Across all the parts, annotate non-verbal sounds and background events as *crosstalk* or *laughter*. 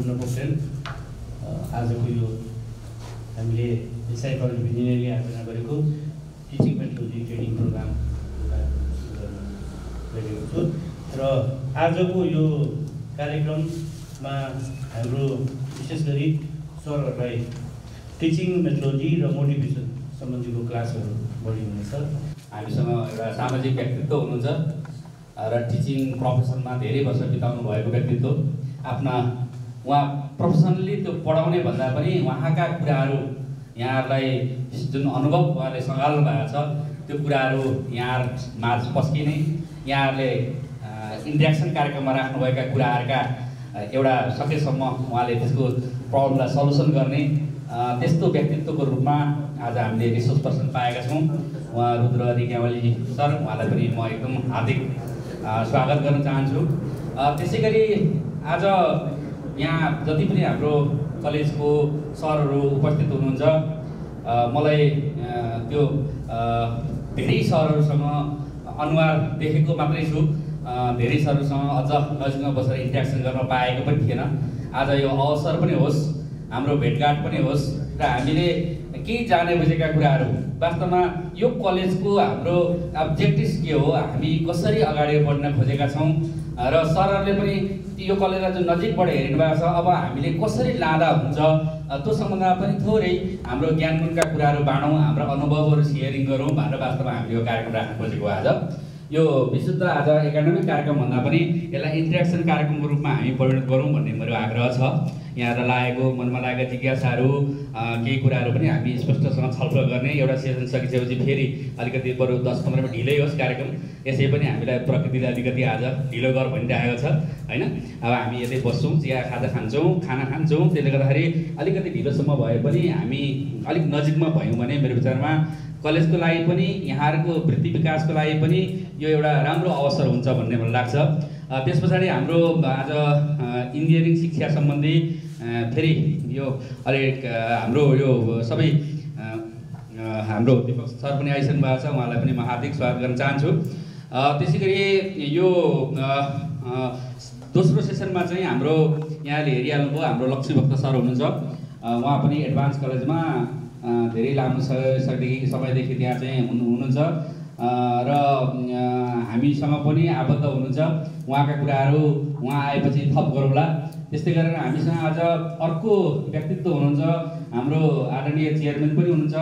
घुम्न पोख्रेल आजको यो हामीले एसआई कलेज इन्जिनियरिङले आयोजना गरेको टिचिङ मेथोलोजी ट्रेनिङ प्रोग्राम गरेको छु। र आजको यो कार्यक्रममा हाम्रो विशेष गरी सरहरूलाई टिचिङ मेथोलोजी र मोटिभेसन सम्बन्धीको क्लासहरू बढी हुनेछ हामीसँग एउटा सामाजिक व्यक्तित्व हुनुहुन्छ र टिचिङ प्रोफेसनमा धेरै वर्ष बिताउनु भएको व्यक्तित्व। आफ्ना उहाँ प्रोफेसनली त्यो पढाउने भन्दा पनि उहाँका कुराहरू यहाँहरूलाई जुन अनुभव उहाँले सघाल्नु भएको छ त्यो कुराहरू यहाँ माझ पस्किने यहाँहरूले इन्ट्रेक्सन कार्यक्रममा राख्नुभएका कुराहरूका एउटा सकेसम्म उहाँले त्यसको प्रब्लमलाई सल्युसन गर्ने त्यस्तो व्यक्तित्वको रूपमा आज हामीले रिसोर्स पर्सन पाएका छौँ। उहाँ रुद्र अधिकावली सर उहाँलाई पनि म एकदम हार्दिक स्वागत गर्न चाहन्छु। त्यसै गरी आज यहाँ जति पनि हाम्रो कलेजको सरहरू उपस्थित हुनुहुन्छ मलाई त्यो धेरै सरहरूसँग अनुहार देखेको मात्रै छु। धेरै सरहरूसँग अझ नजिकमा बसेर इन्ट्रेक्सन गर्न पाएको पनि थिएन। आज यो अवसर पनि होस् हाम्रो भेटघाट पनि होस् र हामीले केही जाने बुझेका कुराहरू। वास्तवमा यो कलेजको हाम्रो अब्जेक्टिभ के हो? हामी कसरी अगाडि बढ्न खोजेका छौँ? र सरहरूले पनि यो कलेजलाई जुन नजिकबाट हेरिनु भएको छ। अब हामीले कसरी लाँदा हुन्छ त्यो सम्बन्धमा पनि थोरै हाम्रो ज्ञान गुणका कुराहरू बाँडौँ हाम्रो अनुभवहरू सेयरिङ गरौँ भनेर वास्तवमा हामीले यो कार्यक्रम राख्न खोजेको आज। यो विशुद्ध आज एकाडेमिक कार्यक्रमभन्दा पनि यसलाई इन्ट्रेक्सन कार्यक्रमको रूपमा हामी परिणत गरौँ भन्ने मेरो आग्रह छ। यहाँ लागेको मनमा लागेका जिज्ञासाहरू केही कुराहरू पनि हामी स्पष्टसँग छलफल गर्ने एउटा सेसन सकिसकेपछि फेरि अलिकति बरु दस पन्ध्र मिनट ढिलै होस् कार्यक्रम। यसै पनि हामीलाई प्रकृतिले अलिकति आज ढिलो गर भनिरहेको छ होइन? अब हामी यतै बस्छौँ चिया खाजा खान्छौँ खाना खान्छौँ त्यसले गर्दाखेरि अलिकति ढिलोसम्म भए पनि हामी अलिक नजिकमा भयौँ भने मेरो विचारमा कलेजको लागि पनि यहाँहरूको वृत्ति विकासको लागि पनि यो एउटा राम्रो अवसर हुन्छ भन्ने मलाई लाग्छ। त्यस पछाडि हाम्रो आज इन्जिनियरिङ शिक्षा सम्बन्धी फेरि यो अलिक हाम्रो यो सबै हाम्रो दिपक सर पनि आइसक्नु भएको छ उहाँलाई पनि म हार्दिक स्वागत गर्न चाहन्छु। त्यसै गरी यो दोस्रो सेसनमा चाहिँ हाम्रो यहाँले हेरिहाल्नुभयो हाम्रो लक्ष्मीभक्त सर हुनुहुन्छ। उहाँ पनि एडभान्स कलेजमा धेरै लामो समयदेखि समयदेखि त्यहाँ चाहिँ हुनु हुनुहुन्छ। र हामीसँग पनि आबद्ध हुनुहुन्छ। उहाँका कुराहरू उहाँ आएपछि थप गरौँला। त्यस्तै गरेर हामीसँग आज अर्को व्यक्तित्व हुनुहुन्छ। हाम्रो आदरणीय चेयरम्यान पनि हुनुहुन्छ।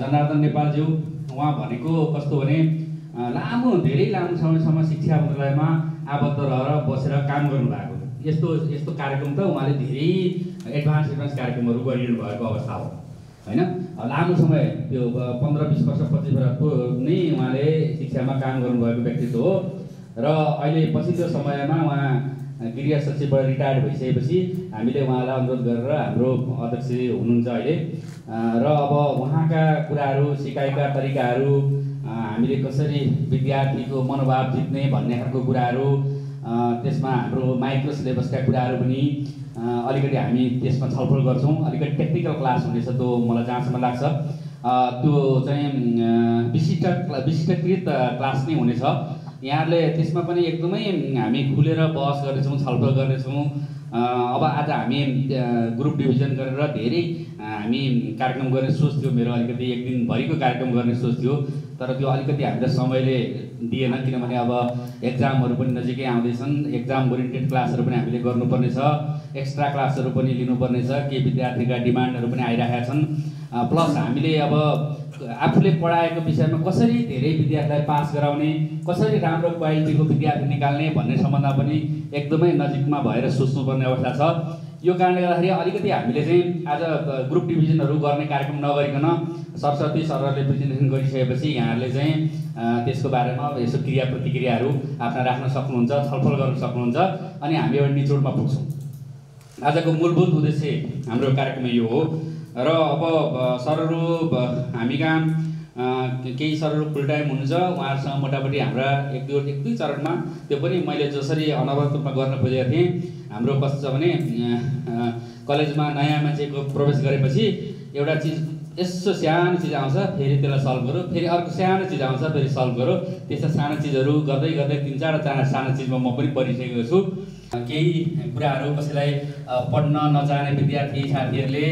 जनार्दन नेपालज्यू। उहाँ भनेको कस्तो भने लामो धेरै लामो समयसम्म शिक्षा मन्त्रालयमा आबद्ध रहेर बसेर काम गर्नुभएको। यस्तो यस्तो कार्यक्रम त उहाँले धेरै एडभान्स एडभान्स कार्यक्रमहरू गरिरहनु भएको अवस्था हो। होइन? लामो समय त्यो पन्ध्र बिस वर्ष पच्चिस वर्षको नै उहाँले शिक्षामा काम गर्नुभएको व्यक्तित्व हो। र अहिले पछिल्लो समयमा उहाँ गृह सचिवबाट रिटायर्ड भइसकेपछि हामीले उहाँलाई अनुरोध गरेर हाम्रो अध्यक्ष हुनुहुन्छ अहिले। र अब उहाँका कुराहरू सिकाइका तरिकाहरू हामीले कसरी विद्यार्थीको मनोभाव जित्ने भन्ने खालको कुराहरू त्यसमा हाम्रो माइक्रो सिलेबसका कुराहरू पनि अलिकति हामी त्यसमा छलफल गर्छौँ। अलिकति टेक्निकल क्लास हुनेछ त्यो मलाई जहाँसम्म लाग्छ। त्यो चाहिँ विशिष्ट विशिष्टकृत क्लास नै हुनेछ। यहाँहरूले त्यसमा पनि एकदमै हामी खुलेर बहस गर्नेछौँ छलफल गर्नेछौँ अब आज हामी ग्रुप डिभिजन गरेर धेरै हामी कार्यक्रम गर्ने सोच थियो। मेरो अलिकति एक दिनभरिको कार्यक्रम गर्ने सोच थियो। तर त्यो अलिकति हामीलाई समयले दिएन किनभने अब एक्जामहरू पनि नजिकै आउँदैछन्। एक्जाम ओरिएन्टेड क्लासहरू पनि हामीले गर्नुपर्ने छ एक्स्ट्रा क्लासहरू पनि लिनुपर्ने छ केही विद्यार्थीका डिमान्डहरू पनि आइरहेका छन्। प्लस हामीले अब आफूले पढाएको विषयमा कसरी धेरै विद्यार्थीलाई पास गराउने कसरी राम्रो क्वालिटीको विद्यार्थी निकाल्ने भन्ने सम्बन्धमा पनि एकदमै नजिकमा भएर सोच्नुपर्ने अवस्था छ। यो कारणले गर्दाखेरि अलिकति हामीले चाहिँ आज ग्रुप डिभिजनहरू गर्ने कार्यक्रम नगरिकन सरस्वती सरहरूले प्रेजेन्टेसन गरिसकेपछि यहाँहरूले चाहिँ त्यसको बारेमा यसो क्रिया प्रतिक्रियाहरू आफ्ना राख्न सक्नुहुन्छ छलफल गर्न सक्नुहुन्छ अनि हामी एउटा निचोडमा पुग्छौँ। आजको मूलभूत उद्देश्य हाम्रो कार्यक्रम यो हो। र अब सरहरू हामी कहाँ केही सरहरू फुल टाइम हुनुहुन्छ उहाँहरूसँग मोटामोटी हाम्रा एक दुई एक दुई चरणमा त्यो पनि मैले जसरी अनवरत रूपमा गर्न खोजेको थिएँ। हाम्रो कस्तो छ भने कलेजमा नयाँ मान्छेको प्रवेश गरेपछि एउटा चिज यसो सानो चिज आउँछ फेरि त्यसलाई सल्भ गरौँ फेरि अर्को सानो चिज आउँछ फेरि सल्भ गरौँ। त्यस्ता सानो चिजहरू गर्दै गर्दै तिन चारवटा सानो चिजमा म पनि परिसकेको छु। केही कुराहरू कसैलाई पढ्न नजाने विद्यार्थी साथीहरूले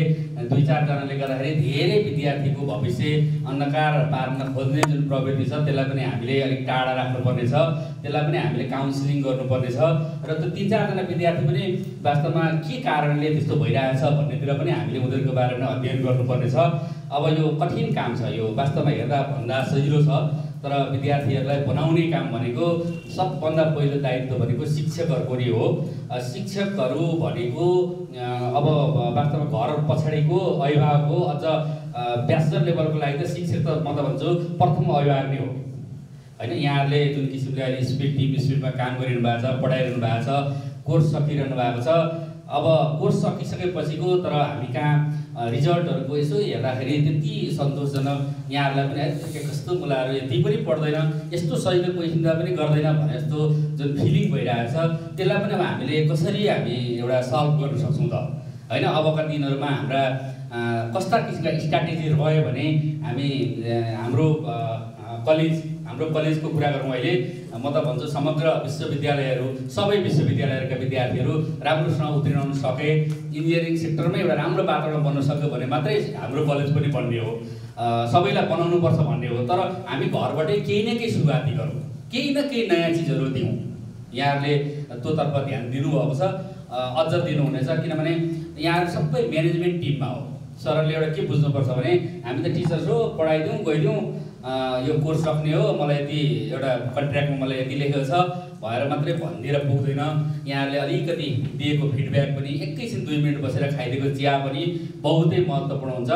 दुई चारजनाले गर्दाखेरि धेरै विद्यार्थीको भविष्य अन्धकार पार्न खोज्ने जुन प्रवृत्ति छ त्यसलाई पनि हामीले अलिक टाढा राख्नुपर्ने छ त्यसलाई पनि हामीले काउन्सिलिङ गर्नुपर्ने छ र त्यो तिन चारजना विद्यार्थी पनि वास्तवमा के कारणले त्यस्तो भइरहेछ भन्नेतिर पनि हामीले उनीहरूको बारेमा अध्ययन गर्नुपर्ने छ अब यो कठिन काम छ यो वास्तवमा हेर्दा भन्दा सजिलो छ। तर विद्यार्थीहरूलाई बनाउने काम भनेको सबभन्दा पहिलो दायित्व भनेको शिक्षकहरूको नै हो। शिक्षकहरू भनेको अब वास्तवमा घर पछाडिको अभिभावक हो अझ ब्याचलर लेभलको लागि त शिक्षक त म त भन्छु प्रथम अभिभावक नै हो। होइन यहाँहरूले जुन किसिमले अहिले स्पिड टिम स्पिडमा काम गरिरहनु भएको छ पढाइरहनु भएको छ कोर्स सकिरहनु भएको छ। अब कोर्स सकिसकेपछिको तर हामी कहाँ रिजल्टहरूको यसो हेर्दाखेरि त्यति सन्तोषजनक। यहाँहरूलाई पनि है के कस्तो मुलाहरू यति पनि पढ्दैन यस्तो सहिलो कोइसिन्दा पनि गर्दैन भने जस्तो जुन फिलिङ भइरहेको छ त्यसलाई पनि अब हामीले कसरी हामी एउटा सल्भ गर्न सक्छौँ त? होइन अबका दिनहरूमा हाम्रा कस्ता किसिमका स्ट्राटेजी रह्यो भने हामी हाम्रो कलेज हाम्रो कलेजको कुरा गरौँ अहिले म त भन्छु समग्र विश्वविद्यालयहरू सबै विश्वविद्यालयका विद्यार्थीहरू राम्रोसँग उत्तीर्ण हुन सके। इन्जिनियरिङ सेक्टरमै एउटा राम्रो वातावरण बन्न सक्यो भने मात्रै हाम्रो कलेज पनि बन्ने हो। सबैलाई बनाउनुपर्छ भन्ने हो। तर हामी घरबाटै केही न केही सुरुवाती गरौँ। केही न केही नयाँ चिजहरू दिउँ। यहाँहरूले त्योतर्फ ध्यान दिनुभएको छ। अझ दिनुहुनेछ किनभने यहाँहरू सबै म्यानेजमेन्ट टिममा हो। सरले एउटा के बुझ्नुपर्छ भने हामी त टिचर्स हो पढाइदिउँ गइदिउँ। यो कोर्स सक्ने हो। मलाई यति एउटा कन्ट्र्याक्टमा मलाई यति लेखेको छ। भएर मात्रै भनिदिएर पुग्दैन। यहाँहरूले अलिकति दिएको फिडब्याक पनि एकैछिन दुई मिनट बसेर खाइदिएको चिया पनि बहुतै महत्त्वपूर्ण हुन्छ।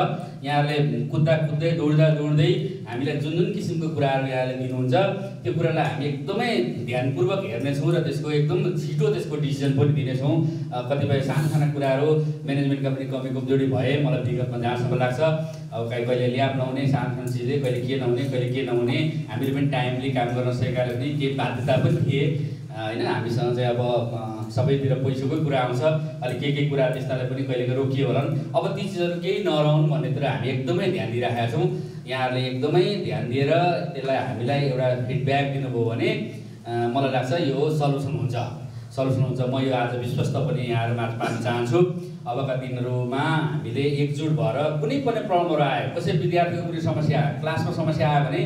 यहाँहरूले कुद्दा कुद्दै दौड्दा दौड्दै हामीलाई जुन जुन किसिमको कुराहरू यहाँले दिनुहुन्छ त्यो कुरालाई हामी एकदमै ध्यानपूर्वक हेर्नेछौँ र त्यसको एकदम छिटो त्यसको डिसिजन पनि दिनेछौँ। कतिपय साना साना कुराहरू म्यानेजमेन्टका पनि कमी कमजोरी भए मलाई विगतमा जहाँसम्म लाग्छ। अब कहिले कहिले ल्याब नहुने सानो चिजले कहिले के नहुने कहिले के नहुने हामीले पनि टाइमली काम गर्न सकेकाले पनि केही बाध्यता पनि थिए। होइन हामीसँग चाहिँ अब सबैतिर पैसाकै कुरा आउँछ। अलिक के के कुरा त्यस्तालाई पनि कहिलेको रोकियो होलान् अब ती चिजहरू केही नरहन् भन्नेतिर हामी एकदमै ध्यान दिइराखेका छौँ। यहाँहरूले एकदमै ध्यान दिएर त्यसलाई हामीलाई एउटा फिडब्याक दिनुभयो भने मलाई लाग्छ यो सल्युसन हुन्छ। सल्युसन हुन्छ। म यो आज विश्वस्त पनि यहाँहरूमाथि पार्न चाहन्छु। अबका दिनहरूमा हामीले एकजुट भएर कुनै पनि प्रब्लमहरू आयो कसै विद्यार्थीको कुनै समस्या क्लासमा समस्या आयो भने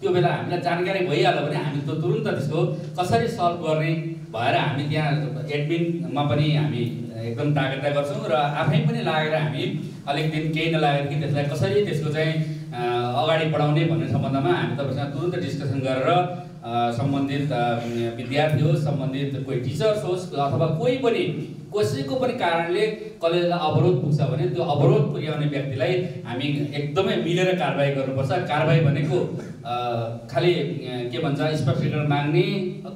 त्यो बेला हामीलाई जानकारी भइहाल्यो भने हामी त्यो तुरुन्त त्यसको कसरी सल्भ गर्ने भएर हामी त्यहाँ एडमिनमा पनि हामी एकदम तागता गर्छौँ र आफै पनि लागेर हामी अलिक दिन केही नलागेर कि त्यसलाई कसरी त्यसको चाहिँ अगाडि बढाउने भन्ने सम्बन्धमा हामी तपाईँसँग तुरुन्त डिस्कसन गरेर सम्बन्धित विद्यार्थी होस् सम्बन्धित कोही टिचर्स होस् अथवा कोही पनि कसैको पनि कारणले कलेजलाई अवरोध पुग्छ भने त्यो अवरोध पुर्याउने व्यक्तिलाई हामी एकदमै मिलेर कारवाही गर्नुपर्छ कारवाही भनेको खालि के भन्छ स्पष्टीकरण माग्ने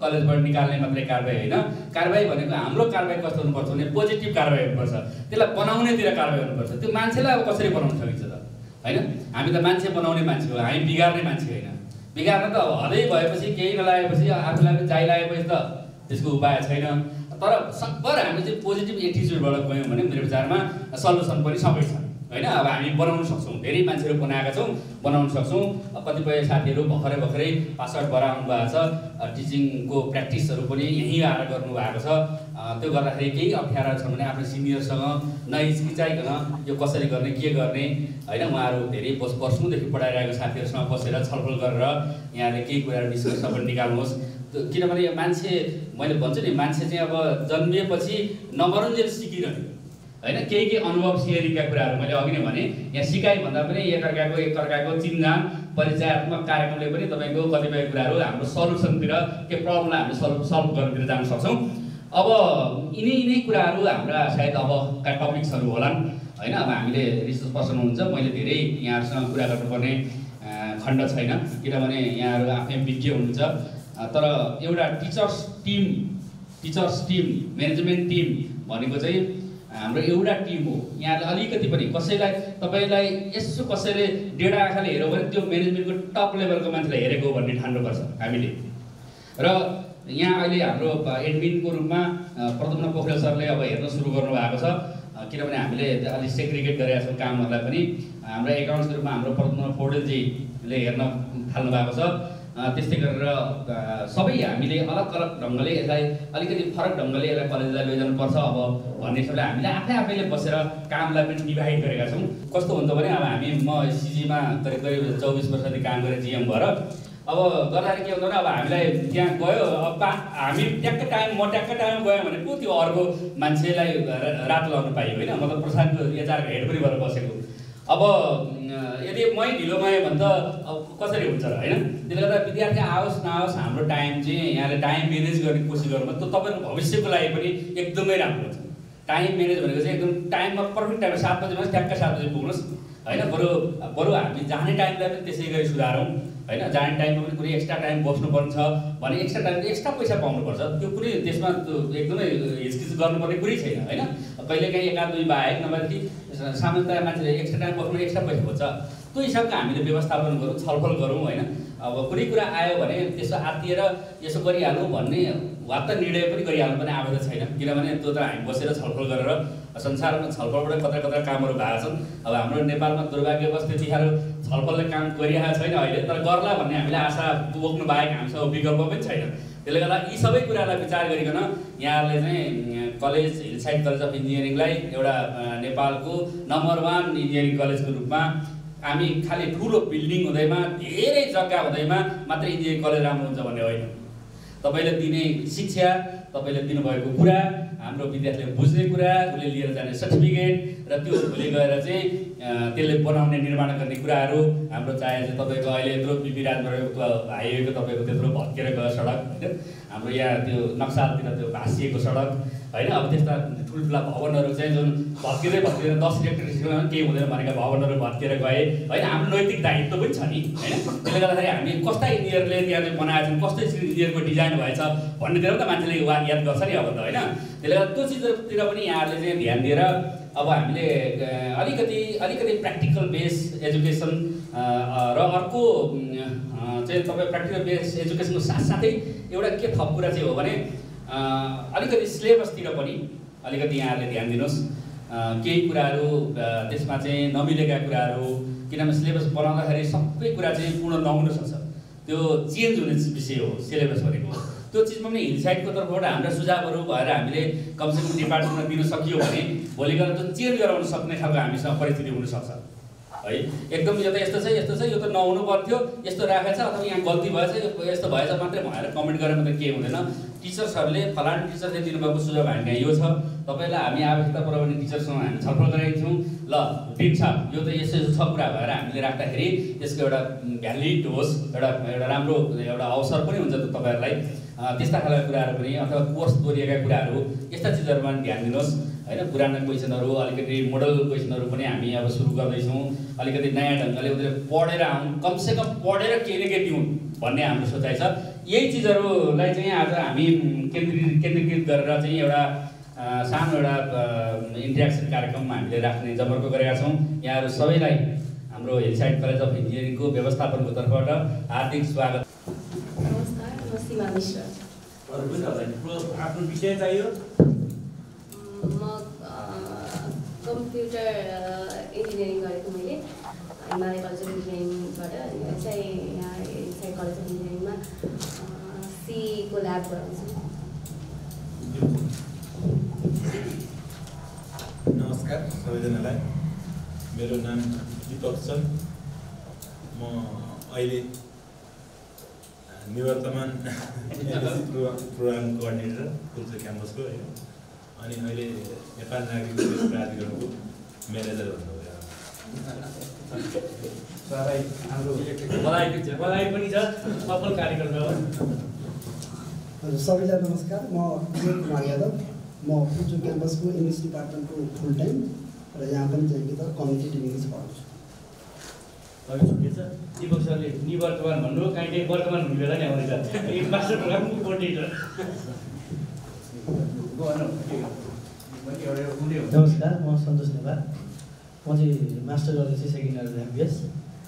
कलेजबाट निकाल्ने मात्रै कारवाही होइन कारवाही भनेको हाम्रो कारवाही कस्तो हुनुपर्छ भने पोजिटिभ कारवाही हुनुपर्छ त्यसलाई बनाउनेतिर कारवाही हुनुपर्छ त्यो मान्छेलाई अब कसरी बनाउन सकिन्छ त होइन हामी त मान्छे बनाउने मान्छे हो हामी बिगार्ने मान्छे होइन बिगार्न त हदै भएपछि केही नलागेपछि आफूलाई पनि जाइ लागेपछि त त्यसको उपाय छैन। तर सकभर हामी चाहिँ पोजिटिभ एटिच्युडबाट गयौँ भने मेरो विचारमा सल्युसन पनि सबै छ होइन? अब हामी बनाउन सक्छौँ। धेरै मान्छेहरू बनाएका छौँ बनाउन सक्छौँ। कतिपय साथीहरू भर्खरै भर्खरै पास आउट भएर आउनु भएको छ टिचिङको प्र्याक्टिसहरू पनि यहीँ आएर गर्नुभएको छ। त्यो गर्दाखेरि केही अप्ठ्यारा छ भने आफ्नो सिनियरसँग नहिचकिचाइकन यो कसरी गर्ने के गर्ने होइन? उहाँहरू धेरै वर्ष वर्षौँदेखि पढाइरहेको साथीहरूसँग बसेर छलफल गरेर यहाँले केही कुराहरू निष्कर्ष निकाल्नुहोस्। त्यो- किनभने यो मान्छे मैले भन्छु नि मान्छे चाहिँ अब जन्मिएपछि नमरुन्जेल सिकिरहने होइन? केही केही अनुभव सेयरिङका कुराहरू मैले अघि नै भने यहाँ सिकाइ भन्दा पनि एकअर्काको एकअर्काको चिन्जान परिचयात्मक कार्यक्रमले पनि तपाईँको कतिपय कुराहरू हाम्रो सल्युसनतिर के प्रब्लमलाई हामीले सल्भ सल्भ गर्नतिर जान सक्छौँ। अब यिनै यिनै कुराहरू हाम्रा सायद अबका टपिक्सहरू होलान्। होइन अब हामीले रिसर्च पर्सन हुनुहुन्छ मैले धेरै यहाँहरूसँग कुरा गर्नुपर्ने खण्ड छैन। किनभने यहाँहरू आफै विज्ञ हुनुहुन्छ। तर एउटा teachers team teachers team management team भनेको चाहिँ हाम्रो एउटा टिम हो। यहाँले अलिकति पनि कसैलाई तपाईँलाई यसो कसैले डेढा आँखाले हेऱ्यो भने त्यो म्यानेजमेन्टको टप लेभलको मान्छेलाई हेरेको भन्ने ठान्नुपर्छ हामीले। र यहाँ अहिले हाम्रो एडमिनको रूपमा अ, प्रद्युम्न पोखरेल सरले अब हेर्न सुरु गर्नुभएको छ। किनभने हामीले अलिक सेग्रिगेट गरेका छौँ कामहरूलाई पनि। हाम्रो एकाउन्ट्सको रूपमा हाम्रो प्रद्युम्न पौडेलजीले हेर्न थाल्नु भएको छ त्यस्तै गरेर सबै हामीले अलग अलग ढङ्गले यसलाई अलिकति फरक ढङ्गले यसलाई कलेजलाई लैजानुपर्छ अब भन्ने हिसाबले हामीले आफै आफैले बसेर कामलाई पनि डिभाइड गरेका छौँ। कस्तो हुन्छ भने अब हामी म सिजीमा करिब करिब चौबिस वर्षदेखि काम गरेँ जिएम भएर अब गर्दाखेरि के हुन्छ भने अब हामीलाई त्यहाँ गयो अब पा हामी ट्याक्कै टाइम म ट्याक्कै टाइममा गएँ भने पो त्यो अर्को मान्छेलाई रात लगाउनु पाइयो होइन? मतलब प्रशासनको एचआरको हेड पनि भएर बसेको। अब यदि मै ढिलो गएँ भने त अब कसरी हुन्छ र होइन? त्यसले गर्दा विद्यार्थी आओस् नआओस् हाम्रो टाइम चाहिँ यहाँले टाइम म्यानेज गर्ने कोसिस गर्नु भने त तपाईँको भविष्यको लागि पनि एकदमै राम्रो हुन्छ टाइम म्यानेज भनेको चाहिँ एकदम टाइममा पर्फेक्ट टाइममा सात बजीमा ट्याक्कै सात बजी पुग्नुहोस् होइन? बरु बरु हामी जाने टाइमलाई पनि त्यसै गरी सुधारौँ। होइन जाने टाइममा पनि कुनै एक्स्ट्रा टाइम बस्नुपर्ने छ भने एक्स्ट्रा टाइम एक्स्ट्रा पैसा पाउनुपर्छ। त्यो कुनै त्यसमा त्यो एकदमै हिचकिच गर्नुपर्ने कुरै छैन होइन? कहिलेकाहीँ एकाध दुई बाहेक नभएदेखि सामान्यतया मान्छेले एक्स्ट्रा टाइम बस्नु एक्स्ट्रा पैसा खोज्छ। त्यो हिसाबको हामीले व्यवस्थापन गरौँ छलफल गरौँ होइन? अब कुनै कुरा आयो भने त्यसो आत्तिएर यसो गरिहालौँ भन्ने वात्त निर्णय पनि गरिहाल्नु पनि आवश्यक छैन। किनभने त्यो त हामी बसेर छलफल गरेर संसारमा छलफलबाट कता कता कामहरू भएको छन्। अब हाम्रो नेपालमा दुर्भाग्यवश त्यतिखेर छलफलले काम गरिरहेको छैन अहिले तर गर्ला भन्ने हामीले आशा बोक्नु बाहेक हामीसँग विकल्प पनि छैन। त्यसले गर्दा यी सबै कुरालाई विचार गरिकन यहाँहरूले चाहिँ कलेज हिलसाइड कलेज अफ इन्जिनियरिङलाई एउटा नेपालको नम्बर वान इन्जिनियरिङ कलेजको रूपमा हामी खालि ठुलो बिल्डिङ हुँदैमा धेरै जग्गा हुँदैमा मात्रै इन्जिनियरिङ कलेज राम्रो हुन्छ भन्ने होइन। तपाईँले दिने शिक्षा तपाईँले दिनुभएको कुरा हाम्रो विद्यार्थीले बुझ्ने कुरा उसले लिएर जाने सर्टिफिकेट र त्यो भोलि गएर चाहिँ त्यसले बनाउने निर्माण गर्ने कुराहरू हाम्रो चाहे चाहिँ तपाईँको अहिले यत्रो बिपी राजमार्गको हाइवेको तपाईँको त्यत्रो भत्केर गयो सडक होइन? हाम्रो यहाँ त्यो नक्सालतिर त्यो भाँसिएको सडक होइन? अब त्यस्ता ठुल्ठुला भवनहरू चाहिँ जुन भत्किँदै भत्किँदै दस इलेक्ट्रिसिटीमा पनि केही हुँदैन भनेका भवनहरू भत्किएर गए होइन? हाम्रो नैतिक दायित्व पनि छ नि होइन? त्यसले गर्दाखेरि हामी कस्ता इन्जिनियरले त्यहाँ चाहिँ बनाएको छन् कस्तो इन्जिनियरको डिजाइन भएछ भन्नेतिर पनि त मान्छेले वा याद गर्छ नि अब त होइन? त्यसले गर्दा त्यो चिजतिर पनि यहाँहरूले चाहिँ ध्यान दिएर अब हामीले अलिकति अलिकति प्र्याक्टिकल बेस एजुकेसन र अर्को चाहिँ तपाईँ प्र्याक्टिकल बेस एजुकेसनको साथसाथै एउटा के थप कुरा चाहिँ हो भने अलिकति सिलेबसतिर पनि अलिकति यहाँहरूले ध्यान दिनुहोस्। केही कुराहरू त्यसमा चाहिँ नमिलेका कुराहरू किनभने सिलेबस बनाउँदाखेरि सबै कुरा चाहिँ पूर्ण नहुन सक्छ। त्यो चेन्ज हुने विषय हो सिलेबस भनेको। त्यो चिजमा पनि हिल साइडको तर्फबाट हाम्रा सुझावहरू भएर हामीले कमसेकम डिपार्टमेन्टमा दिन सकियो भने भोलि गएर त्यो चेन्ज गराउन सक्ने खालको हामीसँग परिस्थिति हुनसक्छ। है? एकदम यो त यस्तो छ यस्तो छ यो त नहुनु पर्थ्यो यस्तो राखेको छ अथवा यहाँ गल्ती भएछ यो यस्तो भएछ मात्रै भनेर कमेन्ट गरेर मात्रै केही हुँदैन। टिचर्सहरूले फलानु टिचरले दिनुभएको सुझाव हामी यहाँ यो छ। तपाईँलाई हामी आवश्यकता पऱ्यो भने टिचरसँग हामी छलफल गराएको छौँ ल टिम छ। यो त यस्तो यस्तो छ कुरा भएर हामीले राख्दाखेरि यसको एउटा भ्यालिड होस् एउटा एउटा राम्रो एउटा अवसर पनि हुन्छ त तपाईँहरूलाई। त्यस्ता खालका कुराहरू पनि अथवा कोर्स दोहोरिएका कुराहरू यस्ता चिजहरूमा ध्यान दिनुहोस्। होइन पुराना क्वेसनहरू अलिकति मोडल क्वेसनहरू पनि हामी अब सुरु गर्दैछौँ। अलिकति नयाँ ढङ्गले उनीहरूले पढेर आउन् कमसेकम पढेर केही न केही दिउन् भन्ने हाम्रो सोचाइ छ। यही चिजहरूलाई चाहिँ आज हामी केन्द्रित केन्द्रीकृत गरेर चाहिँ एउटा सानो एउटा इन्ट्रेक्सन कार्यक्रम हामीले राख्ने जबरको गरेका छौँ। यहाँहरू सबैलाई हाम्रो हिलसाइड कलेज अफ इन्जिनियरिङको व्यवस्थापनको तर्फबाट हार्दिक स्वागत। सीमा मिश्र। आफ्नो विषय चाहियो? म कम्प्युटर इन्जिनियरिङ गरेको मैले हिमालय कलेज अफ इन्जिनियरिङबाट चाहिँ यहाँ इन्साइड कलेज अफ इन्जिनियरिङमा सीको ल्याब गराउँछु। नमस्कार सबैजनालाई। मेरो नाम दिपक छ म अहिले निवर्तमान प्रोग्राम *laughs* प्रोग्राम कोअर्डिनेटर कुल्चो क्याम्पसको होइन अनि अहिले नेपाल नागरिक प्राधिकरणको म्यानेजर भन्नुभयो। हजुर सबैलाई नमस्कार। म विजय कुमार यादव। म पुचु क्याम्पसको इङ्ग्लिस डिपार्टमेन्टको फुल टाइम र यहाँ पनि चाहिँ कि त कम्युनिटी इङ्ग्लिस पढाउँछु अघि छुट्टिएछ दिपक सरले निवर्तमान भन्नु काहीँ वर्तमान हुने बेला नै एक मास्टर प्रोग्रामको कोअर्डिनेटर नमस्कार म सन्तोष नेपाल म चाहिँ मास्टर चाहिँ सेकेन्ड इयर एमबिएस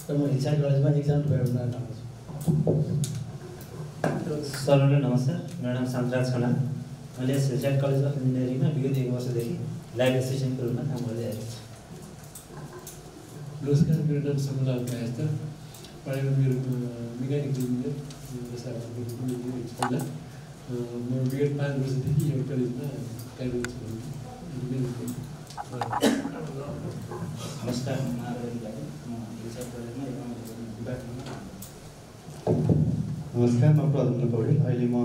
र म हिलसाइड कलेजमा एक्जाम प्रिपेयर गर्न आउँछु सबैलाई नमस्कार मेरो नाम शान्तराज खना मैले हिलसाइड कलेज अफ इन्जिनियरिङमा विगत एक वर्षदेखि ल्याब एसिस्टेन्टको रूपमा काम गर्दै आएको छु। नमस्कार मेरो नाम समलाल कायस्थ पढेको मेरो मेकानिकल इन्जिनियर म विगत पाँच वर्षदेखि यो कलेजमा कार्यरत छु नमस्कार म नमस्कार म प्रद्युम्न पौडेल। अहिले म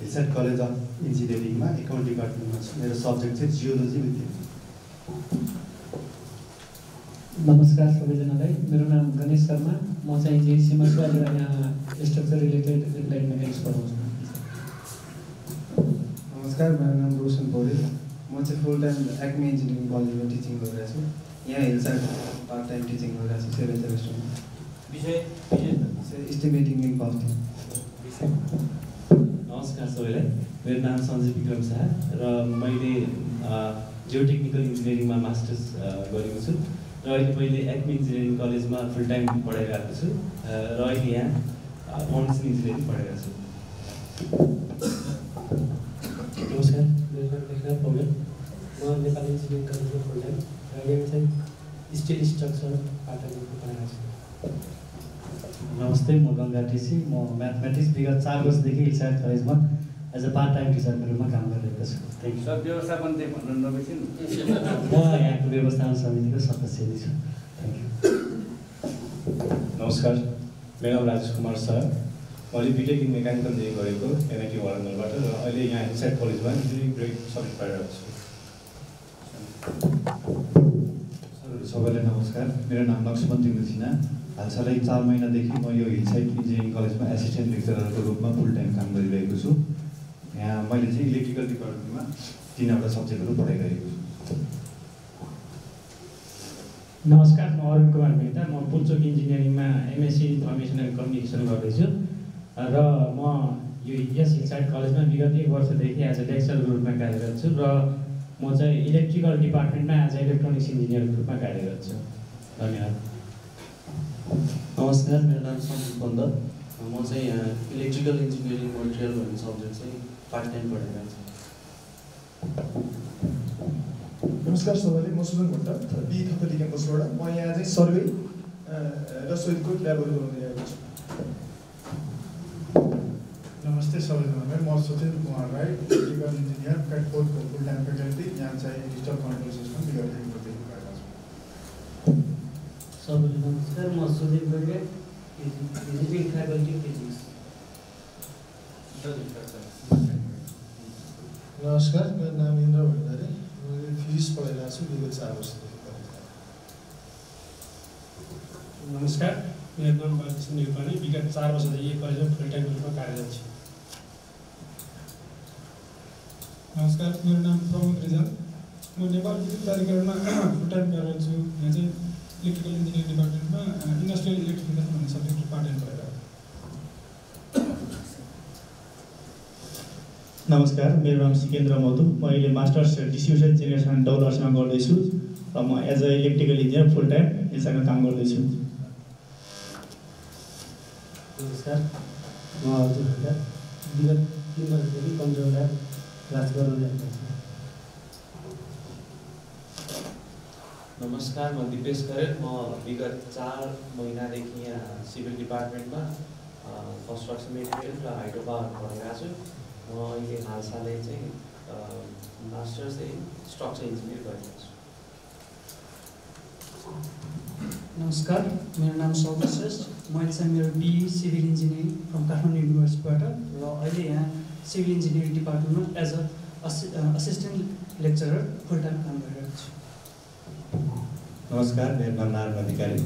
हिलसाइड कलेज अफ इन्जिनियरिङमा एकाउन्ट डिपार्टमेन्टमा छु। मेरो सब्जेक्ट चाहिँ जियोलोजी विद्या नमस्कार सबैजनालाई। मेरो नाम गणेश शर्मा। म चाहिँ छु। अहिले यहाँ स्ट्रक्चर रिलेटेड एप्लाइड मेकानिक्स पढाउँछु नमस्कार मेरो नाम रोशन पौडेल। म चाहिँ फुल टाइम एक्मे इन्जिनियरिङ कलेजमा टिचिङ गरिरहेको छु। यहाँ हिलसाइड पार्ट टाइम टिचिङ गरिरहेको छु सेभेन सेमेस्टरमा। विषय इस्टिमेटिङ कस्टिङ नमस्कार सबैलाई। मेरो नाम सञ्जय विक्रम शाह। र मैले जियो टेक्निकल इन्जिनियरिङमा मास्टर्स गरेको छु। र अहिले मैले एक्मी इन्जिनियरिङ कलेजमा फुल टाइम पढाइरहेको छु। र अहिले यहाँ फाउन्डेसन इन्जिनियरिङ पढाइरहेको छु। नमस्कार मेरो नाम लेखनाथ पौडेल। म नेपाली इन्जिनियरिङ कलेजमा फुल टाइम र यहाँ चाहिँ स्टिल स्ट्रक्चर पार्टनरको पढाइरहेको छु। नमस्ते म गङ्गा टिसी म म्याथमेटिक्स विगत चार वर्षदेखि हिसाब कलेजमा एज अ पार्ट टाइम टिचरको रूपमा काम गरिरहेको छु थ्याङ्क सर व्यवस्थापन चाहिँ भन्नु नबिर्सिनु यू म यहाँको व्यवस्थापन समितिको सदस्य छु थ्याङ्क यू नमस्कार मेरो नाम राजेश कुमार सर मैले बिटेक इन मेकानिकल इन्जिनियरिङ गरेको एनआइटी वारङ्गलबाट र अहिले यहाँ इन्साइड कलेजमा इन्जिनियरिङ ग्रेड सब्जेक्ट पढिरहेको छु सरहरू सबैलाई नमस्कार मेरो नाम लक्ष्मण तिम्रो सिन्हा हालसालै चार महिनादेखि म यो हिलसाइड इन्जिनियरिङ कलेजमा एसिस्टेन्ट लेक्चररको रूपमा फुल टाइम काम गरिरहेको छु यहाँ मैले चाहिँ इलेक्ट्रिकल डिपार्टमेन्टमा तिनवटा सब्जेक्टहरू पढाइरहेको छु। नमस्कार म अरुण कुमार मेहता। म Pulchowk engineering MSc information and communication गर्दैछु। र म यो यस हिलसाइड कलेजमा विगत एक वर्षदेखि एज अ लेक्चरको रूपमा कार्यरत छु र म चाहिँ इलेक्ट्रिकल डिपार्टमेन्टमा एज अ इलेक्ट्रोनिक्स इन्जिनियरको रूपमा कार्यरत छु। धन्यवाद। नमस्कार मेरो नाम सन्तोष पन्त। म चाहिँ यहाँ इलेक्ट्रिकल इन्जिनियरिङ मटेरियल भन्ने सब्जेक्ट चाहिँ पार्ट टाइम छु नमस्कार सबैले म सुमन भट्ट बी थपली क्याम्पसबाट म यहाँ चाहिँ सर्वे र सोइलको ल्याबहरू बनाइरहेको छु। नमस्ते सबैजनालाई म सुशील कुमार राई इलेक्ट्रिकल इन्जिनियर फोरको फुल टाइम फ्याकल्टी यहाँ चाहिँ डिजिटल कन्ट्रोल सिस्टम छु। सबैलाई नमस्कार। म सुदीप फ्याकल्टी फिजिक्स। नमस्कार मेरो नाम इन्द्र भण्डारी मैले फिजिक्स पढाइरहेको छु विगत चार वर्षदेखि नमस्कार मेरो नाम बालकृष्ण नेपाली विगत चार वर्षदेखि यो कलेजमा फुल टाइम रूपमा कार्यरत छु नमस्कार मेरो नाम प्रमोद रिजाल म नेपाल विद्युत प्राधिकरणमा फुल टाइम कार्यरत छु यहाँ चाहिँ इलेक्ट्रिकल इन्जिनियरिङ डिपार्टमेन्टमा इन्डस्ट्रियल इलेक्ट्रिफिकेसन भन्ने सब्जेक्ट पार्ट टाइम पढाइरहेको नमस्कार मेरो नाम सिकेन्द्र मधु। म अहिले मास्टर्स डिस्ट्रिब्युसन जेनेरेसन डलर्समा गर्दैछु र म as a electrical engineer full time यसमा काम गर्दैछु। नमस्कार म हजुर विगत तिन वर्षदेखि ल्याब क्लास गरिरहेको छु नमस्कार म दिपेश करेल। म विगत चार महिनादेखि यहाँ सिभिल डिपार्टमेन्टमा कन्स्ट्रक्सन मेटेरियल र हाइड्रो पावर पढिरहेको छु म अहिले हालसालै चाहिँ मास्टर्स इन स्ट्रक्चर इन्जिनियर गरिरहेको छु। नमस्कार मेरो नाम सौम्य श्रेष्ठ। मैले चाहिँ मेरो BE civil engineering from Kathmandu युनिभर्सिटीबाट र अहिले यहाँ civil engineering डिपार्टमेन्टमा as a assi assistant lecturer full time काम गरिरहेको छु। नमस्कार मेरो नाम नारायण अधिकारी।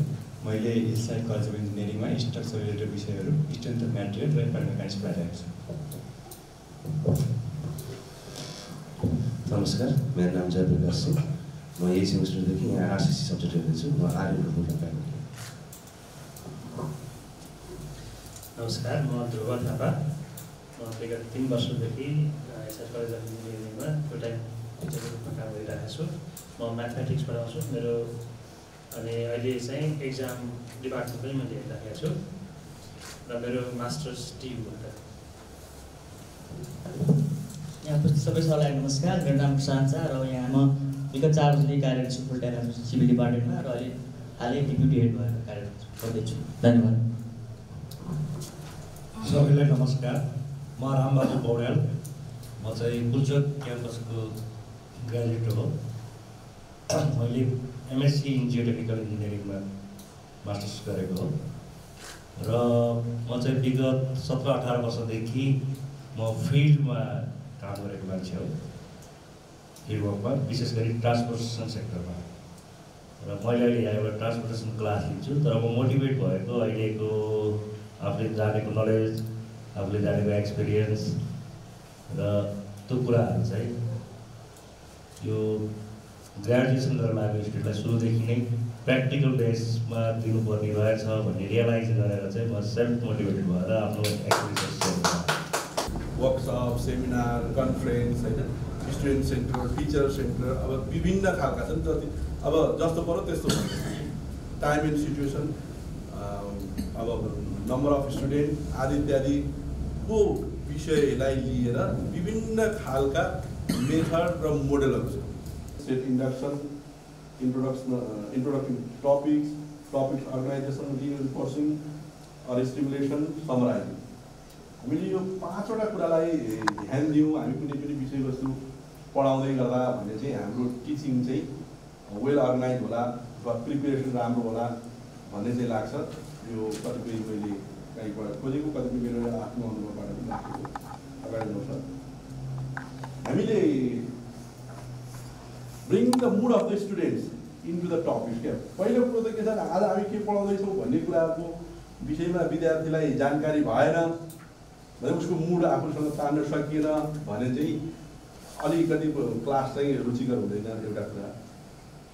मैले हिलसाइड कलेज अफ इन्जिनियरिङमा स्ट्रक्चर रिलेटेड विषयहरू स्ट्रेन्थ अफ म्याटेरियल र मेकानिक्स पढाइरहेको छु। नमस्कार मेरो नाम जयप्रकाश सिंह। म यही सेमेस्टरदेखि यहाँ आरसिसी सब्जेक्ट हेर्दैछु। म आर्यनको फुल टाइम नमस्कार म ध्रुव थापा। म विगत तिन वर्षदेखि एसएस कलेज अफ इन्जिनियरिङमा टिचरको रूपमा काम गरिरहेको छु। म म्याथमेटिक्स पढाउँछु। मेरो अनि अहिले चाहिँ एक्जाम डिपार्टमेन्ट पनि मैले हेरिराखेको छु। र मेरो मास्टर्स टियुबाट यहाँ सबै सरलाई नमस्कार। मेरो नाम प्रशान्त र यहाँ म विगत चार वर्षदेखि कार्यरत छु फुल टाइम सिभिल डिपार्टमेन्टमा र अहिले हालै डेप्युटी हेड भएर कार्यरत गर्दैछु। धन्यवाद। सबैलाई नमस्कार। म रामबाबु पौड्याल। म चाहिँ बुल्चोक क्याम्पसको ग्रेजुएट हो। मैले एमएससी इन जियोटेक्निकल इन्जिनियरिङमा मास्टर्स गरेको हो। र म चाहिँ विगत सत्र अठार वर्षदेखि म फिल्डमा काम गरेको मान्छे हो। फिल्ड वर्कमा विशेष गरी ट्रान्सपोर्टेसन सेक्टरमा। र मैले अहिले यहाँ एउटा ट्रान्सपोर्टेसन क्लास लिन्छु तर म मोटिभेट भएको अहिलेको आफूले जानेको नलेज आफूले जानेको एक्सपिरियन्स र त्यो कुराहरू चाहिँ यो ग्रेजुएसन गरेर लागेको स्टुडेन्टलाई सुरुदेखि नै प्र्याक्टिकल बेसमा दिनुपर्ने रहेछ भन्ने रियलाइज गरेर चाहिँ म सेल्फ मोटिभेटेड भएर आफ्नो एक्सपिरियन्स वर्कसप सेमिनार कन्फरेन्स होइन? स्टुडेन्ट सेन्टर टिचर सेन्टर अब विभिन्न खालका छन् जति। अब जस्तो पऱ्यो त्यस्तो टाइम एन्ड सिचुएसन अब नम्बर अफ स्टुडेन्ट आदि इत्यादिको विषयलाई लिएर विभिन्न खालका मेथड र मोडेलहरू छ। Set induction introduction introduction topics topics organisation reinforcing stimulation summarising हामीले यो पाँचवटा कुरालाई ध्यान दियौँ हामी कुनै पनि विषयवस्तु पढाउँदै गर्दा भने चाहिँ हाम्रो टिचिङ चाहिँ वेल अर्गनाइज होला अथवा प्रिपेरेसन राम्रो होला भन्ने चाहिँ लाग्छ। यो कतिपय मैले कहीँबाट खोजेको कतिपय मेरो आफ्नो अनुभवबाट पनि राखेको अगाडि आउँछ हामीले bring the mood of the students into the topic क्या? पहिलो कुरो त के छ आज हामी के पढाउँदैछौँ भन्ने कुराको विषयमा विद्यार्थीलाई जानकारी भएन। भने उसको मुड आफूसँग तान्न सकिएन भने चाहिँ अलिकति क्लास चाहिँ रुचिकर हुँदैन एउटा कुरा।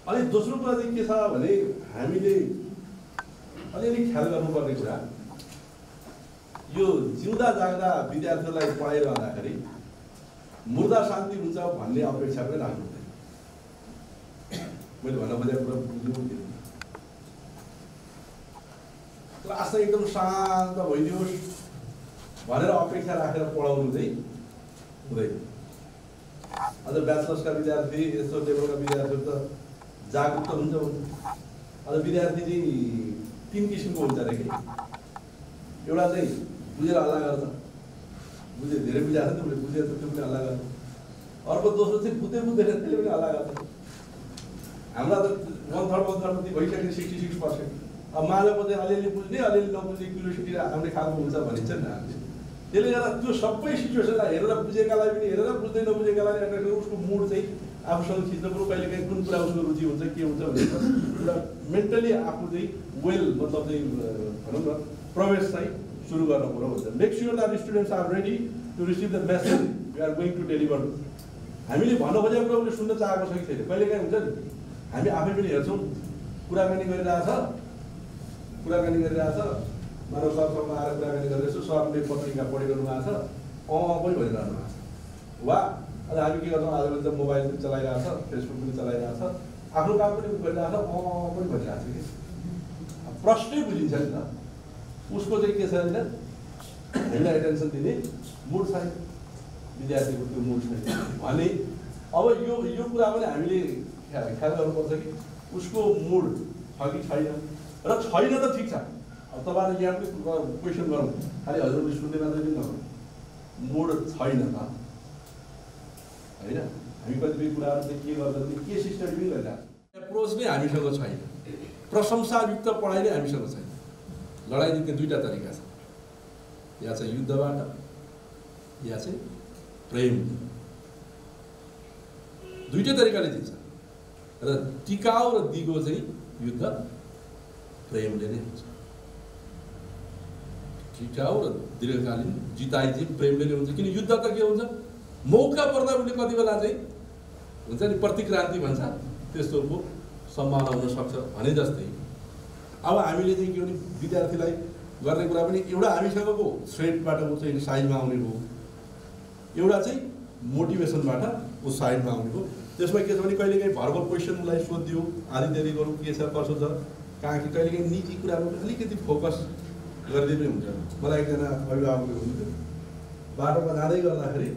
अनि दोस्रो कुरा चाहिँ के छ भने हामीले अलिअलि ख्याल गर्नुपर्ने कुरा यो जिउँदा जाग्दा विद्यार्थीहरूलाई पढाइरहँदाखेरि मुर्दा शान्ति हुन्छ भन्ने अपेक्षा पनि राख्नु हुँदैन। मैले भन्न खोजेको कुरा बुझ्नु क्लास चाहिँ एकदम शान्त भइदियोस्। भनेर अपेक्षा राखेर पढाउनु चाहिँ हुँदैन अझ ब्याचलर्सका विद्यार्थी यस्तो लेभलका विद्यार्थीहरू त जागरुक त हुन्छ अझ विद्यार्थी चाहिँ तिन किसिमको हुन्छ अरे कि एउटा चाहिँ बुझेर हल्ला गर्छ बुझे धेरै बुझाएको छ उसले बुझेर त्यो पनि हल्ला गर्छ अर्को दोस्रो चाहिँ बुझ्दै बुझ्दैन त्यसले पनि हल्ला गर्छ हाम्रा त वान थर्ड वान थर्ड भइसक्यो सिक्सटी सिक्स पर्सेन्ट अब माझको चाहिँ अलिअलि बुझ्ने अलिअलि नबुझ्ने क्युरियोसिटी आउने खालको हुन्छ भनिन्छ नि हामीले त्यसले गर्दा त्यो सबै सिचुएसनलाई हेरेर बुझेकालाई पनि हेरेर बुझ्दै नबुझेकालाई एट्र्याक्ट उसको मुड चाहिँ आफूसँग खिच्नु पऱ्यो कहिले काहीँ कुन कुरा उसको रुचि हुन्छ के हुन्छ भन्ने एउटा मेन्टली आफू चाहिँ वेल मतलब चाहिँ भनौँ न प्रवेश चाहिँ सुरु गर्नु पऱ्यो भन्छ make sure that students are ready to receive the message we are going to deliver हामीले भन्नु खोजेको कुरा उसले सुन्न चाहेको छ कि छैन। कहिले काहीँ हुन्छ नि? हामी आफै पनि हेर्छौँ। कुराकानी गरिरहेछ। कुराकानी गरिरहेछ। मानव सरसँग आएर कुराकानी गर्दैछु सरले पत्रिका पढिरहनु भएको छ अँ पनि भनिरहनु भएको छ वा अन्त हामी के गर्छौँ आजकल त मोबाइल पनि चलाइरहेको छ फेसबुक पनि चलाइरहेको छ आफ्नो काम पनि गरिरहेको छ अँ पनि भनिरहेको छ कि प्रश्नै बुझिन्छ नि त उसको चाहिँ के छ भने हामीलाई एटेन्सन दिने मुड छैन विद्यार्थीको त्यो मुड छैन भने अब यो यो कुरा पनि हामीले ख्याल गर्नुपर्छ कि उसको मुड छ कि छैन। र छैन त ठिक छ। अब तपाईँहरूले यहाँ पनि क्वेसन गरौँ खालि हजुरले सुन्ने मात्रै पनि नगरौँ। मुड छैन त। होइन? हामी कतिपय कुराहरू के गर्दा के स्टडी पनि गरिरहेको एप्रोच नै हामीसँग छैन। प्रशंसायुक्त पढाइ नै हामीसँग छैन। लडाइँ जित्ने दुईवटा तरिका छ। या चाहिँ युद्धबाट या चाहिँ प्रेम। दुइटै तरिकाले जित्छ। र टिकाउ र दिगो चाहिँ युद्ध प्रेमले नै हुन्छ। टिकाउ र दीर्घकालीन जिताइ चाहिँ प्रेमले नै हुन्छ किन युद्ध त के हुन्छ? मौका पर्दा उसले कति बेला चाहिँ हुन्छ नि प्रतिक्रान्ति भन्छ। त्यस्तोको सम्भावना हुन सक्छ भने जस्तै। अब हामीले चाहिँ के भने विद्यार्थीलाई गर्ने कुरा पनि एउटा हामीसँगको ऊ चाहिँ साइडमा आउने हो। एउटा चाहिँ मोटिभेसनबाट साइडमा आउने हो। त्यसमा के छ भने कहिले काहीँ भर्बल क्वेसन उसलाई सोधिदियो आदि इत्यादि गरौँ के छ कसो छ कहाँ कि कहिले काहीँ निजी कुराहरू अलिकति फोकस गरिदिए पनि हुन्छ। मलाई एकजना अभिभावकले हुनुहुन्थ्यो बाटोमा जाँदै गर्दाखेरि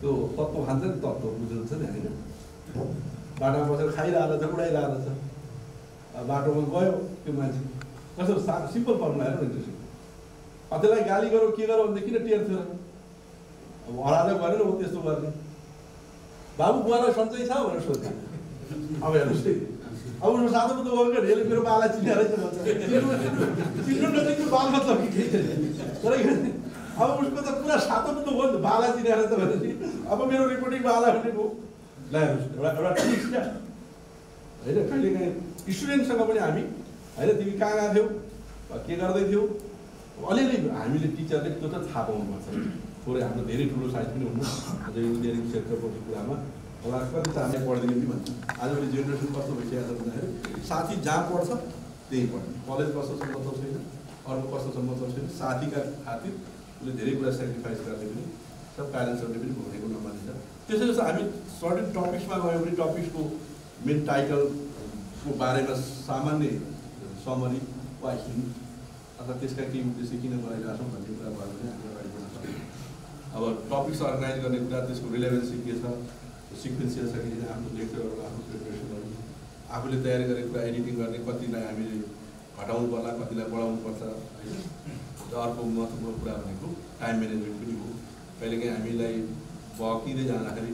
त्यो तत्त्व खान्छ नि तत्त्व बुझ्नुहुन्छ नि होइन? बाटोमा बसेर खाइरहेको छ उडाइरहेको छ बाटोमा गयो त्यो मान्छे। कस्तो सा सिम्पल फर्मुला हेर न अब त्यसलाई गाली गरौँ के गरौँ भनेदेखि किन टेर्थ्यो र अब हराएर गरेर हो त्यस्तो गर्ने। बाबु बुवालाई सन्चै छ भनेर सोध्थ्यो अब हेर्नुहोस् है। अब उसको साथो त गएको यसले मेरो बाला चिनेर भन्छ चिन्नु नदेखि बाल मतलब कि अब उसको त पुरा सातो पुतो भयो नि त बाला चिनेर त भनेपछि अब मेरो रिपोर्टिङ बाला भनेको ल एउटा एउटा ठिक छ होइन कहिले काहीँ स्टुडेन्टसँग पनि हामी होइन तिमी कहाँ गएको थियौ के गर्दै थियौ अलिअलि हामीले टिचरले त्यो त थाहा पाउनुपर्छ थोरै हाम्रो धेरै ठुलो साइज पनि हुनु इन्जिनियरिङ सेक्टरको कुरामा होला कति चाहने पढ्दैन भन्छ आजभोलि जेनेरेसन कस्तो भइसकेको छ भन्दाखेरि साथी जहाँ पढ्छ त्यही पढ्ने। कलेज कस्तोसम्म मतलब छैन अर्को कस्तोसम्म मतलब छैन। साथीका खातिर उसले धेरै कुरा सेक्रिफाइस गर्ने पनि सब प्यारेन्ट्सहरूले पनि भोगेको नमानिन्छ। त्यसै जस्तो हामी सर्टेन टपिक्समा गयो भने टपिक्सको मेन टाइटलको बारेमा सामान्य समरी वा हिन्ट अथवा त्यसका केही उद्देश्य किन गराइरहेको छौँ भन्ने कुरा भयो भने हामी अगाडि बढ्न सक्छौँ। अब टपिक्स अर्गनाइज गर्ने कुरा त्यसको रिलेभेन्सी के छ? सिक्वेन्सियल छ कि आफ्नो लेक्चरहरू आफ्नो प्रिपरेसनहरू आफूले तयारी गरेको कुरा एडिटिङ गर्ने कतिलाई हामीले घटाउनु पर्ला कतिलाई बढाउनु पर्छ होइन र अर्को महत्त्वपूर्ण कुरा भनेको टाइम म्यानेजमेन्ट पनि हो कहिलेकाहीँ हामीलाई बकिँदै जाँदाखेरि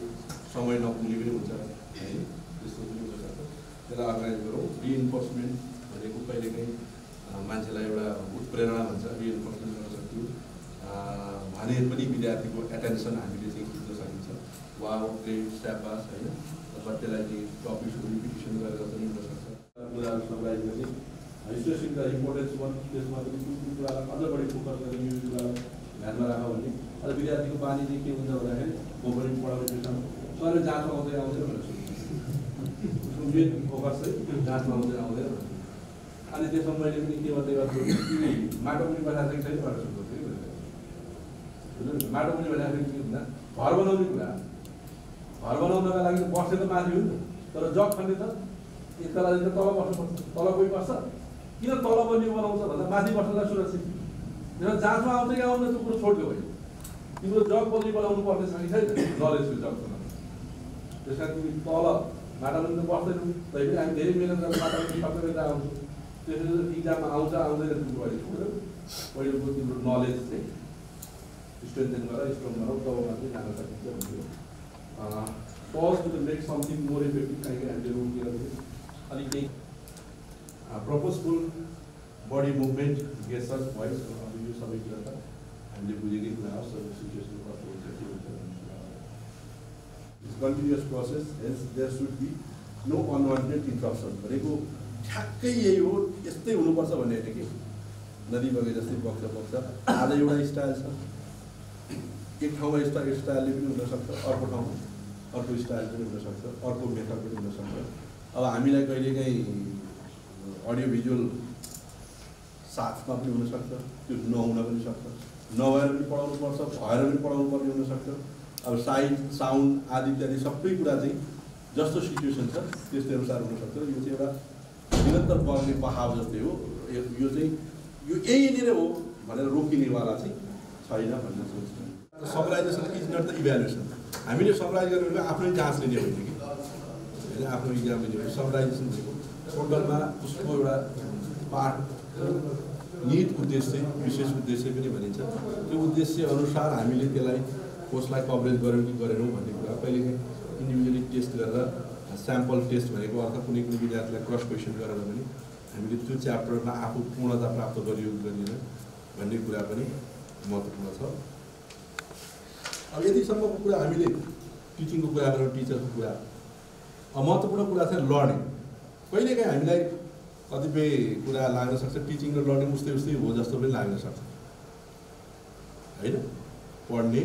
समय नपुग्ने पनि हुन्छ है त्यस्तो पनि हुनसक्छ त्यसलाई अर्गनाइज गरौँ रिइन्फोर्समेन्ट भनेको कहिलेकाहीँ मान्छेलाई एउटा उत्प्रेरणा भन्छ रिइन्फोर्समेन्ट गर्न सक्यो भने पनि विद्यार्थीको एटेन्सन हामीले चाहिँ खिच्न सकिन्छ वा ग्रेड स्ट्यापास होइन अथवा त्यसलाई चाहिँ टपिक्सहरू रिपिटेसन गरेर हुनसक्छ कुराहरू समराइज गर्ने स्ट्रेसिङ द इम्पोर्टेन्स कुरालाई फोकस गरेर यो कुरा। ध्यानमा राख भने अझ विद्यार्थीको बानी के हुन्छ भन्दाखेरि पनि पढाउने सरले जाँचमा आउँदै आउँदैन भनेर फोकस चाहिँ जाँचमा आउँदै आउँदैन अनि मैले पनि के माटो पनि बनाएको भनेर माटो पनि बनाएको घर बनाउने कुरा घर बनाउनका लागि बस्ने त माथि हो नि तर जग खन्ने त यसका लागि त तल बस्नुपर्छ तल कोही बस्छ? किन तल बनियो बनाउँछ भन्दा माथि बस्नलाई सुरक्षित। किन जाँचमा आउँदै आउँदा त्यो कुरो छोड्यो होइन तिम्रो जग बदली बनाउनु पर्ने छ कि छैन नलेजको जग बनाउनु त्यस कारण तिमी तल माटा पनि त बस्दैनौ। तैपनि हामी धेरै मिहिनेत गरेर माटा पनि गरेर आउँछौँ। त्यसरी इक्जाममा आउँछ आउँदैन तिम्रो अहिले छोड्यो पहिलोको तिम्रो नलेज चाहिँ स्ट्रेन्थेन गरेर स्ट्रङ गरौँ तब मात्रै जान सकिन्छ pause to make something more effective काहीँ हामीले रोकेर अलिक केही purposeful body movement gestures voice अब यो सबै कुरा त हामीले बुझेकै कुरा हो सबै सिचुएसन कस्तो हुन्छ के हुन्छ continuous process hence there should be no unwanted interruption भनेको ठ्याक्कै यही हो यस्तै हुनुपर्छ भन्ने होइन कि नदी बगे जस्तै बग्छ बग्छ आज एउटा स्टाइल छ एक ठाउँमा स्टाइल स्टाइलले पनि हुनसक्छ अर्को ठाउँमा अर्को स्टाइल पनि हुनसक्छ अर्को मेथड पनि हुनसक्छ अब हामीलाई कहिलेकाहीँ अडियो भिजुअल साथमा पनि हुनसक्छ त्यो नहुन पनि सक्छ। नभएर पनि पढाउनु पर्छ भएर पनि पढाउनु पर्ने हुनसक्छ अब साइज साउन्ड आदि इत्यादि सबै कुरा चाहिँ जस्तो सिचुएसन छ त्यस्तै अनुसार हुनसक्छ यो चाहिँ एउटा निरन्तर बढ्ने बहाव जस्तै हो। यो चाहिँ यो यहीँनिर हो भनेर रोकिनेवाला चाहिँ छैन भन्ने सोच्छु summarisation is not the evaluation हामीले समराइज गर्ने भनेको आफ्नै जाँच लिने होइन कि होइन आफ्नो इक्जाम लिने भने भनेको टोटलमा उसको एउटा पाठ निट उद्देश्य विशेष उद्देश्य पनि भनिन्छ त्यो उद्देश्य अनुसार हामीले त्यसलाई कोर्सलाई कभरेज गऱ्यौँ कि गरेनौँ भन्ने कुरा कहिलेकाहीँ इन्डिभिजुअली टेस्ट गरेर स्याम्पल टेस्ट भनेको अर्थ कुनै कुनै विद्यार्थीलाई क्रस क्वेसन गरेर पनि हामीले त्यो च्याप्टरमा आफू पूर्णता प्राप्त गरियो गरिएन भन्ने कुरा पनि महत्त्वपूर्ण छ अब यतिसम्मको कुरा हामीले टिचिङको कुरा गरौँ टिचरको कुरा। महत्त्वपूर्ण कुरा छ लर्निङ। कहिलेकाहीँ हामीलाई कतिपय कुरा लाग्न सक्छ टिचिङ र लर्निङ उस्तै उस्तै हो जस्तो पनि लाग्न सक्छ। होइन? पढ्ने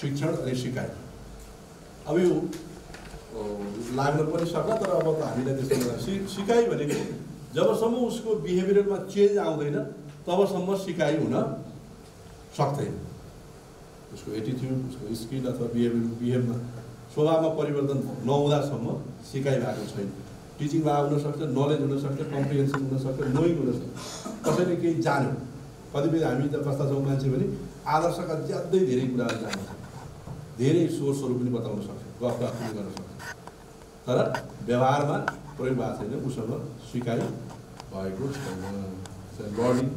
शिक्षण अनि सिकाइ। अब यो लाग्न पनि सक्ला तर अब त हामीलाई त्यस्तो सि सिकाइ भनेको जबसम्म उसको बिहेभियरमा चेन्ज आउँदैन तबसम्म सिकाइ हुन सक्दैन। उसको एटिट्युड उसको स्किल अथवा बिहेभियर बिहेभमा स्वभावमा परिवर्तन नहुँदासम्म सिकाइ भएको छैन टिचिङ भएको हुनसक्छ नलेज हुनसक्छ कम्प्रिहेन्सन हुनसक्छ नोइङ हुनसक्छ कसैले केही जान्यो कतिपय हामी त कस्ता छौँ मान्छे भने आदर्शका ज्यादै धेरै कुराहरू जान्छ धेरै सोर्सहरू पनि बताउन सक्छ गफ पनि गर्न सक्छ तर व्यवहारमा प्रयोग भएको छैन उसँग सिकाइ भएको छैन learning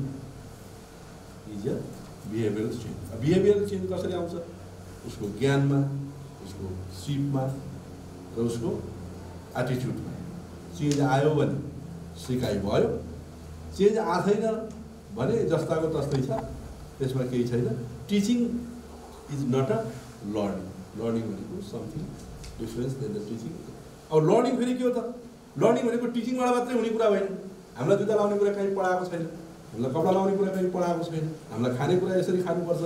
is a behavioural change behavioural change कसरी आउँछ? उसको ज्ञानमा उसको सिपमा र उसको एटिच्युडमा चेन्ज आयो भने सिकाइ भयो। चेन्ज आएन भने जस्ताको तस्तै छ। त्यसमा केही छैन। Teaching is not a learning learning भनेको something difference then the teaching अब लर्निङ फेरि के हो त? लर्निङ भनेको टिचिङबाट मात्रै हुने कुरा होइन हामीलाई जुत्ता लाउने कुरा कहीँ पढाएको छैन। हामीलाई कपडा लाउने कुरा कहीँ पढाएको छैन। हामीलाई खाने कुरा यसरी खानुपर्छ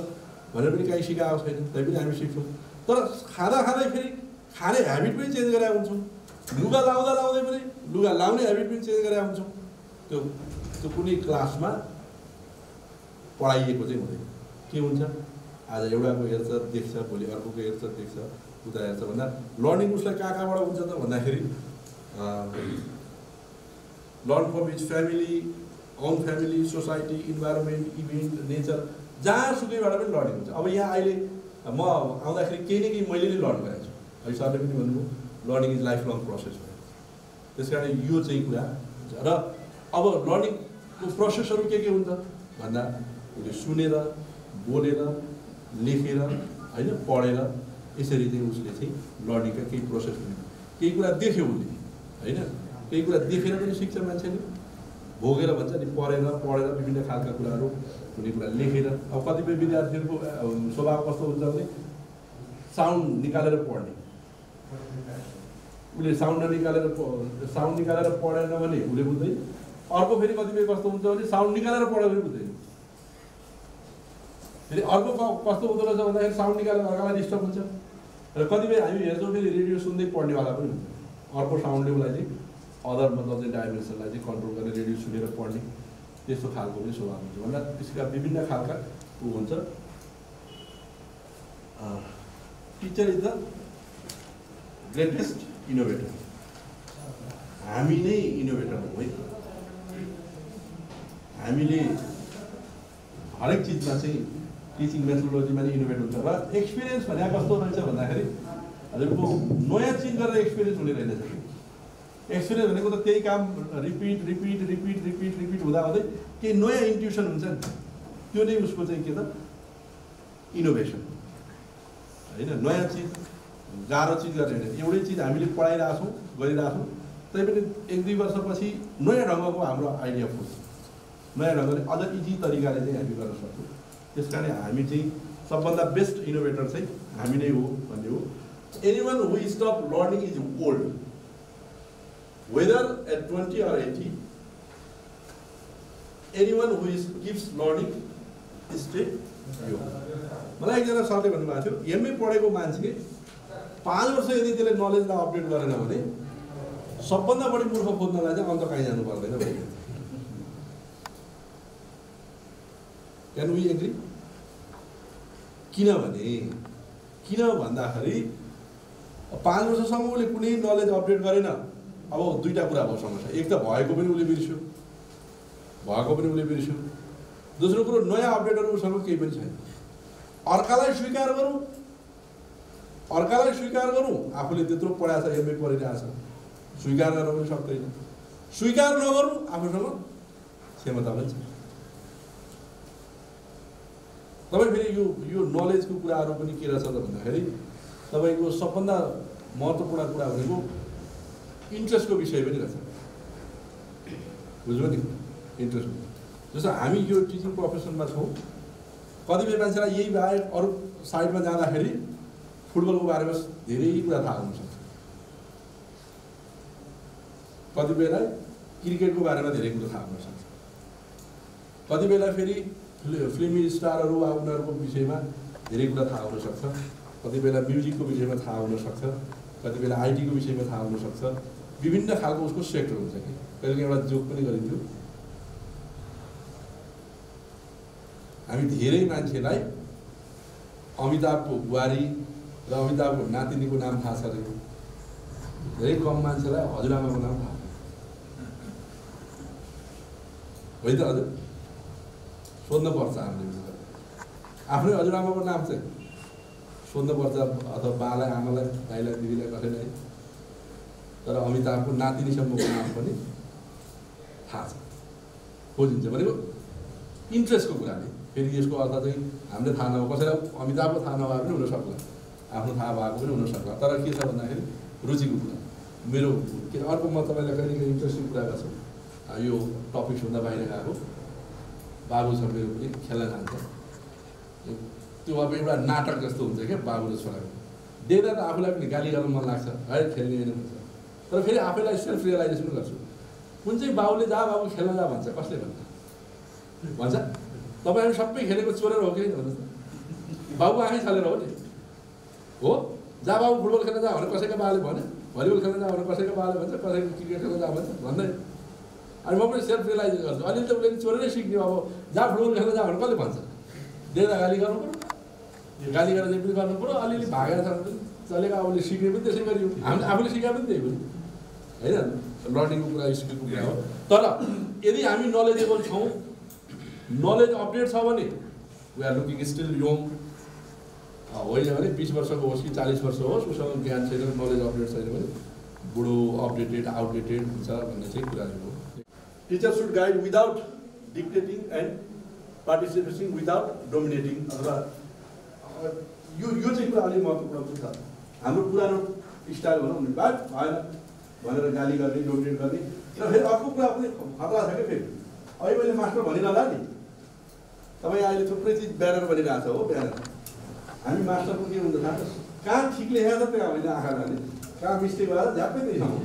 भनेर पनि कहीँ सिकाएको छैन। तै पनि हामी सिक्छौँ। तर खाँदा खाँदै फेरि खाने ह्याबिट पनि चेन्ज गरेका हुन्छौँ। लुगा लाउँदा लाउँदै पनि लुगा लाउने ह्याबिट पनि चेन्ज गरेका हुन्छौँ। त्यो त्यो कुनै क्लासमा पढाइएको चाहिँ हुँदैन। के हुन्छ? आज एउटाको हेर्छ देख्छ भोलि अर्कोको हेर्छ देख्छ उता हेर्छ भन्दा लर्निङ उसलाई कहाँ कहाँबाट हुन्छ त भन्दाखेरि learn from is family on family society environment event nature जहाँसुकैबाट पनि लर्निङ हुन्छ। अब यहाँ अहिले म आउँदाखेरि केही न केही मैले नै लर्न गरेको छु अहिले सरले पनि भन्नुभयो learning is life long process भयो त्यस कारण यो चाहिँ कुरा हुन्छ। र अब लर्निङको प्रोसेसहरू के के हुन्छ? भन्दा उसले सुनेर बोलेर लेखेर होइन पढेर यसरी चाहिँ उसले चाहिँ लर्निङका केही प्रोसेस हुने। केही कुरा देख्यो उसले होइन? केही कुरा देखेर पनि सिक्छ मान्छेले। भोगेर भन्छ नि पढेर पढेर विभिन्न खालका कुराहरू हुने कुरा लेखेर अब कतिपय विद्यार्थीहरूको स्वभाव कस्तो हुन्छ भने साउन्ड निकालेर पढ्ने। उसले साउन्ड ननिकालेर साउन्ड निकालेर पढेन भने उसले बुझ्दैन। अर्को फेरि कतिपय कस्तो हुन्छ भने साउन्ड निकालेर पढ्यो भने बुझ्दैन। फेरि अर्को कस्तो हुँदो रहेछ भन्दाखेरि साउन्ड निकालेर अर्कालाई डिस्टर्ब हुन्छ। र कतिपय हामी हेर्छौँ फेरि रेडियो सुन्दै पढ्नेवाला पनि हुन्छ। अर्को साउन्डले उसलाई चाहिँ अदर मतलब चाहिँ डाइमेन्सनलाई चाहिँ कन्ट्रोल गरेर रेडियो सुनेर पढ्ने त्यस्तो खालको पनि स्वभाव हुन्छ। भन्दा त्यसका विभिन्न खालका ऊ हुन्छ। Teacher is the greatest innovator हामी नै इनोभेटर हौँ है। हामीले हरेक चिजमा चाहिँ टिचिङ मेथोडोलोजीमा नै इनोभेट हुन्छ। र एक्सपिरियन्स भने कस्तो रहेछ भन्दाखेरि हजुरको नयाँ चिज गरेर एक्सपिरियन्स हुने रहेछ। एक्सपिरियन्स भनेको त त्यही काम repeat repeat repeat repeat repeat हुँदा हुँदै केही नयाँ इन्ट्युसन हुन्छ नि त्यो नै उसको चाहिँ के त? इनोभेसन होइन नयाँ चिज गाह्रो चिज गर्ने होइन। एउटै चिज हामीले पढाइरहेछौँ गरिरहेछौँ तैपनि एक दुई वर्षपछि नयाँ ढङ्गको हाम्रो आइडिया फुट्छ। नयाँ ढङ्गले अझ इजी तरिकाले चाहिँ हामी गर्न सक्छौँ। त्यस कारण हामी चाहिँ सबभन्दा बेस्ट इनोभेटर चाहिँ हामी नै हो भन्ने हो। Anyone who stop learning is old whether at twenty or eighty anyone who is keeps learning stay यो मलाई एकजना सरले भन्नुभएको थियो एमए पढेको मान्छे पाँच वर्ष यदि त्यसले नलेजलाई अपडेट गरेन भने सबभन्दा बढी मूर्ख खोज्नलाई चाहिँ अन्त कहीँ जानु पर्दैन क्यान वी एग्री किनभने किन भन्दाखेरि पाँच वर्षसम्म उसले कुनै नलेज अपडेट गरेन। अब दुईवटा कुरा भयो समस्या एक त भएको पनि उसले बिर्स्यो भएको पनि उसले बिर्स्यो दोस्रो कुरो नयाँ अपडेटहरू उसँग केही पनि छैन अर्कालाई स्वीकार गरौँ अर्कालाई स्वीकार गरौँ आफूले त्यत्रो पढाएको छ एमए पढिरहेछ स्वीकार गर्न पनि सक्दैन स्वीकार नगरौँ आफूसँग क्षमता पनि छ तपाईँ फेरि यो यो नलेजको कुराहरू पनि के रहेछ त भन्दाखेरि तपाईँको सबभन्दा महत्त्वपूर्ण कुरा भनेको इन्ट्रेस्टको विषय पनि रहेछ बुझ्यो नि इन्ट्रेस्ट जस्तो हामी यो टिचिङ प्रोफेसनमा छौँ कतिपय मान्छेलाई यही बाहेक अरू साइडमा जाँदाखेरि फुटबलको बारेमा धेरै कुरा थाहा हुनसक्छ कतिपयलाई क्रिकेटको बारेमा धेरै कुरो थाहा हुनसक्छ कतिपयलाई फेरि फिल्मी स्टारहरू वा उनीहरूको विषयमा धेरै कुरा थाहा हुनसक्छ कति बेला म्युजिकको विषयमा थाहा हुनसक्छ कति बेला आइटीको विषयमा थाहा हुनसक्छ विभिन्न खालको उसको सेक्टर हुन्छ कि कहिले एउटा जोक पनि गरिन्थ्यो हामी धेरै मान्छेलाई अमिताभको बुहारी र अमिताभको नातिनीको नाम थाहा छ अरे धेरै कम मान्छेलाई हजुरआमाको नाम थाहा होइन त हजुर सोध्नुपर्छ हामीले आफ्नै हजुरआमाको नाम चाहिँ सोध्नुपर्छ अथवा बालाई आमालाई दाइलाई दिदीलाई कसैलाई तर अमिताभको नातिनीसम्मको नाम पनि थाहा छ। खोजिन्छ। भनेको इन्ट्रेस्टको कुराले। फेरि यसको अर्थ चाहिँ हामीले थाहा नभए कसैलाई अमिताभको थाहा नभए पनि हुनसक्ला आफ्नो थाहा भएको पनि हुनसक्ला तर के छ भन्दाखेरि रुचिको कुरा। मेरो के अरे अर्को म तपाईँलाई कहिले कहिले इन्ट्रेस्टिङ कुरा गर्छु। यो टपिक सुन्दा बाहिर गएको बाबु छ मेरो पनि खेल्न जान्छ। त्यो अब एउटा नाटक जस्तो हुन्छ क्या बाबु र छोराको। देख्दा त आफूलाई पनि गाली गर्न मन लाग्छ। है खेल्ने होइन भन्छ। तर फेरि आफैलाई सेल्फ रियलाइजेसन गर्छु। कुन चाहिँ बाबुले जा बाबु खेल्न जा भन्छ कसले भन्छ? भन्छ? तपाईँ हामी सबै खेलेको चोरेर हो कि भन्नुहोस् त बाबु आफै छलेर हो नि। हो? जा बाबु फुटबल खेल्न जा भनेर कसैको बाबाले भन्यो? भलिबल खेल्न जा भनेर कसैको बाबाले भन्छ? कसैको क्रिकेट खेल्न जा भन्छ? भन्दैन अनि म पनि सेल्फ रियलाइज गर्छु। अलिअलि त उसले चोरेरै सिक्ने अब जा फुटबल खेल्न जा भनेर कसले भन्छ? देख्दा गाली गर्नु पऱ्यो। गाली गरेर पनि गर्नु पऱ्यो। अलिअलि भागेर छ चलेको आफूले सिक्ने पनि त्यसै गरियो हामीले आफूले सिकाए पनि त्यही पनि होइन? लर्निङको कुरा स्किलको कुरा हो। तर यदि हामी नलेजेबल छौँ नलेज अपडेट छ भने we are looking still young होइन भने बिस वर्षको होस् कि चालिस वर्ष होस् उसँग ज्ञान छैन नलेज अपडेट छैन भने बुढो अपडेटेड आउटडेटेड हुन्छ भन्ने चाहिँ कुराहरू हो। Teacher should guide without dictating and participating without dominating अथवा यो यो चाहिँ कुरा अलिक महत्त्वपूर्ण छ हाम्रो पुरानो स्टाइल भनौँ नि बात भएन। भनेर गाली गर्ने डोमिनेट गर्ने। र फेरि अर्को कुरा पनि खतरा छ क्या फेरि। अहिले मैले मास्टर भनिरहला नि तपाईँ अहिले थुप्रै चिज ब्यानर बनिरहेको छ हो ब्यानर। हामी मास्टरको के हुन्छ थाहा छ? कहाँ ठिक लेखेको छ त्यहाँ होइन आँखा जाने। कहाँ मिस्टेक भएर झ्याप्पै त्यही ठाउँ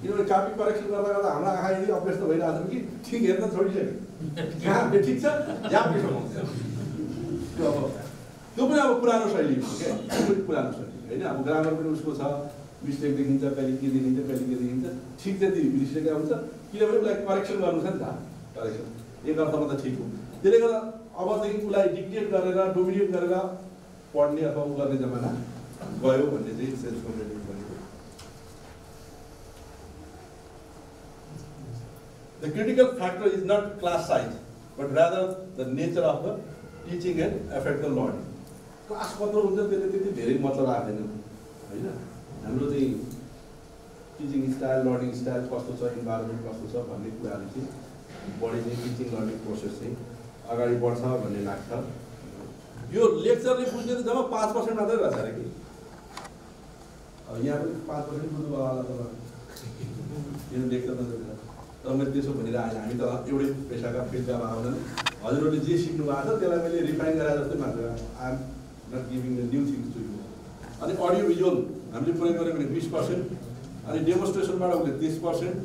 किनभने कापी करेक्सन गर्दा गर्दा हाम्रो आँखा यदि अभ्यस्त भइरहेको छ कि ठिक हेर्न छोडिसक्यो। कहाँ ठिक छ? झ्याप्पै ठाउँ त्यो अब त्यो पनि अब पुरानो शैली हो क्या त्यो पुरानो शैली होइन? अब ग्रामर पनि उसको छ। मिस्टेक देखिन्छ कहिले के देखिन्छ कहिले के देखिन्छ ठिक त्यति बिर्सिसकेको हुन्छ किनभने उसलाई करेक्सन गर्नु छ नि त। करेक्सन एक अर्थमा त ठिक हो। त्यसले गर्दा अबदेखि उसलाई डिक्टेट गरेर डोमिनेट गरेर पढ्ने अथवा उ गर्ने जमाना गयो भन्ने चाहिँ सेल्फ कम्प्लेनिङ भनेको The critical factor is not class size, but rather the nature of the teaching and affect the learning. Class कत्रो हुन्छ त्यसले त्यति धेरै मतलब राख्दैन। होइन? हाम्रो चाहिँ टिचिङ स्टाइल लर्निङ स्टाइल कस्तो छ इन्भाइरोमेन्ट कस्तो छ भन्ने कुराहरू चाहिँ बढी चाहिँ टिचिङ लर्निङ प्रोसेस चाहिँ अगाडि बढ्छ भन्ने लाग्छ। यो लेक्चरले बुझ्ने त जम्मा पाँच पर्सेन्ट मात्रै रहेछ अरे कि? यहाँ पनि पाँच पर्सेन्ट बुझ्नु होला त यो लेक्चर मात्रै तर मैले त्यसो भनेर आएन हामी त एउटै पेसाका फिल्डका आउँदैन हजुरहरूले जे सिक्नु भएको छ त्यसलाई मैले रिफाइन गराए जस्तै मात्र। I'm not giving the new things to you अनि अडियो भिजुअल हामीले प्रयोग गऱ्यो भने बिस पर्सेन्ट अनि डेमोन्स्ट्रेसनबाट उसले तिस पर्सेन्ट।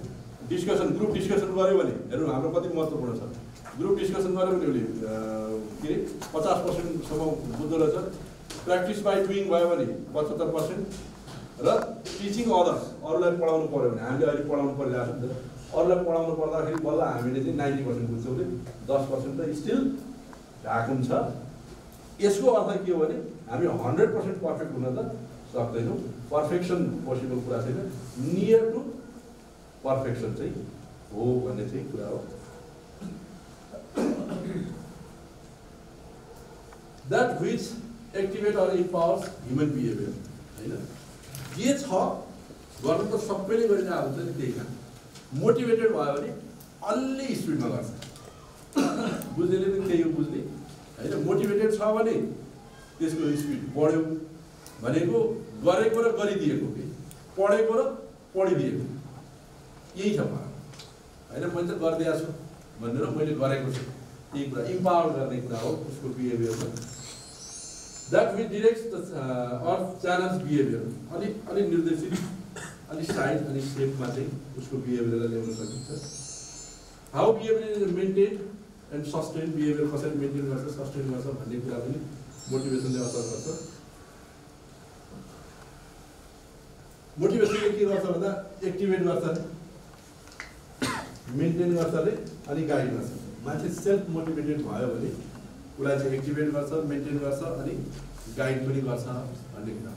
डिस्कसन ग्रुप डिस्कसन गऱ्यो भने हेर्नु हाम्रो कति महत्त्वपूर्ण छ। ग्रुप डिस्कसन गऱ्यो भने उसले के अरे पचास पर्सेन्टसम्म बुझ्दो रहेछ। प्र्याक्टिस बाई डुइङ भयो भने पचहत्तर पर्सेन्ट। र टिचिङ अदर्स अरूलाई पढाउनु पऱ्यो भने हामीले अहिले पढाउनु परिरहेको छ। अरूलाई पढाउनु पर्दाखेरि बल्ल हामीले चाहिँ नाइन्टी पर्सेन्ट बुझ्छौँ भने दस पर्सेन्ट त स्टिल ढाक हुन्छ यसको अर्थ के हो भने हामी हन्ड्रेड पर्सेन्ट पर्फेक्ट हुन त सक्दैनौँ। पर्फेक्सन पोसिबल कुरा छैन। नियर टु पर्फेक्सन चाहिँ हो भन्ने चाहिँ कुरा हो। That which activate or empowers human behaviour होइन? के छ गर्नु त सबैले गरिरहेको हुन्छ नि त्यही काम मोटिभेटेड भयो भने अलि स्पिडमा गर्छ। बुझ्नेले पनि त्यही हो बुझ्ने। होइन? मोटिभेटेड छ भने त्यसको स्पिड बढ्यो भनेको गरेको र गरिदिएको के पढेको र पढिदिएको यही छ मलाई होइन, मैले त गरिदिएको छु। भनेर यही कुरा इम्पावर गर्ने कुरा हो, उसको बिहेभियरमा that which directs the or channels behaviour अलिक अलिक निर्देशित अलिक साइज़ अनि सेपमा चाहिँ उसको बिहेभियरलाई ल्याउन सकिन्छ। How behaviour is maintain and sustain behaviour कसरी मेन्टेन गर्छ सस्टेन गर्छ भन्ने कुरा पनि मोटिभेसनले असर गर्छ मोटिभेसनले के गर्छ भन्दा एक्टिभेट गर्छ मेन्टेन गर्छ अरे अनि गाइड गर्छ मान्छे सेल्फ मोटिभेटेड भयो भने उसलाई चाहिँ एक्टिभेट गर्छ मेन्टेन गर्छ अनि गाइड पनि गर्छ भन्ने कुरा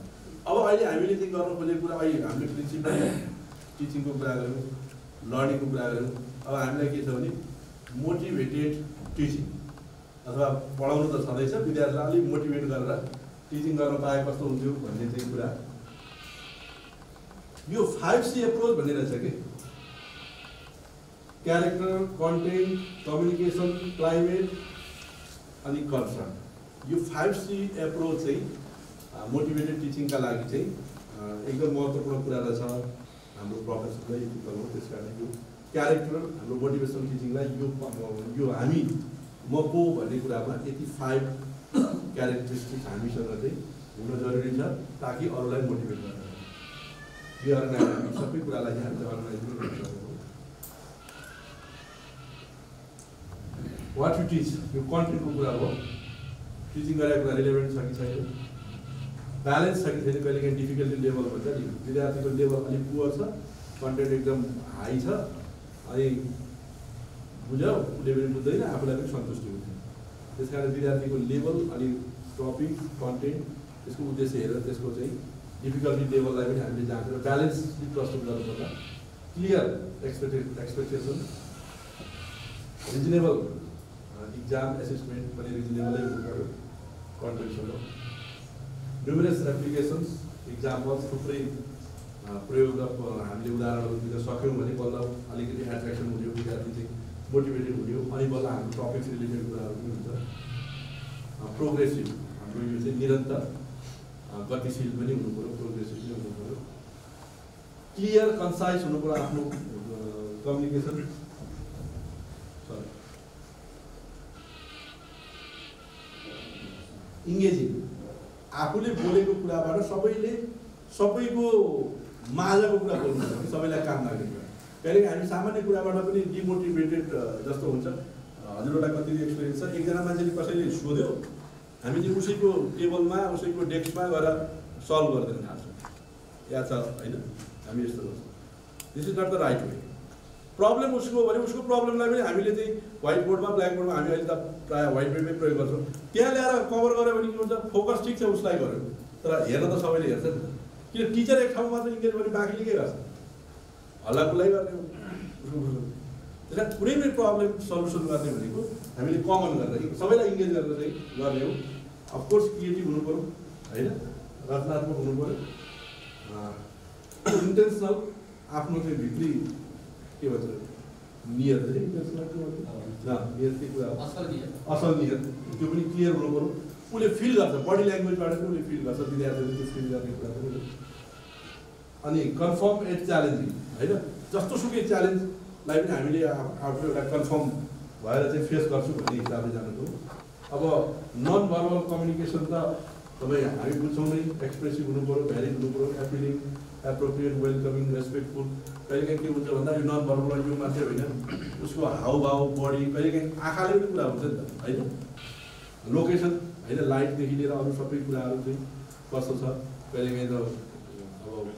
अब अहिले हामीले चाहिँ गर्नु खोजेको कुरा अहिले हामीले प्रिन्सिपल टिचिङको कुरा गऱ्यौँ लर्निङको कुरा गऱ्यौँ अब हामीलाई के छ भने मोटिभेटेड टिचिङ अथवा पढाउनु त छँदैछ विद्यार्थीलाई अलिक मोटिभेट गरेर टिचिङ गर्न पाए कस्तो हुन्थ्यो भन्ने चाहिँ कुरा यो फाइभ सी एप्रोच भन्ने रहेछ कि? क्यारेक्टर कन्टेन्ट कम्युनिकेसन क्लाइमेट अनि कन्सर्न यो फाइभ सी एप्रोच चाहिँ मोटिभेटेड टिचिङका लागि चाहिँ एकदम महत्त्वपूर्ण कुरा रहेछ हाम्रो प्रोफेसनलाई त्यस कारण यो क्यारेक्टर हाम्रो मोटिभेसन टिचिङलाई यो यो हामी म को भन्ने कुरामा यति फाइभ क्यारेक्टरिस्टिक हामीसँग चाहिँ हुन जरुरी छ ताकि अरूलाई मोटिभेट गर्न। यो अर्गनाइज सबै कुरालाई चाहिँ हामीले अर्गनाइज पनि गर्न सक्छौँ वाट यु टिच यो कन्टेन्टको कुरा हो टिचिङ गरेको कुरा रिलेभेन्ट छ कि छैन ब्यालेन्स छ कि छैन कहिले काहीँ डिफिकल्टी लेभल भन्छ नि विद्यार्थीको लेभल अलिक पुवर छ कन्टेन्ट एकदम हाई छ अनि बुझ्यो उसले पनि बुझ्दैन आफूलाई पनि सन्तुष्टि हुन्छ त्यस कारण विद्यार्थीको लेभल अनि टपिक कन्टेन्ट त्यसको उद्देश्य हेरेर त्यसको चाहिँ डिफिकल्टी लेभललाई पनि हामीले जाँचेर ब्यालेन्स प्रस्तुत गर्नुपर्छ clear expecta expectation reasonable exam assessment पनि रिजनेबलै हुनु पऱ्यो कन्टेन्टसँग न्युमरस एप्लिकेसन्स इक्जाम्पल्स थुप्रै प्रयोग हामीले उदाहरणहरू दिन सक्यौँ भने बल्ल अलिकति एट्र्याक्सन हुने हो विद्यार्थी चाहिँ मोटिभेटेड हुने हो अनि बल्ल हाम्रो टपिक्स रिलेटेड कुराहरू पनि हुन्छ प्रोग्रेसिभ हाम्रो यो चाहिँ निरन्तर गतिशील पनि हुनु पऱ्यो प्रोग्रेसिभ पनि हुनु पऱ्यो क्लियर कन्साइज हुनु पऱ्यो आफ्नो कम्युनिकेसन इङ्गेजिङ आफूले बोलेको कुराबाट सबैले सबैको माझको कुरा बोल्नु कि सबैलाई काम लाग्ने कुरा। कहिले हामी सामान्य कुराबाट पनि डिमोटिभेटेड जस्तो हुन्छ। हजुरहरूलाई कति एक्सपिरियन्स छ एकजना मान्छेले कसैले सोध्यो हामी चाहिँ उसैको टेबलमा उसैको डेस्कमा गएर सल्भ गरिदिन थाल्छौँ। याद छ होइन? हामी यस्तो गर्छौँ। This is not the right way problem उसको भने उसको प्रब्लमलाई पनि हामीले चाहिँ व्हाइट बोर्डमा ब्ल्याक बोर्डमा हामी अहिले त प्रायः व्हाइट बोर्डमै प्रयोग गर्छौँ। त्यहाँ ल्याएर कभर गऱ्यो भने के हुन्छ? फोकस ठिक छ उसलाई गऱ्यो। तर हेर्न त सबैले हेर्छ नि त। किन टिचर एक ठाउँमा मात्र इङ्गेज भने बाँकीले के गर्छ? हल्ला खुल्लै गर्ने उसको त्यसलाई कुनै पनि प्रब्लम सल्युसन गर्ने भनेको हामीले कमन गरेर सबैलाई इङ्गेज गरेर चाहिँ गर्ने हो अफकोर्स क्रिएटिभ हुनु पऱ्यो होइन? रचनात्मक हुनु पऱ्यो इन्टेन्सनल आफ्नो चाहिँ भित्री के भन्छ? नियत इन्टेन्सनल के भन्छ? कुरा असल नियत। त्यो पनि क्लियर हुनु पऱ्यो उसले फिल गर्छ बडी ल्याङ्ग्वेजबाट पनि उसले फिल गर्छ विद्यार्थीहरूले त्यो फिल गर्ने कुरा पनि अनि कन्फर्म एट च्यालेन्जिङ होइन? जस्तो सुकै च्यालेन्जलाई पनि हामीले आफ- आफ्नो एउटा कन्फर्म भएर चाहिँ फेस गर्छु भन्ने हिसाबले जानु अब नन भर्बल कम्युनिकेसन त तपाईँ हामी बुझ्छौँ नै एक्सप्रेसिभ हुनु पऱ्यो भ्यालिड हुनु पऱ्यो एपिलिङ एप्रोप्रिएट वेलकमिङ रेस्पेक्टफुल कहिले काहीँ के हुन्छ भन्दा यो नन भर्बल यो मात्रै होइन। उसको हाउभाउ बडी कहिले काहीँ आँखाले पनि कुरा हुन्छ नि त होइन? लोकेसन होइन? लाइटदेखि लिएर अरू सबै कुराहरू चाहिँ कस्तो छ? कहिले काहीँ त अब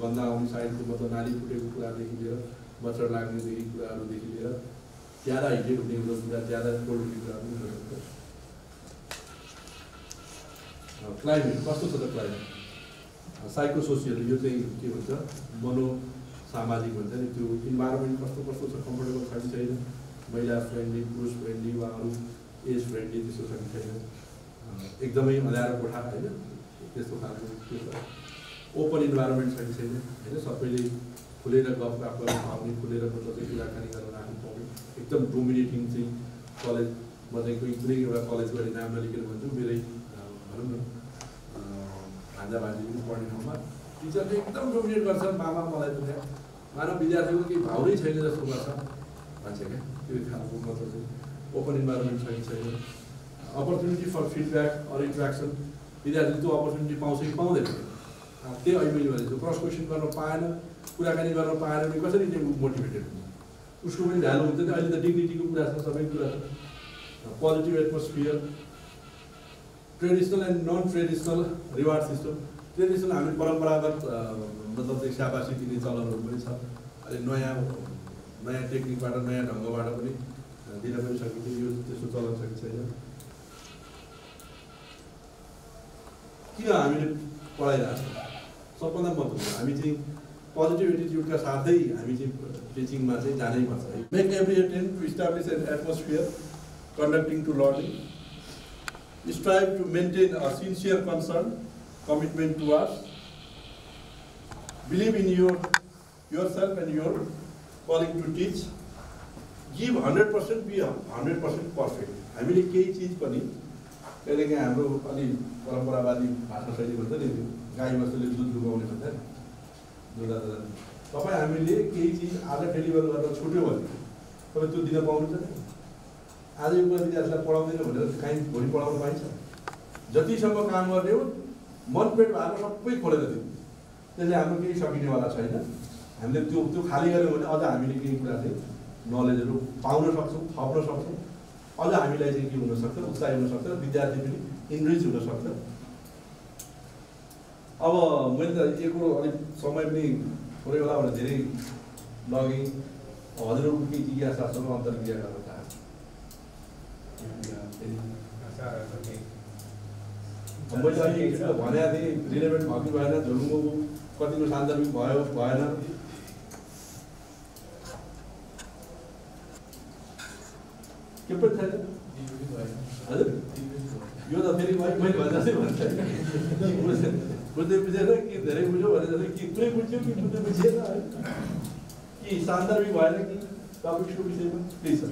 गन्दा आउने साइडको मतलब नाली फुटेको कुरादेखि लिएर मच्छर लाग्नेदेखि कुराहरूदेखि लिएर ज्यादा हिटेड हुने कुरा ज्यादा कोल्ड हुने कुरा पनि हुनसक्छ क्लाइमेट कस्तो छ त क्लाइमेट साइको सोसियल यो चाहिँ के भन्छ मनो सामाजिक भन्छ नि त्यो इन्भाइरोमेन्ट कस्तो कस्तो छ कम्फर्टेबल छ कि छैन महिला फ्रेन्डली पुरुष फ्रेन्डली वा अरू एज फ्रेन्डली त्यस्तो छ कि छैन एकदमै अँध्यारो कोठा होइन त्यस्तो खालको त्यो छ ओपन इन्भाइरोमेन्ट छ कि छैन होइन सबैले खुलेर गफगाफ गर्न पाउने खुलेर चाहिँ कुराकानी गर्न एकदम डोमिनेटिङ चाहिँ कलेज कोही कुनै एउटा कलेज गरी नाम नलिकन भन्छु मेरै भनौँ न भान्जा भान्जी पनि पढ्ने ठाउँमा। टिचरले एकदम डोमिनेट गर्छ मामा मलाई त्यहाँ। मानव विद्यार्थीको केही नै छैन जस्तो गर्छ भन्छ क्या त्यो खालको मतलब चाहिँ ओपन इन्भाइरोमेन्ट छ कि छैन। Opportunity for feedback or interaction विद्यार्थीले त्यो अपर्च्युनिटी पाउँछ कि पाउँदैन? त्यही अहिले मैले भनेको क्रस क्वेसन गर्न पाएन कुराकानी गर्न पाएन भने कसरी चाहिँ मोटिभेटेड हुन्छ उसको पनि भ्यालु हुन्छ नि अहिले त डिग्निटीको कुरा छ सबै कुरा positive atmosphere traditional and non traditional reward system traditional हामी परम्परागत मतलब चाहिँ स्याबासी दिने चलनहरू पनि छ। अहिले नयाँ नयाँ टेक्निकबाट नयाँ ढङ्गबाट पनि दिन पनि सकिन्छ। यो त्यस्तो चलन छ कि छैन किन हामीले पढाइरहेको छौँ सबभन्दा महत्त्वपूर्ण। हामी चाहिँ पोजिटिभ एटिट्युडका साथै हामी चाहिँ टिचिङमा चाहिँ जानै पर्छ make every attempt to establish an atmosphere conducting to learning strive to maintain a sincere concern, commitment to us. Believe in your yourself and your calling to teach. Give 100%, be 100% perfect. हामीले केही चिज पनि कहिलेकाहीँ हाम्रो अलि परम्परावादी भाषा शैली भन्छ नि गाई बस्तुले दुध लुगाउने भन्छ नि दुधा दुधा तपाईँ हामीले केही चिज आज डेलिभर गरेर छुट्यो भने तपाईँ त्यो दिन पाउनुहुन्छ आज यो विद्यार्थीलाई पढाउँदैन भनेर काहीँ भोलि पढाउनु पाइन्छ। जतिसम्म काम गर्ने हो मन पेट भएको सबै खोलेर दिउँ त्यसले हाम्रो केही सकिनेवाला छैन। हामीले त्यो त्यो खाली गऱ्यौँ भने अझ हामीले केही कुरा चाहिँ नलेजहरू पाउन सक्छौँ थप्न सक्छौँ। अझ हामीलाई चाहिँ के हुनसक्छ उत्साह हुनसक्छ विद्यार्थी पनि इन्क्रिज हुनसक्छ अब मैले त एक कुरो अलिक समय पनि थोरै होला भने धेरै लगेँ हजुरहरूको जिज्ञासासँग अन्तर्क्रिया गर्न चाहन्छु मैले अलिक भनेको थिएँ रिलेभेन्ट भयो कि भएन झुलुङ्गो कतिको सान्दर्भिक भयो भएन के पनि छैन यो त फेरि मैले बुझ्दै बुझेन कि धेरै बुझ्यो भने जस्तै कि कुनै बुझ्यो कि बुझ्दै बुझिएन है कि सान्दर्भिक भएन कि टपिक्सको विषयमा please sir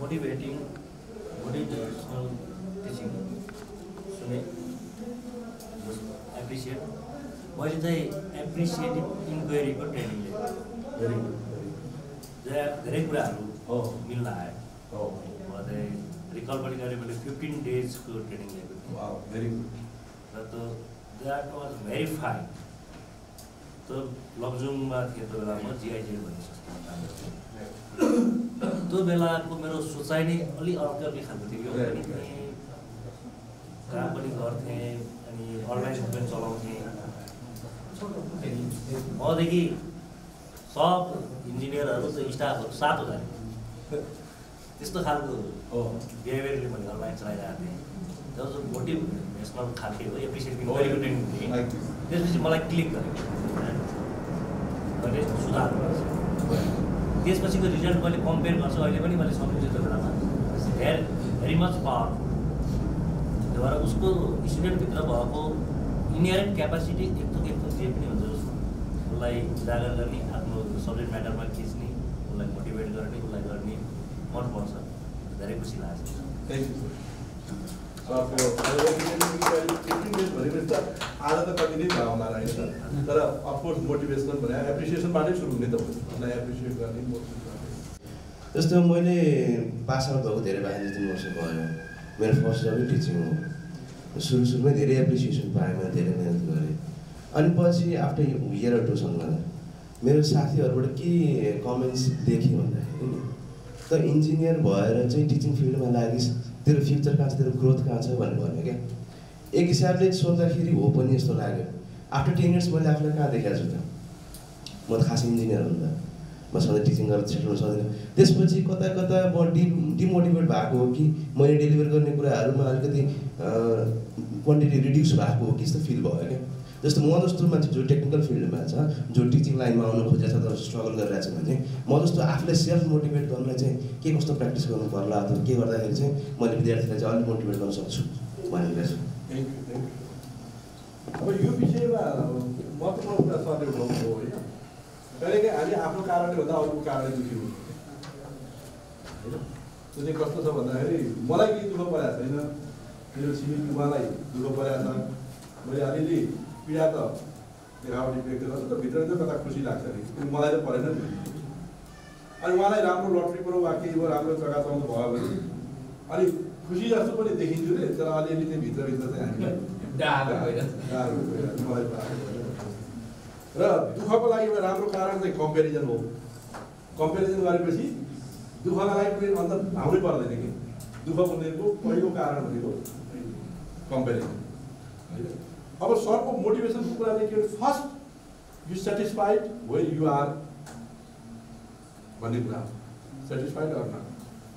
motivating motivational teaching सुने? एप्रिसिएट मैले चाहिँ एप्रिसिएटिभ इन्क्वायरीको ट्रेनिङ लिएँ भेरी गुड धेरै कुराहरू मिल्न आयो म चाहिँ रिकल पनि गरेँ मैले फिफ्टिन डेजको ट्रेनिङ लिएको थिएँ भेरी गुड र त्यो द्याट वाज भेरी फाइन त्यो लमजुङमा थिएँ त्यो बेला म जिआइजिएल भन्ने संस्थामा काम गर्थेँ त्यो बेलाको मेरो सोचाइ नै अलिक अर्कै अर्कै खालको थियो यो पनि काम पनि गर्थेँ अनि अर्गनाइजेसन पनि चलाउँथेँ। मदेखि सब इन्जिनियरहरू त स्टाफहरू सात हजार त्यस्तो खालको बिहेभियरले मैले अनलाइन चलाइरहेको थिएँ। जब जो मोटिभेसनल खालके हो एप्रिसिएट गरेको त्यसपछि मलाई क्लिक गरेँ मैले सुधार गर्छु त्यसपछिको रिजल्ट मैले कम्पेयर गर्छु अहिले पनि मैले सम्झिन्छु त्यो बेलामा भेरी भेरी मच पावर त्यही भएर उसको स्टुडेन्टभित्र भएको इन्हेरेन्ट क्यापासिटी एकथोक एकथोक जे पनि हुन्छ उसलाई उजागर गर्ने आफ्नो सब्जेक्ट म्याटरमा खिच्ने उसलाई मोटिभेट गर्ने उसलाई गर्ने मनपर्छ। धेरै खुसी लाग्छ। थ्याङ्क यू आज त कति नै होला होइन तर अफकोर्स मोटिभेसनल भने एप्रिसिएसनबाटै सुरु हुने त उसलाई एप्रिसिएट गर्ने मोटिभेट जस्तो मैले पास आउट भएको धेरै दुई तिन वर्ष भयो। मेरो फर्स्ट जबै टिचिङ हो। सुरु सुरुमै धेरै एप्रिसिएसन पाएँ मैले धेरै मिहिनेत गरेँ। अनि पछि आफ्टर इयर टूसँग मेरो साथीहरूबाट के कमेन्ट्स देखेँ भन्दाखेरि त इन्जिनियर भएर चाहिँ टिचिङ फिल्डमा लागिस् तेरो फ्युचर कहाँ छ तेरो ग्रोथ कहाँ छ भनेर भन्यो क्या। एक हिसाबले सोच्दाखेरि हो पनि यस्तो लाग्यो। आफ्टर टेन इयर्स मैले आफूलाई कहाँ देखाएको छु त? म त खास इन्जिनियर हो नि त। म सधैँ टिचिङ गरेर हुन सक्दिनँ त्यसपछि कता कता म डि डिमोटिभेट भएको हो कि मैले डेलिभर गर्ने कुराहरूमा अलिकति क्वान्टिटी रिड्युस भएको हो कि जस्तो फिल भयो क्या। जस्तो म जस्तो मान्छे जो टेक्निकल फिल्डमा छ जो टिचिङ लाइनमा आउनु खोजेको छ तर स्ट्रगल गरिरहेको छ भने म जस्तो आफूलाई सेल्फ मोटिभेट गर्नलाई चाहिँ के कस्तो प्र्याक्टिस गर्नु पर्ला अथवा के गर्दाखेरि चाहिँ मैले विद्यार्थीलाई चाहिँ अलिक मोटिभेट गर्न सक्छु भनेर अब यो विषयमा महत्त्वपूर्ण कुरा सरले उठाउनु हो होइन? कहिलेकाहीँ हामी आफ्नो कारणले भन्दा अरूको कारणले दुःखी हुन्छ। होइन? त्यो चाहिँ कस्तो छ भन्दाखेरि मलाई केही दुःख परेको छैन। मेरो छिमेकी उहाँलाई दुःख परेको छ। मैले अलिअलि पीडा त देखावटी व्यक्त गर्छु त भित्र कता खुसी लाग्छ नि किनकि मलाई त परेन नि अनि उहाँलाई राम्रो लट्री पऱ्यो वा केही भयो राम्रो जग्गा चलाउनु भयो भने अलिक खुसी जस्तो पनि देखिन्छु रे तर अलिअलि चाहिँ भित्रभित्र चाहिँ हामीलाई र दुःखको लागि एउटा राम्रो कारण चाहिँ कम्पेरिजन हो कम्पेरिजन गरेपछि दुःखका लागि कुनै अन्त हाउनै पर्दैन कि दुःख हुनेको पहिलो कारण भनेको कम्पेरिजन होइन अब सरको मोटिभेसनको कुरा के first you satisfied where you are भन्ने कुरा हो। सेटिस्फाइड अर नट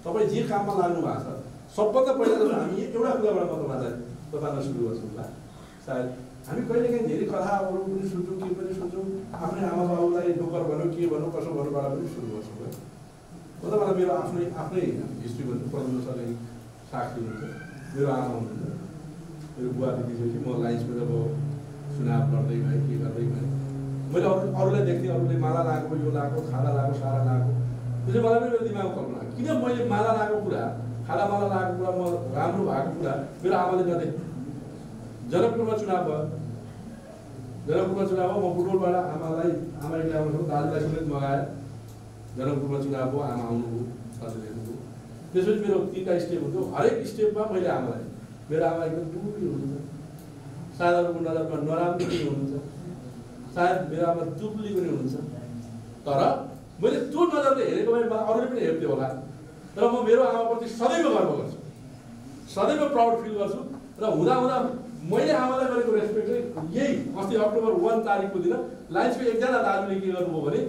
तपाईँ जे काममा लाग्नु भएको छ सबभन्दा पहिला त हामी एउटा कुराबाट म तपाईँलाई तपाईँलाई सुरु गर्छौँ होला। सायद हामी कहिलेकाहीँ धेरै कथाहरू पनि सुन्छौँ के पनि सुन्छौँ आफ्नै आमा बाबुलाई नोकर भनौँ के भनौँ कसो भनौँबाट पनि सुरु गर्छौँ है। म तपाईँलाई मेरो आफ्नै आफ्नै हिस्ट्री पढ्नु सरले साक्षी हुनुहुन्छ मेरो आमा हुनुहुन्छ बुवा दिदीपछि म लाइन्समा जब चुनाव लड्दै गएँ के गर्दै गएँ मैले अरू अरूलाई देख्थेँ अरूले माला लगाएको यो लगाएको खाना लगाएको सारा लगाएको त्यो चाहिँ मलाई पनि मेरो दिमागमा कल्पना। किन मैले माला लगाएको कुरा खाला माला लगाएको कुरा म राम्रो भएको कुरा मेरो आमाले नदे जनकपुरमा चुनाव भयो जनकपुरमा चुनाव भयो म बुटोलबाट आमालाई आमा आउनु दाजुलाई समेत मगाएर जनकपुरमा चुनाव भयो आमा आउनुभयो दाजुले हेर्नुभयो त्यसपछि मेरो तिनवटा स्टेप हुन्थ्यो हरेक स्टेपमा मैले आमालाई मेरो आमा एकदम दुःखी हुनुहुन्छ। सायद अरूको नजरमा नराम्रो पनि हुनुहुन्छ। सायद मेरो आमा चुप्ली पनि हुनुहुन्छ तर मैले त्यो नजरले हेरेको भए अरूले पनि हेर्थ्यो होला। तर म मेरो आमाप्रति सदैव गर्व गर्छु। सदैव प्राउड फिल गर्छु। र हुँदा हुँदा मैले आमालाई गरेको रेस्पेक्ट चाहिँ यही। अस्ति अक्टोबर वान तारिकको दिन लाइन्सको एकजना दाजुले के गर्नुभयो भने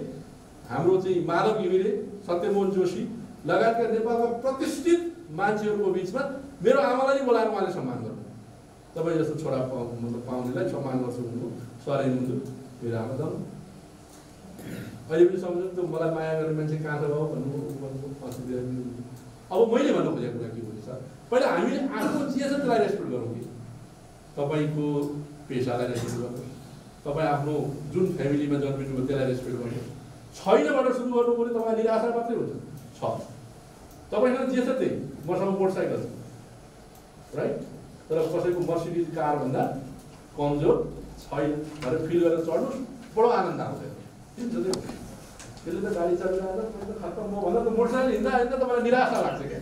हाम्रो चाहिँ माधव घिमिरे सत्यमोहन जोशी लगायतका नेपालका प्रतिष्ठित मान्छेहरूको बिचमा मेरो आमालाई नै बोलाएर उहाँले सम्मान गर्नु तपाईँ जस्तो छोरा पाउ मतलब पाउनेलाई सम्मान गर्छु भन्नु सरे हुन्थ्यो मेरो आमा अहिले पनि सम्झनु त्यो मलाई माया गर्ने मान्छे कहाँ छ बाबु भन्नु। अब मैले भन्नु खोजेको कुरा के हो भने सर पहिला हामीले आफ्नो जे छ त्यसलाई रेस्पेक्ट गरौँ कि। तपाईँको पेसालाई रेस्पेक्ट गर्नु तपाईँ आफ्नो जुन फ्यामिलीमा जन्मिनुभयो त्यसलाई रेस्पेक्ट गर्नु छैनबाट सुरु गर्नु भने तपाईँ निराशा मात्रै हुन्छ। छ। तपाईँसँग जे छ त्यही। मसँग मोटरसाइकल छ। राइट तर कसैको मर्सिडिज कारभन्दा कमजोर छैन भनेर फिल गरेर चढ्नुहोस् बडो आनन्द आउँछ? त्यसले त गाडी चलाएर खत्तम। म भन्दा त मोटरसाइकल हिँड्दा हिँड्दा तपाईँलाई निराशा लाग्छ क्या।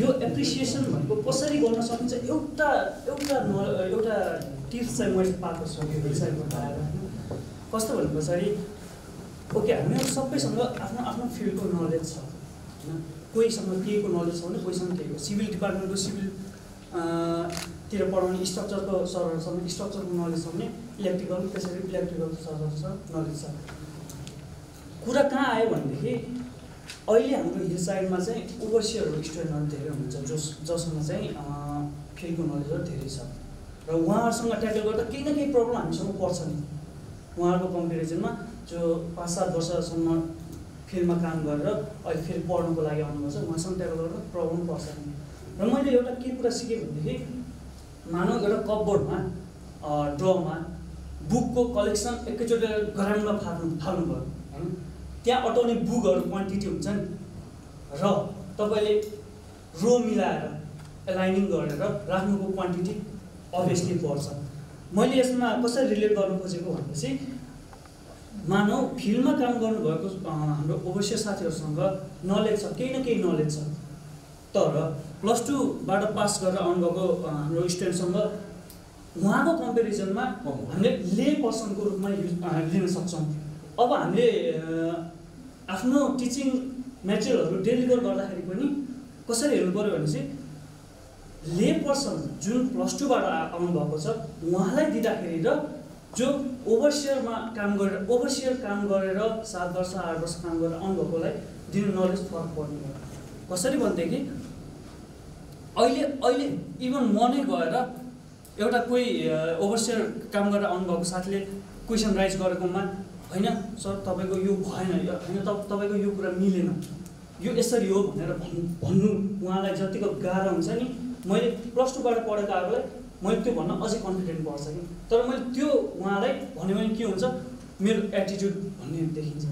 यो एप्रिसिएसन भनेको कसरी गर्न सकिन्छ? एउटा एउटा एउटा टिप्स चाहिँ मैले पाएको यो हिलसाइडबाट आएर कस्तो भने पछाडि ओके हामीहरू सबैसँग आफ्नो आफ्नो फिल्डको नलेज छ। होइन? कोहीसँग केहीको नलेज छ भने कोहीसँग केहीको। सिभिल डिपार्टमेन्टको सिभिल तिर पढाउने स्ट्रक्चरको सरहरूसँग स्ट्रक्चरको नलेज छ भने इलेक्ट्रिकल त्यसरी इलेक्ट्रिकल सरहरूसँग नलेज छ। कुरा कहाँ आयो भनेदेखि अहिले हाम्रो हिल साइडमा चाहिँ ओभरसियरहरू स्टुडेन्टहरू धेरै हुनुहुन्छ जस जसमा चाहिँ फिल्डको नलेजहरू धेरै छ। र उहाँहरूसँग ट्याकल गर्दा केही न केही प्रब्लम हामीसँग पर्छ नि। उहाँहरूको कम्पेरिजनमा जो पाँच सात वर्षसम्म फिल्डमा काम गरेर अहिले फेरि पढ्नुको लागि आउनुपर्छ उहाँसँग ट्याकल गर्दा प्रब्लम पर्छ नि। र मैले एउटा के कुरा सिकेँ भनेदेखि मानव एउटा कपबोर्डमा ड्रमा बुकको कलेक्सन एकैचोटि ग्राउन्डमा फाल्नु फाल्नु भयो होइन? त्यहाँ अटाउने बुकहरू क्वान्टिटी हुन्छ नि र तपाईँले रो मिलाएर एलाइनिङ गरेर राख्नुको क्वान्टिटी अभियसली बढ्छ। मैले यसमा कसरी रिलेट गर्नु खोजेको भनेपछि मानव फिल्डमा काम गर्नुभएको हाम्रो ओभरसियर साथीहरूसँग नलेज छ केही न केही नलेज छ। तर प्लस टूबाट पास गरेर आउनुभएको हाम्रो स्टुडेन्टसँग उहाँको कम्पेरिजनमा हामीले ले पर्सनको रूपमा युज लिन सक्छौँ। अब हामीले आफ्नो टिचिङ मेटेरियलहरू डेलिभर गर्दाखेरि पनि कसरी हेर्नु पऱ्यो भने चाहिँ ले पर्सन जुन प्लस टूबाट आउनुभएको छ उहाँलाई दिँदाखेरि र जो ओभरसियरमा काम गरेर ओभरसियर काम गरेर सात वर्ष आठ वर्ष काम गरेर आउनुभएकोलाई दिनु नलेज फरक पर्ने कसरी भनेदेखि अहिले अहिले इभन म नै गएर एउटा कोही ओभरसियर काम गरेर आउनुभएको साथीले क्वेसन राइज गरेकोमा होइन सर तपाईँको यो भएन होइन तप- तपाईँको यो कुरा मिलेन। यो यसरी हो भनेर भन्नु भन्नु उहाँलाई जतिको गाह्रो हुन्छ नि मैले प्लस टूबाट पढेको आएकोलाई मैले त्यो भन्न अझै कन्फिडेन्ट पर्छ कि। तर मैले त्यो उहाँलाई भन्यो भने के हुन्छ मेरो एटिट्युड भन्ने देखिन्छ।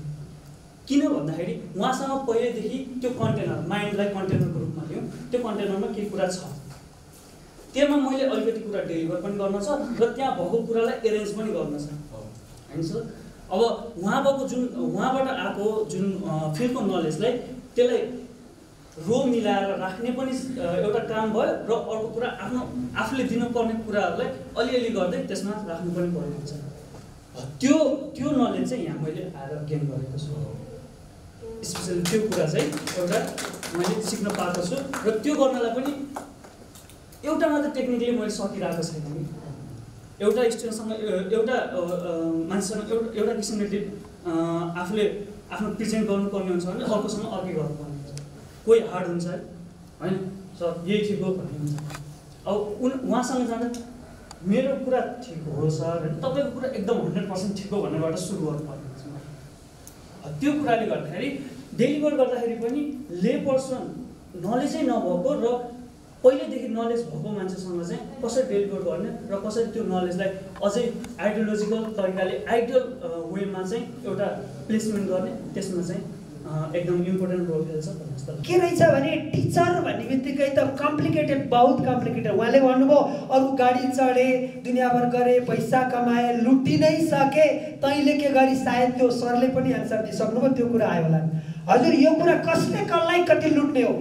किन भन्दाखेरि उहाँसँग पहिल्यैदेखि त्यो कन्टेनर माइन्डलाई कन्टेनरको रूपमा लियो। त्यो कन्टेनरमा केही कुरा छ? त्यसमा मैले अलिकति कुरा डेलिभर पनि गर्न छ र त्यहाँ भएको कुरालाई एरेन्ज पनि गर्न छ। होइन सर? अब उहाँ भएको जुन उहाँबाट आएको जुन फिल्डको नलेजलाई त्यसलाई रो मिलाएर राख्ने पनि एउटा काम भयो र अर्को कुरा आफ्नो आफूले दिनुपर्ने कुराहरूलाई अलिअलि गर्दै त्यसमा राख्नु पनि पर्ने हुन्छ। त्यो त्यो नलेज चाहिँ यहाँ मैले आएर गेन गरेको छु। स्पेसली त्यो कुरा चाहिँ एउटा मैले सिक्न पाएको छु। र त्यो गर्नलाई पनि एउटा मात्र टेक्निकली मैले सकिरहेको छैन कि एउटा स्टुडेन्टसँग एउटा मान्छेसँग एउटा एउटा किसिमले आफूले आफ्नो प्रेजेन्ट गर्नुपर्ने हुन्छ भने अर्कोसँग अर्कै गर्नुपर्ने हुन्छ। कोही हार्ड हुन्छ होइन? सर यही ठिक हो भन्ने हुन्छ। अब उन उहाँसँग जाँदा मेरो कुरा ठिक हो सर। होइन तपाईँको कुरा एकदम हन्ड्रेड पर्सेन्ट ठिक हो भन्नेबाट सुरु गर्नुपर्ने। त्यो कुराले गर्दाखेरि डेलिभर गर्दाखेरि पनि ले पर्सन नलेजै नभएको र पहिल्यैदेखि नलेज भएको मान्छेसँग चाहिँ कसरी डेलिभर गर्ने र कसरी त्यो नलेजलाई अझै आइडियोलोजिकल तरिकाले आइडियल वेमा चाहिँ एउटा प्लेसमेन्ट गर्ने त्यसमा चाहिँ एकदम इम्पोर्टेन्ट रोल खेल्छ के रहेछ भने टिचर भन्ने बित्तिकै त कम्प्लिकेटेड बहुत कम्प्लिकेटेड उहाँले भन्नुभयो अरू गाडी चढे दुनियाँभर गरे पैसा कमाए लुटी नै सके तैँले के गरी? सायद त्यो सरले पनि एन्सर दिइसक्नुभयो त्यो कुरा आयो होला। हजुर यो कुरा कसले कसलाई कति लुट्ने हो?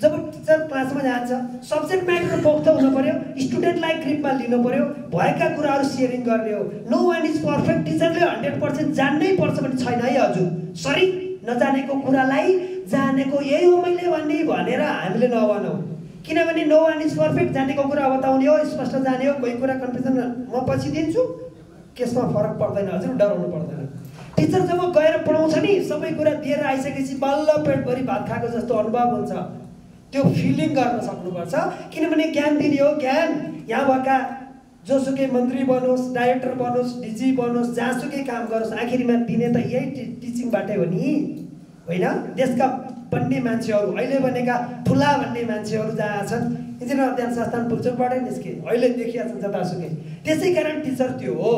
जब टिचर क्लासमा जान्छ सब्जेक्ट म्याटर पोख्त हुनु पर्यो स्टुडेन्टलाई ग्रिपमा लिनु पर्यो भएका कुराहरू सेयरिङ गर्ने हो। नो वान इज पर्फेक्ट टिचरले हन्ड्रेड पर्सेन्ट जान्नै पर्छ भने छैन है हजुर। सरी नजानेको कुरालाई जानेको यही हो मैले भन्ने भनेर हामीले नभनौँ। किनभने नो वान इज पर्फेक्ट जानेको कुरा बताउने हो स्पष्ट जाने हो कोही कुरा कन्फ्युजन म पछि दिन्छु केसमा फरक पर्दैन हजुर डराउनु पर्दैन। टिचर जब गएर पढाउँछ नि सबै कुरा दिएर आइसकेपछि बल्ल पेटभरि भात खाएको जस्तो अनुभव हुन्छ। त्यो फिलिङ गर्न सक्नुपर्छ। किनभने ज्ञान दिने हो ज्ञान। यहाँ भएका जोसुकै मन्त्री बनोस् डाइरेक्टर बनोस् डिजी बनोस् जहाँसुकै काम गरोस् आखिरमा दिने त यही टि टिचिङबाटै हो नि? होइन? देशका बन्ने मान्छेहरू अहिले बनेका ठुला भन्ने मान्छेहरू जहाँ छन् इन्जिनियर अध्ययन संस्थान पुल्चोकबाटै निस्के अहिले देखिया छन् जतासुकै। त्यसै कारण टिचर त्यो हो।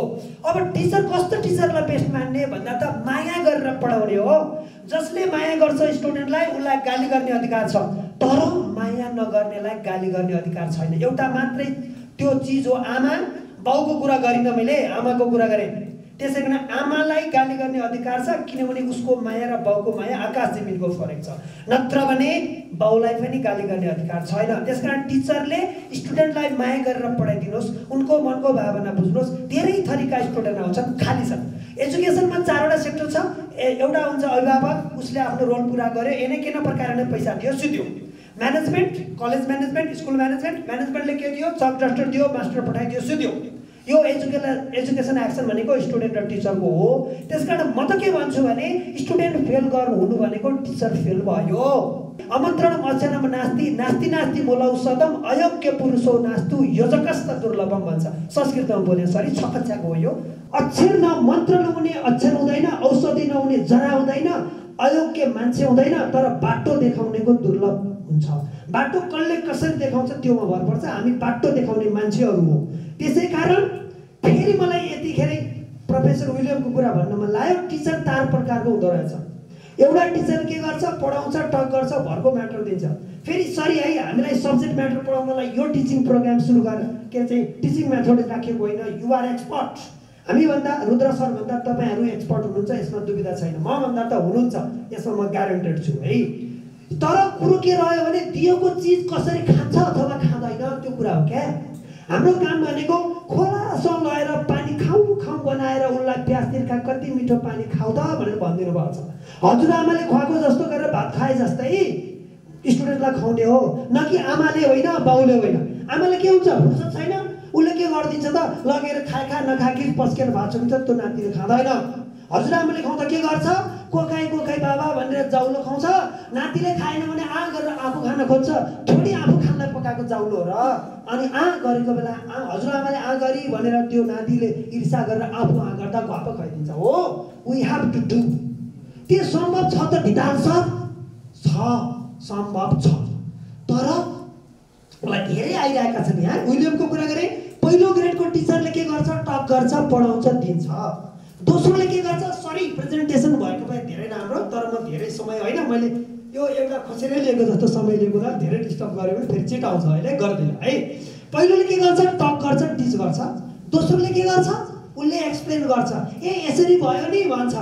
अब टिचर कस्तो टिचरलाई बेस्ट मान्ने भन्दा त माया गरेर पढाउने हो। जसले माया गर्छ स्टुडेन्टलाई उसलाई गाली गर्ने अधिकार छ। तर माया नगर्नेलाई गाली गर्ने अधिकार छैन। एउटा मात्रै त्यो चिज हो आमा बाउको कुरा गरिनँ मैले आमाको कुरा गरेँ। त्यसै कारण आमालाई गाली गर्ने अधिकार छ किनभने उसको माया र बाउको माया आकाश जमिनको फरक छ। नत्र भने बाउलाई पनि गाली गर्ने अधिकार छैन। त्यस कारण टिचरले स्टुडेन्टलाई माया गरेर पढाइदिनुहोस् उनको मनको भावना बुझ्नुहोस्। धेरै थरीका स्टुडेन्ट आउँछन् खाली छन्। एजुकेसनमा चारवटा सेक्टर छ। एउटा हुन्छ अभिभावक उसले आफ्नो रोल पुरा गर्यो एनै केन प्रकारले पैसा दियो? सुत्यो management college management school management म्यानेजमेन्टले के दियो चक डस्टर दियो मास्टर पठाइदियो सुत्यो यो एजुकेसन एजुकेसन एक्सन भनेको स्टुडेन्ट र टिचरको हो। त्यस कारण म त के भन्छु भने स्टुडेन्ट फेल गर्नु हुनु भनेको टिचर फेल भयो। अमन्त्रणम अचनम नास्ति नास्ति नास्ति मोलाउ सदम अयोग्य पुरुषो नास्तु योजकस्त दुर्लभम भन्छ। संस्कृतमा बोले सरी छकच्याको हो यो। अक्षर न मन्त्र नहुने अक्षर हुँदैन औषधि नहुने जरा हुँदैन अयोग्य मान्छे हुँदैन तर बाटो देखाउनेको दुर्लभ हुन्छ। बाटो कसले कसरी देखाउँछ त्योमा भर पर्छ हामी बाटो देखाउने मान्छेहरू हो। त्यसै कारण फेरि मलाई यतिखेर प्रोफेसर विलियमको कुरा भन्न मन लाग्यो। टिचर तार प्रकारको हुँदो रहेछ। एउटा टिचर के गर्छ? पढाउँछ टक गर्छ भरको म्याटर दिन्छ। फेरि सरी है हामीलाई सब्जेक्ट म्याटर पढाउनलाई यो टिचिङ प्रोग्राम सुरु गरेर के चाहिँ टिचिङ मेथड राखेको होइन। युआर एक्सपर्ट हामीभन्दा रुद्र सर भन्दा तपाईँहरू एक्सपर्ट हुनुहुन्छ यसमा दुविधा छैन। मभन्दा त हुनुहुन्छ। यसमा म ग्यारेन्टेड छु है। तर कुरो के रह्यो भने दिएको चिज कसरी खान्छ अथवा खाँदैन त्यो कुरा हो क्या। हाम्रो काम भनेको खोलासँग लगेर पानी खाउँ खाउँ बनाएर उसलाई प्याज तिर्खा कति मिठो पानी खाउ त भनेर भनिदिनु भएको छ। हजुरआमाले खुवाएको जस्तो गरेर भात खाए जस्तै स्टुडेन्टलाई खुवाउने हो। न कि आमाले होइन बाउले होइन। आमाले के हुन्छ फुर्सद छैन? उसले के गरिदिन्छ त? लगेर खा नखाए पस्केर भात छ त्यो नातिले खाँदैन। हजुरआमाले खुवाउँदा के गर्छ? कोकाई कोकाई बाबा भनेर जाउलो खुवाउँछ। नातिले खाएन भने आ गरेर आफू खान खोज्छ। थोरै आफू खानलाई पकाएको जाउलो हो र अनि आ गरेको बेला आ हजुरआमाले आ गरी भनेर त्यो नातिले ईर्षा गरेर आफू आ गर्दा घप खुवाइदिन्छ हो वी हेभ टु डु त्यो सम्भव छ त ढिडाल सर छ सम्भव छ। तर मलाई धेरै आइरहेका छन् यहाँ। विलियमको कुरा गरेँ पहिलो ग्रेडको टिचरले के गर्छ? टक गर्छ पढाउँछ दिन्छ। दोस्रोले के गर्छ? सरी प्रेजेन्टेसन भएको भए धेरै राम्रो तर म धेरै समय होइन मैले यो एउटा खोसेरै लिएको जस्तो समय लिएको धेरै डिस्टर्ब गऱ्यो भने फेरि चिट आउँछ अहिले गर्दैन है। पहिलोले के गर्छ? टक गर्छ टिच गर्छ। दोस्रोले के गर्छ? उसले एक्सप्लेन गर्छ। ए यसरी भयो नि भन्छ।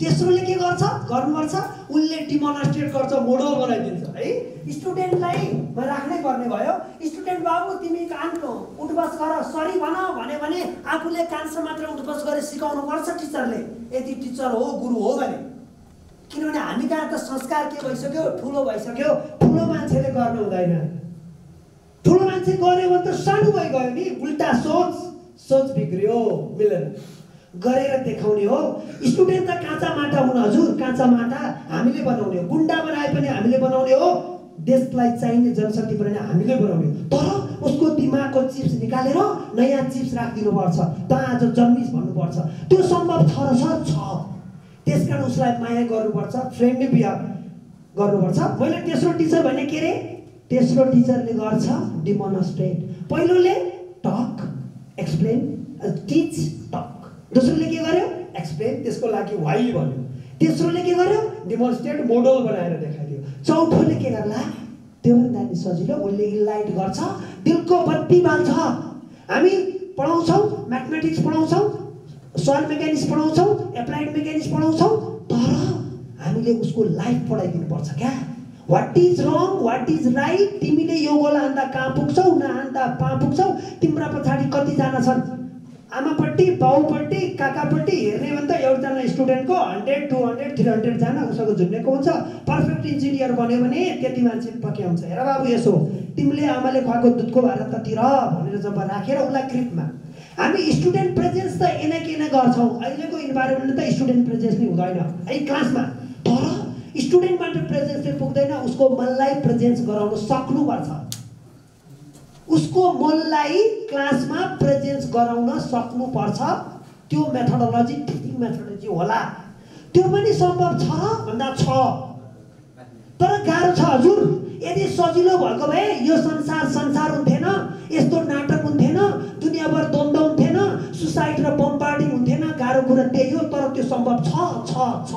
तेस्रोले के गर्छ? गर्नुपर्छ। उसले डिमोन्स्ट्रेट गर्छ मोडल बनाइदिन्छ। है? स्टुडेन्टलाई राख्नै पर्ने भयो। स्टुडेन्ट बाबु तिमी कानको उठबस गर सरी भन भन्यो भने आफूले कानसम्म मात्र उठबस गरेर सिकाउनु पर्छ टिचरले। यदि टिचर हो गुरु हो भने। किनभने हामी कहाँ त संस्कार के भइसक्यो? ठुलो भइसक्यो। ठुलो मान्छेले गर्नु हुँदैन। ठुलो मान्छे गऱ्यो भने त सानो भइ गयो नि। उल्टा सोच सोच बिग्रियो मिलेन। गरेर देखाउने हो। स्टुडेन्ट त काँचा माटा हुन् हजुर काँचा माटा हामीले बनाउने हो। गुन्डा बनाए पनि हामीले बनाउने हो। देशलाई चाहिने जनशक्ति बनाउने हामीले बनाउने हो। तर उसको दिमागको चिप्स निकालेर नयाँ चिप्स राखिदिनुपर्छ। त आज जन्मिस भन्नुपर्छ। त्यो सम्भव छ र सर छ। त्यस कारण उसलाई माया गर्नुपर्छ फ्रेन्डली बिहेभ गर्नुपर्छ। मैले तेस्रो टिचर भने के अरे तेस्रो टिचरले गर्छ डिमोनस्ट्रेट। पहिलोले टक एक्सप्लेन टिच टक। दोस्रोले के गर्यो? एक्सप्लेन त्यसको लागि वाइ भन्यो। तेस्रोले के गर्यो? डिमोन्स्ट्रेट मोडल बनाएर देखाइदियो। चौथोले के गर्ला? त्यो नानी सजिलो उसले इनलाइट गर्छ। दिलको बत्ती बाल्छ। हामी पढाउँछौँ म्याथमेटिक्स पढाउँछौँ सोयल मेकानिक्स पढाउँछौँ एप्लाइड मेकानिक्स पढाउँछौँ तर हामीले उसको लाइफ पढाइदिनुपर्छ क्या। What is wrong what is right तिमीले यो गोला हान्दा कहाँ पुग्छौ नहान्दा कहाँ पुग्छौ तिम्रा पछाडि कतिजना छन्? आमापट्टि बाउपट्टि काकापट्टि हेर्ने भने त एउटाजना स्टुडेन्टको हन्ड्रेड टू हन्ड्रेड थ्री हन्ड्रेडजना उसको झुन्डेको हुन्छ। पर्फेक्ट इन्जिनियर बन्यो भने त्यति मान्छे पक्याउँछ हेर बाबु यसो तिमीले आमाले खुवाएको दुधको भाडा त तिर भनेर जब राखेर उसलाई क्रिपमा हामी स्टुडेन्ट प्रेजेन्स त एनै के नै गर्छौँ। अहिलेको इन्भाइरोमेन्टमा त स्टुडेन्ट प्रेजेन्स नै हुँदैन। है क्लासमा तर स्टुडेन्ट मात्र प्रेजेन्सले पुग्दैन। उसको मनलाई प्रेजेन्स गराउन सक्नुपर्छ। उसको मनलाई क्लासमा प्रेजेन्स गराउन सक्नुपर्छ। त्यो मेथोडोलोजी टिचिङ मेथोडोलोजी होला। त्यो पनि सम्भव छ? भन्दा छ। तर गाह्रो छ हजुर। यदि सजिलो भएको भए यो संसार संसार हुन्थेन यस्तो नाटक हुन्थेन दुनियाँभर द्वन्द्व हुन्थेन सुसाइड र बम्बार्डिङ हुन्थेन गाह्रो कुरा त्यही हो तर त्यो सम्भव छ छ छ।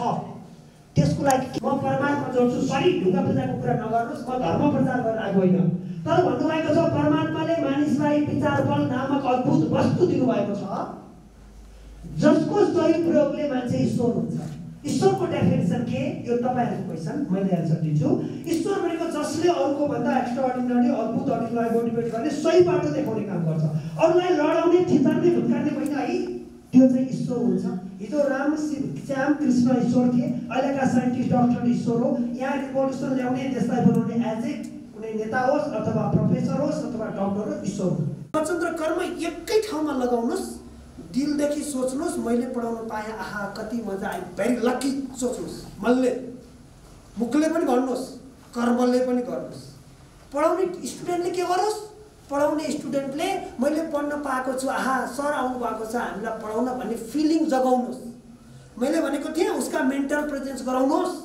त्यसको लागि म परमात्मा जोड्छु सरी ढुङ्गा पूजाको कुरा नगर्नुहोस् म धर्म प्रचार गर्न आएको होइन। तर भन्नुभएको छ परमात्माले मानिसलाई विचार बल नामक अद्भुत वस्तु दिनुभएको छ जसको सही प्रयोगले मान्छे ईश्वर हुन्छ। ईश्वरको डेफिनेसन के? यो तपाईँहरूको क्वेसन मैले एन्सर दिन्छु। ईश्वर भनेको जसले अर्को भन्दा एक्स्ट्रा अर्डिनरी अद्भुत अरूलाई मोटिभेट गर्ने सही बाटो देखाउने काम गर्छ। अरूलाई लडाउने थिचार्ने भुत्कार्ने होइन है। त्यो चाहिँ ईश्वर हुन्छ। हिजो राम श्याम कृष्ण ईश्वर थिए। अहिलेका साइन्टिस्ट डक्टर ईश्वर हो। यहाँ रिभोल्युसन ल्याउने देशलाई बनाउने एज ए कुनै नेता होस् अथवा प्रोफेसर होस् अथवा डक्टर होस् ईश्वर हो। वचन कर्म एकै ठाउँमा लगाउनुहोस्। दिलदेखि सोच्नुहोस् मैले पढाउन पाएँ आहा कति मजा आयो भेरी लक्की सोच्नुहोस्। मल्ले मुखले पनि भन्नुहोस् कर्मले पनि गर्नुहोस्। पढाउने स्टुडेन्टले के गरोस्? पढाउने स्टुडेन्टले मैले पढ्न पाएको छु आहा सर आउनु भएको छ हामीलाई पढाउन भन्ने फिलिङ जगाउनुहोस्। मैले भनेको थिएँ उसका मेन्टल प्रेजेन्स गराउनुहोस्।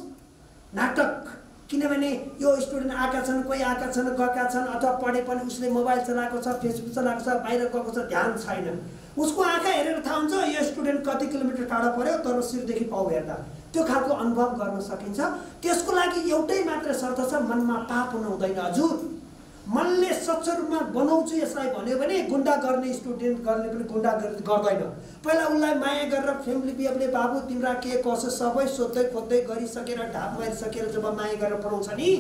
नाटक। किनभने यो स्टुडेन्ट आएका छन् कोही आएका छन् गएका छन् अथवा पढे पनि उसले मोबाइल चलाएको छ फेसबुक चलाएको छ बाहिर गएको छ ध्यान छैन। उसको आँखा हेरेर थाहा हुन्छ यो स्टुडेन्ट कति किलोमिटर टाढा पऱ्यो तर शिरदेखि पाउ हेर्दा। त्यो खालको अनुभव गर्न सकिन्छ। त्यसको लागि एउटै मात्र शर्त छ मनमा पाप हुनु हुँदैन हजुर। मनले स्वच्छ रूपमा बनाउँछु यसलाई भन्यो भने गुन्डा गर्ने स्टुडेन्ट गर्ने पनि गुन्डा गर्दैन। पहिला उसलाई माया गरेर फ्यामिली बिहेभले बाबु तिम्रा के कसो सबै सोध्दै खोज्दै गरिसकेर ढाप मारिसकेर जब माया गरेर पढाउँछ नि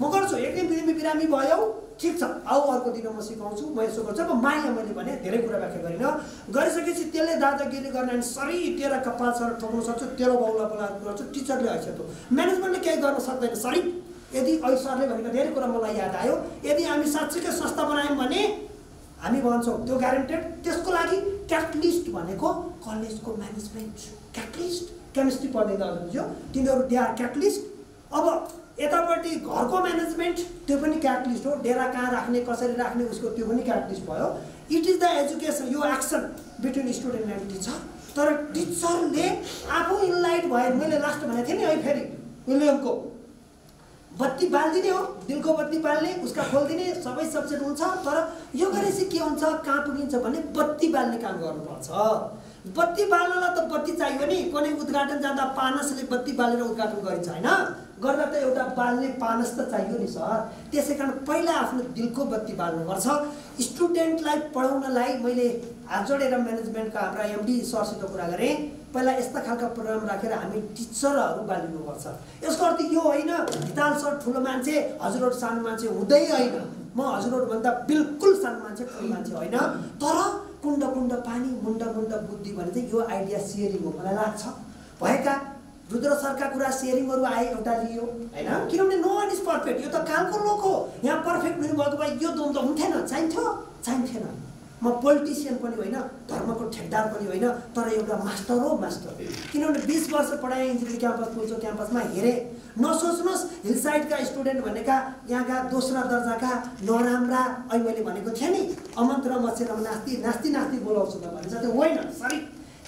म गर्छु। एक दिन बिरामी बिरामी भयो ठिक छ। आऊ अर्को दिन म सिकाउँछु। म यसो गर्छु। अब माया मैले भने धेरै कुरा व्याख्या गरिनँ। गरिसकेपछि त्यसले दादागिरी गर्ने अनि सरी तेह्र कपाल सर ठोक्नु सक्छु तेह्र बाउला बोला गर्छु टिचरले हैसियत हो। म्यानेजमेन्टले केही गर्न सक्दैन। सरी। यदि अहिले सरले भनेको धेरै कुरा मलाई याद आयो यदि हामी साँच्चीकै संस्था बनायौँ भने हामी भन्छौँ त्यो ग्यारेन्टेड त्यसको लागि क्याटलिस्ट भनेको कलेजको म्यानेजमेन्ट क्याटलिस्ट केमिस्ट्री पढ्ने दाजुभाइ तिनीहरू दे क्याटलिस्ट अब यतापट्टि घरको म्यानेजमेन्ट त्यो पनि क्याटलिस्ट हो। डेरा कहाँ राख्ने कसरी राख्ने उसको त्यो पनि क्याटलिस्ट भयो। इट इज द एजुकेसन यो action between student and teacher तर टिचरले आफू इनलाइट भयो मैले लास्ट भनेको थिएँ नि है फेरि विलियमको बत्ती बालिदिने हो दिलको बत्ती बाल्ने उसका खोलिदिने सबै सब्जेक्ट हुन्छ तर यो गरेपछि के हुन्छ कहाँ पुगिन्छ भने बत्ती बाल्ने काम गर्नुपर्छ। बत्ती बाल्नलाई त बत्ती चाहियो नि कुनै उद्घाटन जाँदा पानसले बत्ती बालेर उद्घाटन गरिन्छ होइन? गर्दा त एउटा बाल्ने पानस त चाहियो नि सर। त्यसै कारण पहिला आफ्नो दिलको बत्ती बाल्नुपर्छ। स्टुडेन्टलाई पढाउनलाई मैले हात जोडेर म्यानेजमेन्टका हाम्रा एमडी सरसित कुरा गरेँ। पहिला यस्ता खालका प्रोग्राम राखेर हामी टिचरहरू बालिनुपर्छ यसको अर्थ यो होइन हिताल सर ठुलो मान्छे हजुरहरू सानो मान्छे हुँदै होइन। म हजुरहरूभन्दा बिल्कुल सानो मान्छे ठुलो मान्छे होइन। तर कुण्ड कुण्ड पानी मुन्ड मुन्ड बुद्धि भने चाहिँ यो आइडिया सेयरिङ हो मलाई लाग्छ। भएका रुद्र सरका कुरा सेयरिङहरू आए एउटा लियो होइन? किनभने नो वान इज पर्फेक्ट यो त कालको लोक हो। यहाँ पर्फेक्ट हुनुभएको भए यो द्वन्द्व हुन्थेन चाहिन्थ्यो? चाहिन्थेन। म पोलिटिसियन पनि होइन धर्मको ठेकदार पनि होइन तर एउटा मास्टर हो मास्टर किनभने बिस वर्ष पढाएँ इन्जिनियरिङ क्याम्पस पुल्चो क्याम्पसमा हेरेँ। नसोच्नुहोस् हिल साइडका स्टुडेन्ट भनेका यहाँका दोस्रो दर्जाका नराम्रा अहिले मैले भनेको थिएँ नि अमन्त र मसेर नास्ति नास्ति नास्ति बोलाउँछु त भन्छ होइन सरी।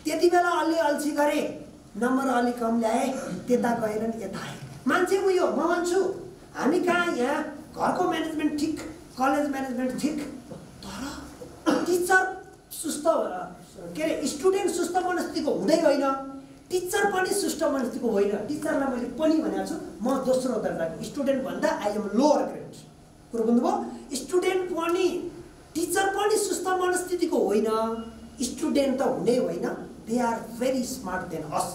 त्यति बेला अलि अल्छी गरेँ नम्बर अलिक कम ल्याएँ त्यता गएर नि यता आएँ। मान्छे उयो म भन्छु हामी कहाँ यहाँ घरको म्यानेजमेन्ट ठिक कलेज म्यानेजमेन्ट ठिक तर टिचर सुस्त के अरे स्टुडेन्ट सुस्त मनस्थितिको हुँदै होइन टिचर पनि सुष्ट मनस्थितिको होइन. टिचरलाई मैले पनि भनेको छु म दोस्रो दर्जाको स्टुडेन्ट भन्दा आई एम लोवर ग्रेड कुरो बुझ्नुभयो? स्टुडेन्ट पनि टिचर पनि सुस्त मनस्थितिको होइन स्टुडेन्ट त हुनै होइन they are very smart than us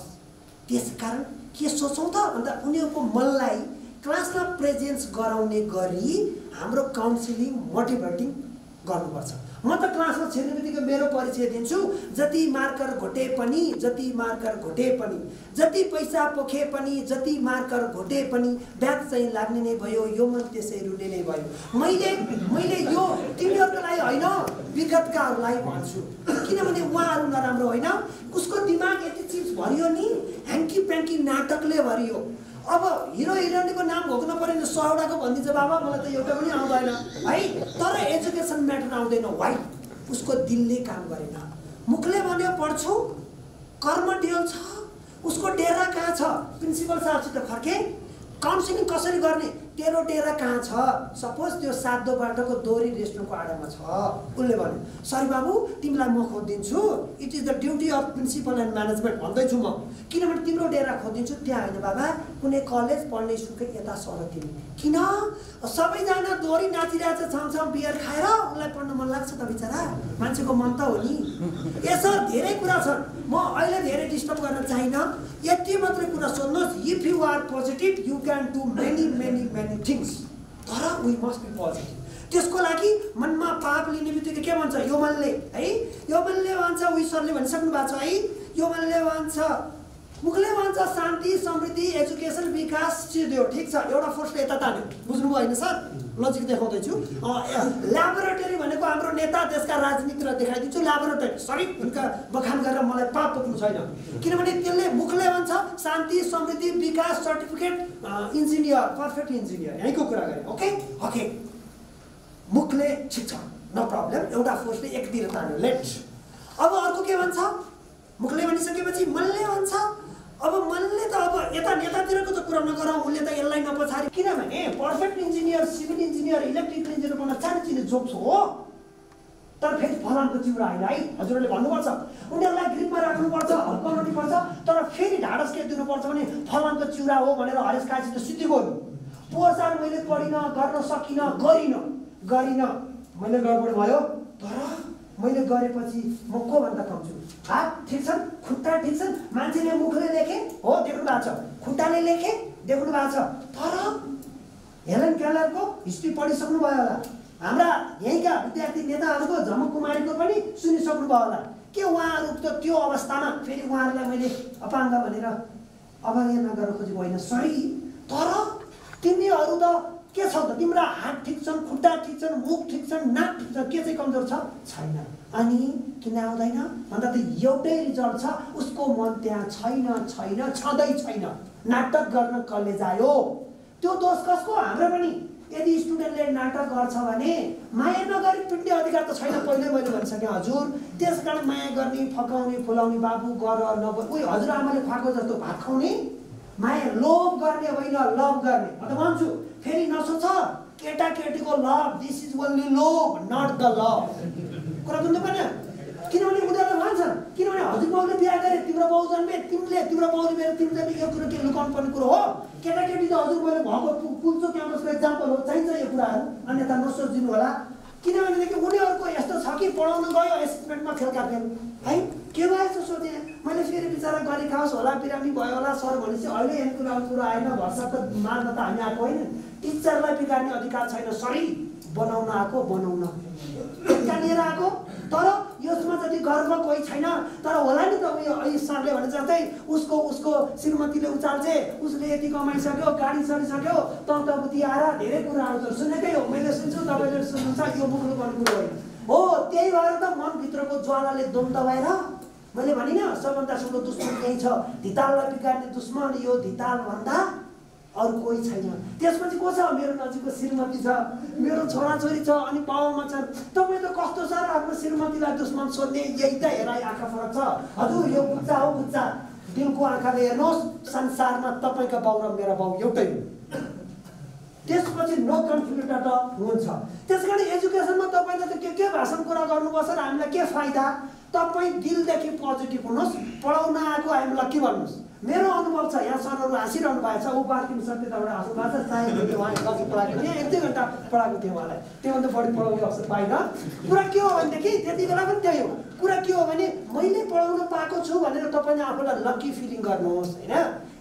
त्यसकारण के सोचौँ त? अन्त उनीहरूको मनलाई क्लासमा प्रेजेन्स गराउने गरी हाम्रो काउन्सिलिङ मोटिभेटिङ गर्नुपर्छ। म त क्लासमा छिर्ने बित्तिकै मेरो परिचय दिन्छु। जति मार्कर घोटे पनि जति मार्कर घोटे पनि जति पैसा पोखे पनि जति मार्कर घोटे पनि ब्याग चाहिँ लाग्ने नै भयो यो मन त्यसै रुने नै भयो। मैले मैले यो तिमीहरूको लागि होइन विगतकाहरूलाई भन्छु। किनभने उहाँहरू नराम्रो होइन। उसको दिमाग यति चिज भरियो नि ह्याङ्की प्याङ्की नाटकले भरियो। अब हिरो हिरोइनको नाम घोक्न पऱ्यो भने सौवटाको भनिदिन्छ बाबा मलाई त एउटा पनि आउँदैन। है तर एजुकेसन म्याटर आउँदैन वाइ उसको दिलले काम गरेन। मुखले भन्यो पढ्छु। कर्म ढिलो छ। उसको डेरा कहाँ छ? प्रिन्सिपल साहबसित फर्के। काउन्सिलिङ कसरी गर्ने? तेरो डेरा कहाँ छ? सपोज त्यो सातो बाटोको दोहोरी रेस्टुरेन्टको आडामा छ। उसले भन्यो सरी बाबु तिमीलाई म खोजिदिन्छु। It is the duty of principal and management भन्दैछु म। किनभने तिम्रो डेरा खोजिदिन्छु त्यहाँ होइन बाबा। कुनै कलेज पढ्ने सुकै यता सर तिमी। किन? सबैजना दोहोरी नाचिरहेको छ छाउछाउ बियर खाएर उसलाई पढ्न मन लाग्छ त बिचरा। मान्छेको मन त हो नि। यसो धेरै कुरा छन्। म अहिले धेरै डिस्टर्ब गर्न चाहिनँ यति मात्रै कुरा सोध्नुहोस्। If you are positive you can do many many things तर वी मस्ट बी पोजिटिभ त्यसको लागि मनमा पाप लिने बित्तिकै के भन्छ? यो मनले है? यो मनले भन्छ उही सरले भनिसक्नु भएको छ है? यो मनले भन्छ। मुखले भन्छ शान्ति समृद्धि एजुकेसन विकास सिद्धियो ठिक छ एउटा फोर्सले यता तान्यो। बुझ्नुभयो होइन सर? लजिक देखाउँदैछु। ल्याबोरेटरी भनेको हाम्रो नेता देशका राजनीतिलाई देखाइदिन्छु। ल्याबोरेटरी उनका बखान गरेर मलाई पाप बोक्नु छैन। किनभने त्यसले मुखले भन्छ शान्ति समृद्धि विकास सर्टिफिकेट इन्जिनियर पर्फेक्ट इन्जिनियर यहीँको कुरा गरेँ ओके ओके मुखले ठिक छ। नो प्रब्लम एउटा फोर्सले एकतिर तान्यो। लेट अब अर्को के भन्छ? मुखले भनिसकेपछि मनले भन्छ अब मनले त अब यता नेतातिरको त कुरा नगरौँ उसले त यसलाई नपछारि किनभने perfect engineer civil engineer electrical engineer बन्न चिने जोक्स हो। तर फेरि फलामको चिउरा होइन है। हजुरहरूले भन्नुपर्छ उनीहरूलाई ग्रिपमा राख्नुपर्छ हल्काउनुपर्छ तर फेरि ढाडस के दिनुपर्छ भने फलामको चिउरा हो भनेर हरेस काजीले सिद्धि गर्नु पोहोर मैले पढिनँ गर्न सकिनँ गरिनँ। गरिनँ। मैले गडबड भयो तर मैले गरेपछि म को भन्दा पाउँछु? हात ठिक छन् खुट्टा ठिक छन् मान्छेले मुखले लेखे? हो देख्नु भएको छ। खुट्टाले लेखे देख्नु भएको छ। तर हेलन केलरको हिस्ट्री पढिसक्नु भयो होला। हाम्रा यहीँका विद्यार्थी नेताहरूको झमक कुमारीको पनि सुनिसक्नु भयो होला। के उहाँहरू त त्यो अवस्थामा फेरि उहाँहरूलाई मैले अपाङ्ग भनेर अवहेलना गर्न खोजेको होइन। सरी तर तिमीहरू त के छ त? तिम्रा हात ठिक छन् खुट्टा ठिक छन् मुख ठिक छन् नाक ठिक छ के चाहिँ कमजोर छ? छैन। अनि किन आउँदैन? भन्दा त एउटै रिजल्ट छ उसको मन त्यहाँ छैन छैन छँदै छैन। नाटक गर्न कलेज आयो त्यो दोष कसको? हाम्रो पनि। यदि स्टुडेन्टले नाटक गर्छ भने माया नगरी पिट्ने अधिकार त छैन पहिल्यै मैले भनिसकेँ। हजुर त्यस कारण माया गर्ने फकाउने फुलाउने बाबु गर नगर उही हजुर आमाले खुवाएको जस्तो भात खुवाउने? माया लोभ गर्ने होइन लभ गर्ने। म त भन्छु फेरि नसोच। केटाकेटीको लभ दिस इज ओन्ली लोभ नट द लभ कुरा बुझ्नु पर्ने? किनभने उनीहरूले भन्छन् किनभने हजुर बाउले बिहा गरे तिम्रो बाउ जन्मे तिमीले तिम्रो बाउले मेरो तिमी जन्मे यो कुरो के लुकाउनु कुरो हो केटाकेटी त हजुर मैले भएको कुल्चो क्याम्पसको एक्जाम्पल हो चाहिन्छ यो कुराहरू अन्यथा नसोचिदिनु होला किनभनेदेखि उनीहरूको यस्तो छ कि पढाउन गयो एसेसमेन्टमा फेल है के भएछ सोधेँ मैले फेरि बिचरा गरी खाओस् होला बिरामी भयो होला सर भनेपछि अहिले यहाँ कुरा कुरो आएन भर्सा त मार्न त हामी आएको होइन टिचरलाई बिगार्ने अधिकार छैन सरी बनाउन आएको बनाउन कहाँनिर आएको तर यसमा जति गर्व कोही छैन। तर होला नि त उयो सरले भने जस्तै उसको उसको श्रीमतीले उचाल्छे उसले यति कमाइसक्यो गाडी चढिसक्यो त तबुती आएर धेरै कुराहरू त सुनेकै हो। मैले सुन्छु तपाईँले सुन्नुहुन्छ यो मुखले गर्नु कुरो होइन। हो त्यही भएर त मनभित्रको ज्वालाले दम दबाएर मैले भनिनँ सबभन्दा ठुलो दुश्मन यही छ। धिताललाई बिगार्ने दुश्मन यो धितालभन्दा अरू कोही छैन। त्यसपछि को छ? मेरो नजिकको श्रीमती छ। मेरो छोराछोरी छ अनि बाबामा छन्। तपाईँ त कस्तो छ र आफ्नो श्रीमतीलाई दुश्मन सोध्ने यही त हेराइ आँखा फरक छ। हजुर यो बुच्चा हो बुच्चा दिलको आँखाले हेर्नुहोस् संसारमा तपाईँको बाउ र मेरो बाउ एउटै हो। त्यसपछि नो कन्फ्लिक्ट त हुन्छ। त्यस कारण एजुकेसनमा तपाईँले त के के भाषण कुरा गर्नुपर्छ र हामीलाई के फाइदा? तपाईँ दिलदेखि पोजिटिभ हुनुहोस्। पढाउन आएको आइएम लक्की भन्नुहोस्। मेरो अनुभव छ यहाँ सरहरू हाँसिरहनु भएको छ ऊ पार्किङ सर त्यताबाट हाँस्नु भएको छ सायद मैले उहाँ कति पढाएको थिएँ एक दुई घन्टा पढाएको थिएँ उहाँलाई। त्योभन्दा बढी पढाउने अवसर पाइनँ। कुरा के हो भनेदेखि त्यति बेला पनि त्यही हो। कुरा के हो भने मैले पढाउन पाएको छु भनेर तपाईँले आफूलाई लक्की फिलिङ गर्नुहोस् होइन?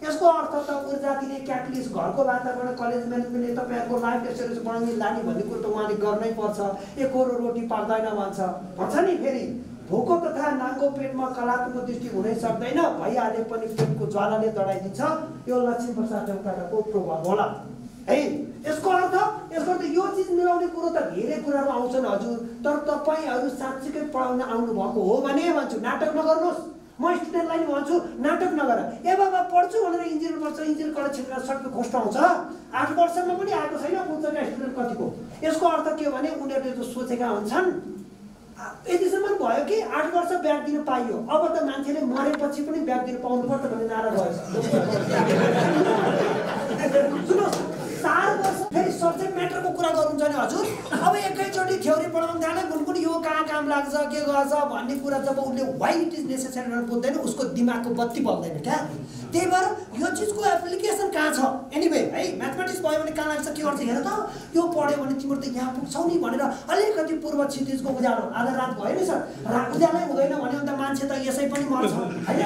यसको अर्थ त ऊर्जा दिने क्याटलिस्ट घरको वातावरण कलेज म्यानेजमेन्टले तपाईँहरूको लाइफ एक्सपिरियन्स बढाउने लाने भन्ने कुरो त उहाँले गर्नै पर्छ। एक रोटी पार्दैन भन्छ भन्छ नि फेरि। भोको तथा नाङ्गो पेटमा कलात्मक दृष्टि हुनै सक्दैन। भइहाले पनि पेटको ज्वालाले दडाइदिन्छ यो लक्ष्मी प्रसाद देउताको प्रभाव होला। है यसको अर्थ यसको अर्थ यो चिज मिलाउने कुरो त धेरै कुराहरू आउँछन् हजुर। तर तपाईँहरू साँच्चीकै पढाउन आउनुभएको हो भने भन्छु। नाटक नगर्नुहोस्। म स्टुडेन्टलाई नि भन्छु नाटक नगर। ए बाबा पढ्छु भनेर इन्जिनियर पढ्छ इन्जिनियर कलेज क्षेत्रमा सर्टिफिकेट खोस्ट आउँछ। आठ वर्षमा पनि आएको छैन पुग्छका स्टुडेन्ट कतिको। यसको अर्थ के भने उनीहरूले जो सोचेका हुन्छन् यतिसम्म भयो कि आठ वर्ष ब्याग दिन पाइयो। अब त मान्छेले मरेपछि पनि ब्याग दिन पाउनुपर्छ भन्ने नारा भयो। सुन्नुहोस् चार वर्ष फेरि सब्जेक्ट म्याटरको कुरा गर्नुहुन्छ भने हजुर। अब एकैचोटि थ्योरी पढाउनु कुन कुन यो कहाँ काम लाग्छ के गर्छ भन्ने कुरा जब उसले वाइ इट इज नेसेसरी बुझ्दैन उसको दिमागको बत्ती बल्दैन क्या। त्यही भएर यो चिजको एप्लिकेसन कहाँ छ? एनिवे है म्याथमेटिक्स भयो भने कहाँ लाग्छ? के गर्छ? हेर त यो पढ्यो भने तिम्रो त यहाँ पुग्छौ नि भनेर अलिकति पूर्व क्षितिजको उज्यालो आधा रात भयो नि सर। उज्यालै हुँदैन भने अन्त मान्छे त यसै पनि मर्छ होइन?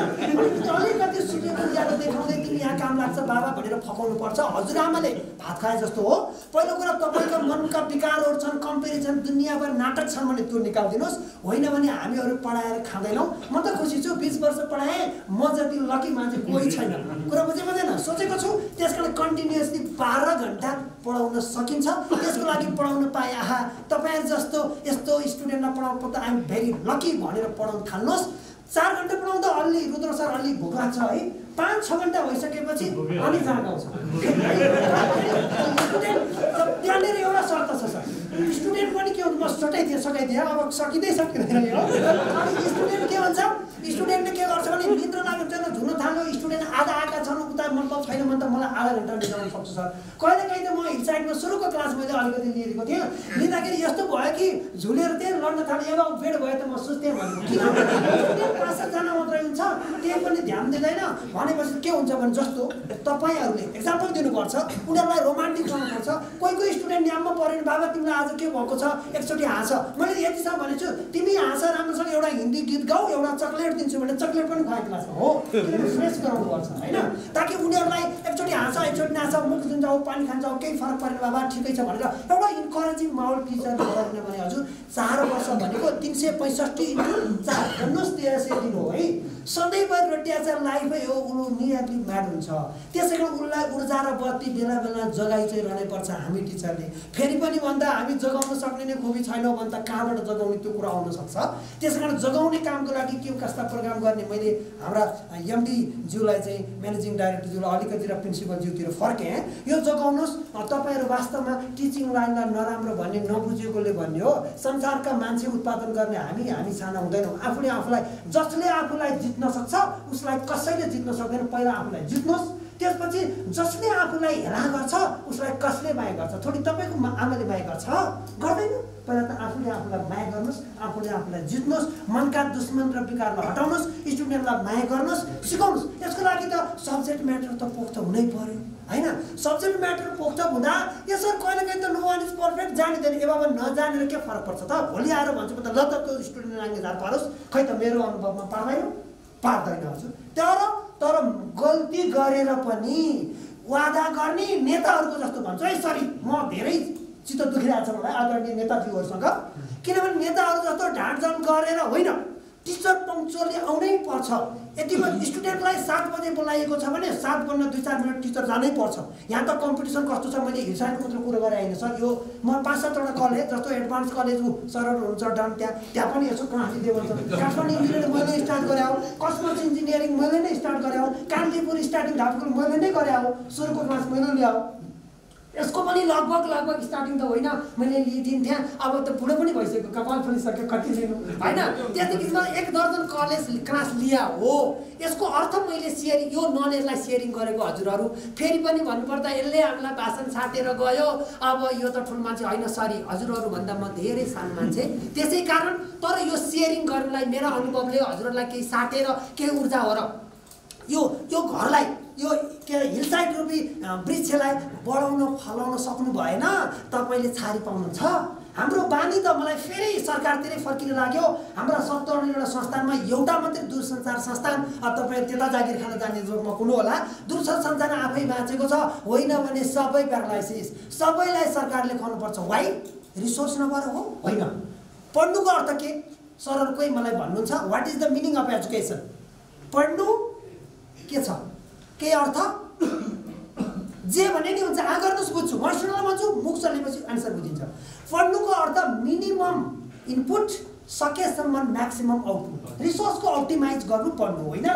अलिकति सूर्यको उज्यालो देखाउँदै तिमी यहाँ काम लाग्छ बाबा भनेर फकाउनु पर्छ हजुरआमाले भात खाए जस्तो हो। पहिलो कुरा तपाईँका मनका विकारहरू छन् कम्पेरिजन दुनियाँभर नाटक छन् भने त्यो निकालिदिनुहोस्। होइन भने हामीहरू पढाएर खाँदैनौँ। म त खुसी छु बिस वर्ष पढाएँ। म जति लकी मान्छे कोही छैन कुरा बुझे बुझेन सोचेको छु त्यस कारण कन्टिन्युसली बाह्र घन्टा पढाउन सकिन्छ। त्यसको लागि पढाउन पाएँ आहा तपाईँहरू जस्तो यस्तो स्टुडेन्टलाई पढाउनु पर्दा आइएम भेरी लकी भनेर पढाउनु थाल्नुहोस्। चार घन्टा पढाउँदा अलि रुद्र सर अलि भोक लाग्छ है। पाँच छ घन्टा भइसकेपछि अनि जाँगाउँछ त्यहाँनिर एउटा शर्त छ सर स्टुडेन्ट पनि के हुन्छ म सटाइदिएँ सकाइदिएँ अब सकिँदै सकिँदैन यो अनि स्टुडेन्ट के भन्छ स्टुडेन्टले के गर्छ भने निद्रा लाग्यो छैन झुन थाल्यो स्टुडेन्ट आधा आएका छन् उता मतलब छैन भने त मलाई आधा घन्टा निकाल्न सक्छु सर कहिले कहीँ त म हिलसाइडमा सुरुको क्लास मैले अलिकति लिएको थिएँ लिँदाखेरि यस्तो भयो कि झुलेर थिएँ लड्न थालेँ एउटा बेड भयो त म सोच्थेँ भने किन स्टुडेन्ट पाँच सातजना मात्रै हुन्छ त्यही पनि ध्यान दिँदैन भनेपछि के हुन्छ भने जस्तो तपाईँहरूले एक्जाम्पल दिनुपर्छ उनीहरूलाई रोमान्टिक गर्नुपर्छ कोही कोही स्टुडेन्ट न्याममा पऱ्यो भने बाबा तिमीलाई आज के भएको छ? एकचोटि हाँस। मैले यतिसम्म भनेको छु तिमी हाँस राम्रोसँग एउटा हिन्दी गीत गाऊ एउटा चक्लेट दिन्छु भने चक्लेट पनि खुवाइ क्लासमा हो। फ्रेस गराउनुपर्छ होइन? ताकि उनीहरूलाई एकचोटि हाँस एकचोटि नाच मुख दिन्छ पानी खान्छ केही फरक परेन बाबा ठिकै छ भनेर एउटा इन्करेजिङ माहौल टिचर गरेन भने हजुर चार वर्ष भनेको तिन सय पैँसठी इन्टु चार भन्नुहोस् तेह्र सय दिन हो है। सधैँभरि रटियाचार लाइफै हो उसले नियरली म्याड हुन्छ। त्यसै कारण उसलाई ऊर्जा र बत्ती बेला बेला जगाइ चाहिँ रहनै पर्छ हामी टिचरले। फेरि पनि भन्दा हामी जगाउन सक्ने नै खोपी छैनौँ भने त कहाँबाट जगाउने त्यो कुरा आउन सक्छ? त्यसै कारण जगाउने कामको लागि के कस्ता प्रोग्राम गर्ने मैले हाम्रा एमडीज्यूलाई चाहिँ म्यानेजिङ डाइरेक्टरज्यूलाई अलिकति र प्रिन्सिपलज्यूतिर फर्केँ। यो जगाउनुहोस्। तपाईँहरू वास्तवमा टिचिङ लाइनलाई नराम्रो भन्ने नबुझेकोले भन्ने हो। संसारका मान्छे उत्पादन गर्ने हामी हामी साना हुँदैनौँ। आफूले आफूलाई जसले आफूलाई जित्न सक्छ उसलाई कसैले जित्न सक्दैन पहिला आफूलाई जित्नुहोस्। त्यसपछि जसले आफूलाई हेला गर्छ उसलाई कसले माया गर्छ? थोरै तपाईँको आमाले माया गर्छ? गर्दैन। पहिला त आफूले आफूलाई माया गर्नुहोस् आफूले आफूलाई जित्नुहोस् मनका दुश्मन र विकारलाई हटाउनुहोस् स्टुडेन्टलाई माया गर्नुहोस् सिकाउनुहोस्। यसको लागि त सब्जेक्ट म्याटर त पोख्त हुनै पर्यो होइन? सब्जेक्ट म्याटर पोख्त हुँदा यसो कहिले कहीँ त नो वान इज पर्फेक्ट जानिँदैन। ए बाबा नजानेर के फरक पर्छ त? भोलि आएर भन्छु म त ल त त्यो स्टुडेन्ट नाङ्गे झार पारोस्। खै त मेरो अनुभवमा पार्दैन पार्दैन हजुर। तर तर गल्ती गरेर पनि वादा गर्ने नेताहरूको जस्तो भन्छु। है सरी म धेरै चित्त दुखिरहेको छ मलाई आदरणीय नेताजीहरूसँग। किनभने नेताहरू जस्तो ढाँडझाँड गरेर होइन। टिचर पङ्क्चुअली आउनै पर्छ। यति स्टुडेन्टलाई सात बजे बोलाइएको छ भने सात बन्न दुई चार मिनट टिचर जानै पर्छ। यहाँ त कम्पिटिसन कस्तो छ मैले हिलसाइड मात्र कुरो आइन सर। यो म पाँच सातवटा कलेज जस्तो एडभान्स कलेज सरहरू हुनुहुन्छ डन त्यहाँ। त्यहाँ पनि यसो क्रान्ति देव छ काठमाडौँ इन्जिनियरिङ मैले स्टार्ट गरे हो कस्मस इन्जिनियरिङ मैले नै स्टार्ट गरे हो कान्तिपुर स्टार्टिङ धापकुल मैले नै गरे हो सुरुको क्लास मैले ल्याऊ यसको पनि लगभग लगभग स्टार्टिङ त होइन। मैले लिइदिन्थेँ। अब त बुढो पनि भइसक्यो। कपाल फुलिसक्यो कति लिनु? होइन? त्यस्तो किसिममा एक दर्जन कलेज क्लास लिया हो। यसको अर्थ मैले सेयरिङ यो नलेजलाई सेयरिङ गरेको हजुरहरू। फेरि पनि भन्नुपर्दा यसले हामीलाई भाषण छाटेर गयो। अब यो त ठुलो मान्छे होइन सरी हजुरहरूभन्दा म धेरै सानो मान्छे। त्यसै कारण तर यो सेयरिङ गर्नलाई मेरो अनुभवले हजुरहरूलाई केही साटेर केही ऊर्जा हो र यो यो घरलाई यो के हिलसाइड रूपी वृक्षलाई बढाउन फलाउन सक्नु भएन तपाईँले छारी पाउनुहुन्छ। हाम्रो बानी त मलाई फेरि सरकारतिरै फर्किन लाग्यो। हाम्रा सत्तरीवटा संस्थानमा एउटा मात्रै दूरसञ्चार संस्थान अब तपाईँ त्यता जागिर खान जाने जोगमा कुन होला दूरसञ्चार आफै बाँचेको छ होइन भने सबै प्यारालाइसिस सबैलाई सरकारले खुवाउनुपर्छ। वाइ रिसोर्स नभएर हो? होइन। पढ्नुको अर्थ के? सरहरू मलाई भन्नुहुन्छ what is the meaning of education पढ्नु के छ? केही अर्थ? जे भने नि हुन्छ आ गर्नुहोस् बुझ्छु। मर्सनल भन्छु मुख चलेपछि आन्सर बुझिन्छ। पढ्नुको अर्थ मिनिमम इनपुट सकेसम्म म्याक्सिमम आउटपुट रिसोर्सको अप्टिमाइज गर्नु पढ्नु होइन?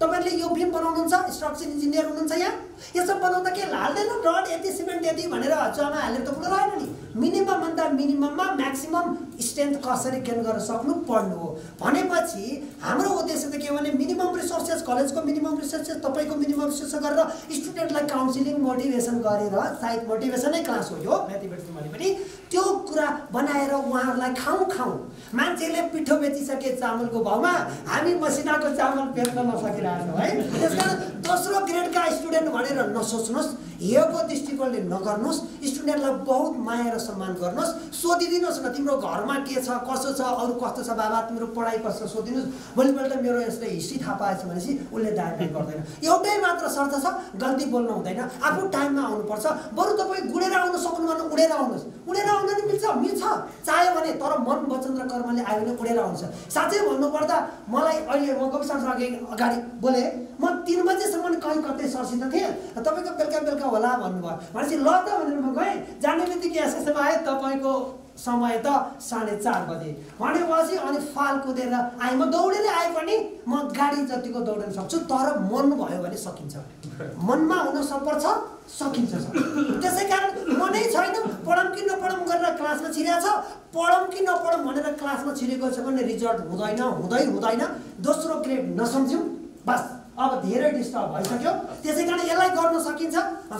तपाईँहरूले यो बिम बनाउनुहुन्छ स्ट्रक्चर इन्जिनियर हुनुहुन्छ यहाँ। यो सब बनाउँदा के हाल्दैन रड यति सिमेन्ट यति भनेर हचुवामा हालेर त कुरो रहेन नि मिनिमम भन्दा मिनिमममा म्याक्सिमम स्ट्रेन्थ कसरी गेन गर्न सक्नु पढ्नु हो भनेपछि हाम्रो उद्देश्य त के भने मिनिमम रिसोर्सेस कलेजको मिनिमम रिसोर्सेस तपाईँको मिनिमम रिसोर्सेस गरेर स्टुडेन्टलाई काउन्सिलिङ मोटिभेसन गरेर सायद मोटिभेसनै क्लास हो यो म्याथमेटिक्स भने पनि त्यो कुरा बनाएर उहाँहरूलाई खाउँ खाउँ मान्छेले पिठो बेचिसके चामलको भाउमा हामी मसिनाको चामल बेच्न नसकिरहेछौँ है त्यस कारण दोस्रो ग्रेडका स्टुडेन्ट भनेर नसोच्नुहोस् हेको दृष्टिकोणले नगर्नुहोस् स्टुडेन्टलाई बहुत माया र सम्मान गर्नुहोस्। सोधिदिनुहोस् न तिम्रो घरमा के छ कसो छ अरू कस्तो छ बाबा तिम्रो पढाइ कस्तो सोधिदिनुहोस्। भोलिपल्ट मेरो यसले हिस्ट्री थाहा पाएछ भनेपछि उसले डायरेक्ट गर्दैन। एउटै मात्र शर्त छ गल्ती बोल्नु हुँदैन। आफू टाइममा आउनुपर्छ। बरु तपाईँ गुडेर आउन सक्नु भने उडेर आउनुहोस्। उडेर आउन नि मिल्छ मिल्छ। चाह्यो भने तर मन वचन र कर्मले आयो भने उडेर आउँछ। साँच्चै भन्नुपर्दा मलाई अहिले म अघि अगाडि बोलेँ म तिन बजेसम्म कहीँ कतै सरसित थिएँ तपाईँको बेलुका बेलुका होला भन्नुभयो। भनेपछि ल त भनेर म गएँ। जाने बित्तिकै एसएसएम आएँ तपाईँको समय त साढे चार बजे। भनेपछि अनि फाल कुदेर आएँ। म दौडेरै आएँ पनि म गाडी जतिको दौडिन सक्छु तर मन भयो भने सकिन्छ। मनमा हुन पर्छ सकिन्छ त्यसै कारण मनै छैन पढौँ कि नपढौँ गरेर क्लासमा छिरेको छ पढौँ कि नपढौँ भनेर क्लासमा छिरेको छ भने रिजल्ट हुँदैन हुँदै हुँदैन। दोस्रो ग्रेड नसम्झ्यौँ। बस। अब धेरै डिस्टर्ब भइसक्यो। त्यसै कारण यसलाई गर्न सकिन्छ।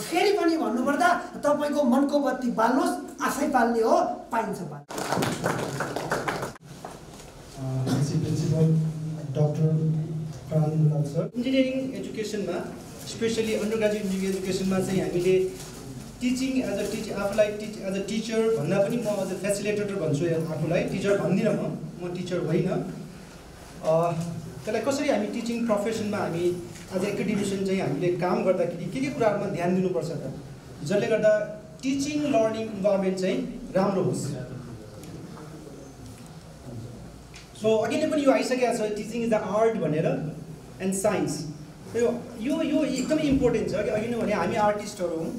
फेरि पनि भन्नुपर्दा तपाईँको मनको बत्ती बाल्नुहोस् आफै पाल्ने हो पाइन्छ इन्जिनियरिङ एजुकेसनमा स्पेसली अन्डर ग्रेजुएट इन्जिनियरिङ एजुकेसनमा चाहिँ हामीले टिचिङ एज अ टिच आफूलाई टिच एज अ टिचर भन्दा पनि म एज अ फेसिलिटेटर भन्छु आफूलाई। टिचर भन्दिनँ म म टिचर होइन त्यसलाई कसरी हामी टिचिङ प्रोफेसनमा हामी एज एकाडेमिसियन चाहिँ हामीले काम गर्दाखेरि के के कुराहरूमा ध्यान दिनुपर्छ त? जसले गर्दा टिचिङ लर्निङ इन्भाइरोमेन्ट चाहिँ राम्रो होस्। सो अघि नै पनि यो आइसकेको छ टिचिङ इज द आर्ट भनेर एन्ड साइन्स यो यो यो एकदमै इम्पोर्टेन्ट छ कि अघि नै भने हामी आर्टिस्टहरू हौँ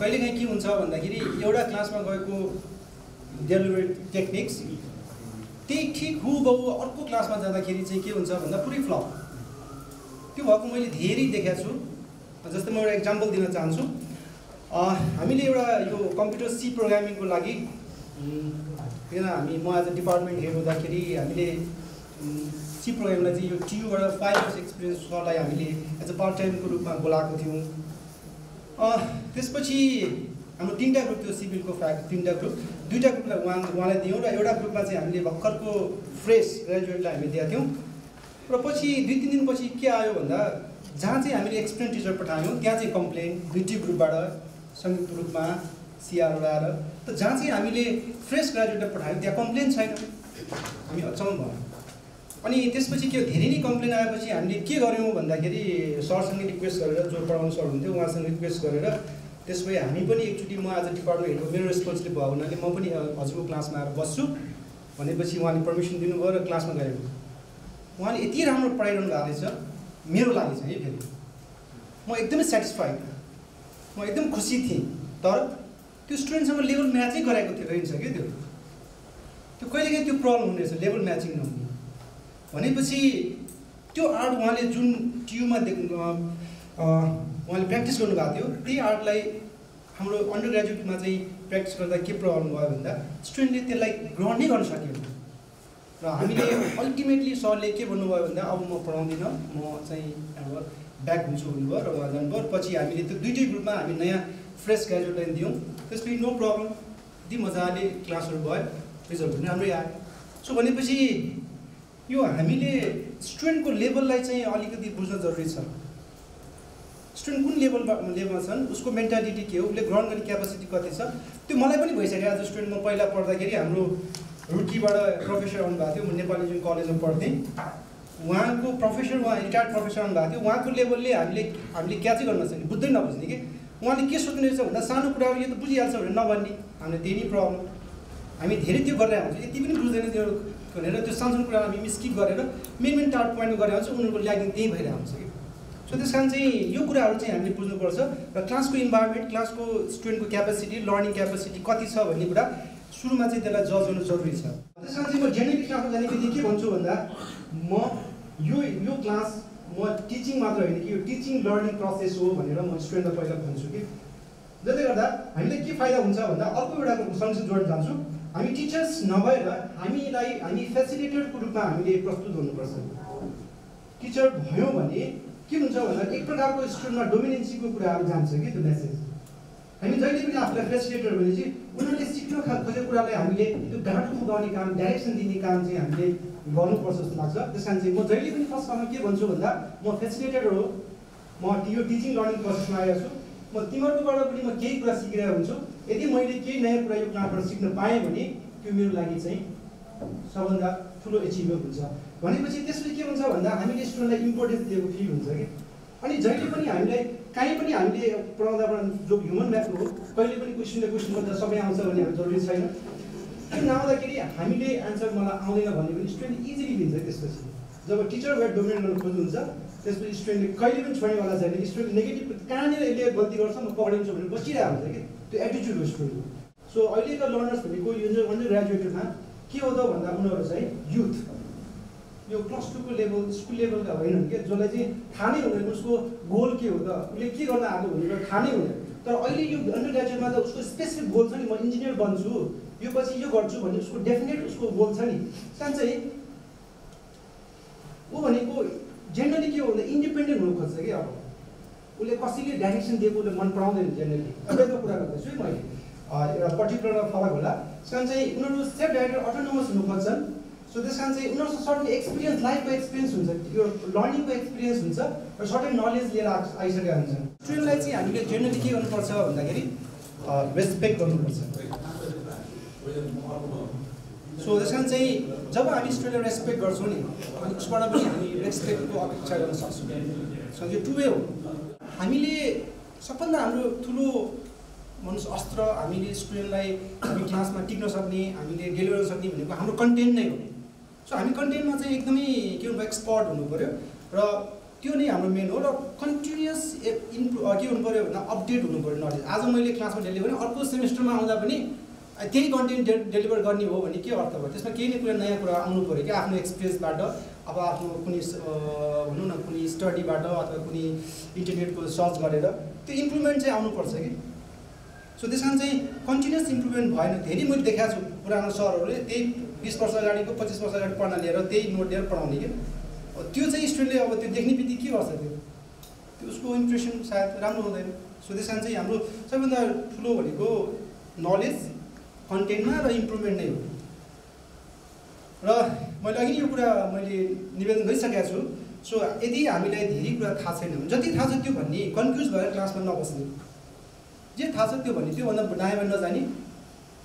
कहिलेकाहीँ के हुन्छ भन्दाखेरि एउटा क्लासमा गएको डेलिभरी टेक्निक्स त्यही ठिक हुबहु अर्को क्लासमा जाँदाखेरि चाहिँ के हुन्छ भन्दा पुरै फ्लप। त्यो भएको मैले धेरै देखाएको छु। जस्तै म एउटा इक्जाम्पल दिन चाहन्छु। हामीले एउटा यो कम्प्युटर सी प्रोग्रामिङको लागि किन हामी म एज अ डिपार्टमेन्ट हेड हुँदाखेरि हामीले सी प्रोग्रामलाई चाहिँ यो टियुबाट फाइभ इयर्स एक्सपिरियन्स सरलाई हामीले एज अ पार्ट टाइमको रूपमा बोलाएको थियौँ। त्यसपछि हाम्रो तिनवटा ग्रुप थियो सिभिलको फ्याक तिनवटा ग्रुप दुईवटा ग्रुपलाई उहाँ उहाँलाई दियौँ र एउटा ग्रुपमा चाहिँ हामीले भर्खरको फ्रेस ग्रेजुएटलाई हामी दिएका थियौँ। र पछि दुई तिन दिनपछि के आयो भन्दा जहाँ चाहिँ हामीले एक्सपिरियन्स टिचर पठायौँ त्यहाँ चाहिँ कम्प्लेन दुइटै ग्रुपबाट संयुक्त रूपमा सिआर आएर। त जहाँ चाहिँ हामीले फ्रेस ग्रेजुएटलाई पठायौँ त्यहाँ कम्प्लेन छैन। हामी अचम्म भयो। अनि त्यसपछि के धेरै नै कम्प्लेन आएपछि हामीले के गऱ्यौँ भन्दाखेरि सरसँग रिक्वेस्ट गरेर जो पढाउने सर हुन्थ्यो उहाँसँग रिक्वेस्ट गरेर त्यसपछि हामी पनि एकचोटि म अ डिपार्टमेन्ट हेड मेरो रेस्पोन्सिबिलिटी भयो हुनाले म पनि हजुरको क्लासमा आएर बस्छु। भनेपछि उहाँले पर्मिसन दिनुभयो र क्लासमा गएको उहाँले यति राम्रो पढाइरहनु भएको रहेछ मेरो लागि चाहिँ है फेरि। म एकदमै सेटिस्फाइड म एकदम खुसी थिएँ। तर त्यो स्टुडेन्टसँग लेभल म्याचै गराएको थियो रहन्छ क्या त्यो। त्यो कहिलेकाहीँ त्यो प्रब्लम हुने रहेछ लेभल म्याचिङ नहुने। भनेपछि त्यो आर्ट उहाँले जुन टियुमा देख्नु उहाँले प्र्याक्टिस गर्नुभएको थियो त्यही आर्टलाई हाम्रो अन्डर ग्रेजुएटमा चाहिँ प्र्याक्टिस गर्दा के प्रब्लम भयो भन्दा स्टुडेन्टले त्यसलाई ग्रहण नै गर्न सकेन। र हामीले अल्टिमेटली सरले के भन्नुभयो भन्दा अब म पढाउँदिनँ म चाहिँ अब ब्याक हुन्छु भन्नुभयो र उहाँ जानुभयो। पछि हामीले त्यो दुइटै ग्रुपमा हामी नयाँ फ्रेस ग्रेजुएटलाई दियौँ। त्यसपछि नो प्रब्लम यति मजाले क्लासहरू भयो रिजल्ट पनि राम्रै आयो। सो भनेपछि यो हामीले स्टुडेन्टको लेभललाई चाहिँ अलिकति बुझ्न जरुरी छ। स्टुडेन्ट कुन लेभलमा लेभलमा छन् उसको मेन्टालिटी के हो उसले ग्रहण गर्ने क्यापासिटी कति छ त्यो मलाई पनि भइसक्यो। एज अ स्टुडेन्ट म पहिला पढ्दाखेरि हाम्रो रुकीबाट प्रोफेसर आउनुभएको थियो म नेपाली जुन कलेजमा पढ्थेँ उहाँको प्रोफेसर उहाँ रिटायर्ड प्रोफेसर आउनुभएको थियो। उहाँको लेभलले हामीले हामीले क्या चाहिँ गर्न सक्ने? बुझ्दै नबुझ्ने कि? उहाँले के सोच्ने रहेछ भन्दा सानो कुराहरू यो त बुझिहाल्छ भनेर नभन्ने। हामीले त्यही नै प्रब्लम हामी धेरै त्यो गरेर आउँछ। यति पनि बुझ्दैन त्यो भनेर त्यो सानो कुराहरू हामी मिस्किप गरेर मेन मेन टार्ट पोइन्टमा गरेर आउँछ। उनीहरूको ल्यागिङ त्यही भएर आउँछ कि? सो त्यस कारण चाहिँ यो कुराहरू चाहिँ हामीले बुझ्नुपर्छ र क्लासको इन्भाइरोमेन्ट क्लासको स्टुडेन्टको क्यापेसिटी लर्निङ क्यापेसिटी कति छ भन्ने कुरा सुरुमा चाहिँ त्यसलाई जज गर्नु जरुरी छ। त्यस कारण चाहिँ म जेनेरिक क्लासमा जाने के भन्छु भन्दा म यो यो क्लास म टिचिङ मात्र होइन कि यो टिचिङ लर्निङ प्रोसेस हो भनेर म स्टुडेन्टलाई पहिला भन्छु कि। जसले गर्दा हामीलाई के फाइदा हुन्छ भन्दा अर्को एउटा सँगसँगै जोड्न जान्छु हामी टिचर्स नभएर हामीलाई हामी फेसिलिटेटरको रूपमा हामीले प्रस्तुत हुनुपर्छ। टिचर भयौँ भने के हुन्छ भन्दा एक प्रकारको स्टुडेन्टमा डोमिनेन्सीको कुराहरू जान्छ कि त्यो मेसेज हामी जहिले पनि आफूलाई फेसिलिटेटर भने चाहिँ उनीहरूले सिक्न खोजेको कुरालाई हामीले त्यो गाँठो फुगाउने काम डाइरेक्सन दिने काम चाहिँ हामीले गर्नुपर्छ जस्तो लाग्छ। त्यस कारण चाहिँ म जहिले पनि फर्स्टमा के भन्छु भन्दा म फेसिलिटेटर हो म यो टिचिङ लर्निङ प्रोसेसमा आएको छु म तिमीहरूकोबाट पनि म केही कुरा सिकिरहेको हुन्छु। यदि मैले केही नयाँ कुरा यो क्लासबाट सिक्न पाएँ भने त्यो मेरो लागि चाहिँ सबभन्दा ठुलो एचिभमेन्ट हुन्छ भनेपछि त्यसपछि के हुन्छ भन्दा हामीले स्टुडेन्टलाई इम्पोर्टेन्स दिएको फिल हुन्छ कि अनि जहिले पनि हामीलाई काहीँ पनि हामीले पढाउँदा जो ह्युमन म्याथ हो कहिले पनि क्वेसनले क्वेसन गर्दा सबै आउँछ भन्ने हाम्रो जरुरी छैन त्यो नआउँदाखेरि हामीले एन्सर मलाई आउँदैन भने पनि स्टुडेन्ट इजिली लिन्छ त्यसपछि जब टिचर वेट डोमिनेट गर्न खोज्नुहुन्छ त्यसपछि स्टुडेन्टले कहिले पनि छोड्नेवाला छैन स्टुडेन्ट नेगेटिभ कहाँनिर यसले गल्ती गर्छ म पक्रिन्छु भने बसिरहेको हुन्छ कि त्यो एटिच्युड हो स्टुडेन्टको सो अहिलेका लर्नर्स भनेको यो अन्डर ग्रेजुएटमा के हो त भन्दा उनीहरू चाहिँ युथ। यो प्लस टूको लेभल स्कुल लेभलका होइनन् क्या जसलाई चाहिँ थाहा नै हुँदैन उसको गोल के हो त? उसले के गर्न आएको भनेर थाहा नै हुँदैन। तर अहिले यो अन्डर ग्रेजुएटमा त उसको स्पेसिफिक गोल छ नि म इन्जिनियर बन्छु यो पछि यो गर्छु भन्ने उसको डेफिनेट उसको गोल छ नि। त्यहाँ चाहिँ ऊ भनेको जेनरली के हो भन्दा इन्डिपेन्डेन्ट हुनु खोज्छ कि अब? उसले कसैले डाइरेक्सन दिएको उसले मन पराउँदैन जेनरली एउटैको कुरा गर्दैछु है मैले। एउटा पर्टिकुलर फरक होला। त्यस कारण चाहिँ उनीहरू सेल्फ डाइरेक्टर अटोनोमस हुनु खोज्छन् सो त्यस कारण चाहिँ उनीहरूसँग सर्टन एक्सपिरियन्स लाइफको एक्सपिरियन्स हुन्छ। यो लर्निङको एक्सपिरियन्स हुन्छ र सर्टेन नलेज लिएर आइसकेका हुन्छन् स्टुडेन्टलाई चाहिँ हामीले जेनरली के गर्नुपर्छ भन्दाखेरि रेस्पेक्ट गर्नुपर्छ। सो त्यस कारण चाहिँ जब हामी स्टुडेन्टलाई रेस्पेक्ट गर्छौँ नि अनि उसबाट पनि हामी रेस्पेक्टको अपेक्षा गर्न सक्छौँ। सो यो टु वे हो। हामीले सबभन्दा हाम्रो ठुलो भन्नुहोस् अस्त्र हामीले स्टुडेन्टलाई हामी क्लासमा टिक्न सक्ने हामीले डेलिभर सक्ने भनेको हाम्रो कन्टेन्ट नै हो। सो हामी कन्टेन्टमा चाहिँ एकदमै के भन्नु एक्सपर्ट हुनु पऱ्यो र त्यो नै हाम्रो मेन हो र कन्टिन्युस इम्प्रु के हुनु पऱ्यो भन्दा अपडेट हुनु पऱ्यो नलेज आज मैले क्लासमा डेलिभर अर्को सेमेस्टरमा आउँदा पनि त्यही कन्टेन्ट डे डेलिभर गर्ने हो भने के अर्थ भयो? त्यसमा केही न कुरा नयाँ कुरा आउनु पऱ्यो कि आफ्नो एक्सपिरियन्सबाट अब आफ्नो कुनै भनौँ न कुनै स्टडीबाट अथवा कुनै इन्टरनेटको सर्च गरेर। त्यो इम्प्रुभमेन्ट चाहिँ आउनुपर्छ कि? सो त्यस कारण चाहिँ कन्टिन्युस इम्प्रुभमेन्ट भएन धेरै मैले देखाएको छु पुरानो सरहरूले त्यही बिस वर्ष अगाडिको पच्चिस वर्ष अगाडि पढ्न लिएर त्यही नोट लिएर पढाउने कि त्यो चाहिँ स्टुडेन्टले अब त्यो देख्ने बित्तिकै के गर्छ त्यो? त्यो उसको इम्प्रेसन सायद राम्रो हुँदैन। सो त्यस कारण चाहिँ हाम्रो सबैभन्दा ठुलो भनेको नलेज कन्टेन्टमा र इम्प्रुभमेन्ट नै हो। र मैले अघि यो कुरा मैले निवेदन गरिसकेको छु। सो यदि हामीलाई धेरै कुरा थाहा छैन भने जति थाहा छ त्यो भन्ने कन्फ्युज भएर क्लासमा नबस्ने। जे थाहा छ त्यो भन्ने त्योभन्दा दायाँमा नजाने।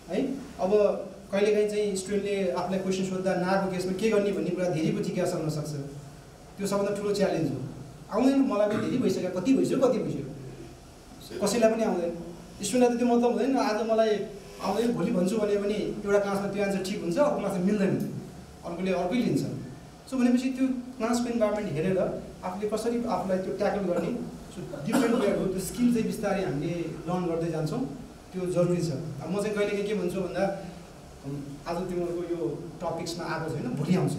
है? अब कहिलेकाहीँ चाहिँ स्टुडेन्टले आफूलाई क्वेसन सोद्धा नआएको केसमा के गर्ने भन्ने कुरा धेरैको जिज्ञासा हुनसक्छ त्यो सबभन्दा ठुलो च्यालेन्ज हो। आउँदैन। मलाई पनि धेरै भइसक्यो। कति भइसक्यो कति भइसक्यो? कसैलाई पनि आउँदैन। स्टुडेन्टलाई त त्यो मतलब हुँदैन। आज मलाई आउँदैन भोलि भन्छु भने पनि एउटा क्लासमा त्यो एन्सर ठिक हुन्छ अर्को क्लासमा मिल्दैन। अर्कोले अर्कै लिन्छ। सो भनेपछि त्यो क्लासको इन्भाइरोमेन्ट हेरेर आफूले कसरी आफूलाई त्यो ट्याकल गर्ने डिफ्रेन्ट वेहरू त्यो स्किल चाहिँ बिस्तारै हामीले लर्न गर्दै जान्छौँ। त्यो जरुरी छ। अब म चाहिँ कहिले के भन्छु भन्दा आज तिमीहरूको यो टपिक्समा आएको छैन भोलि आउँछ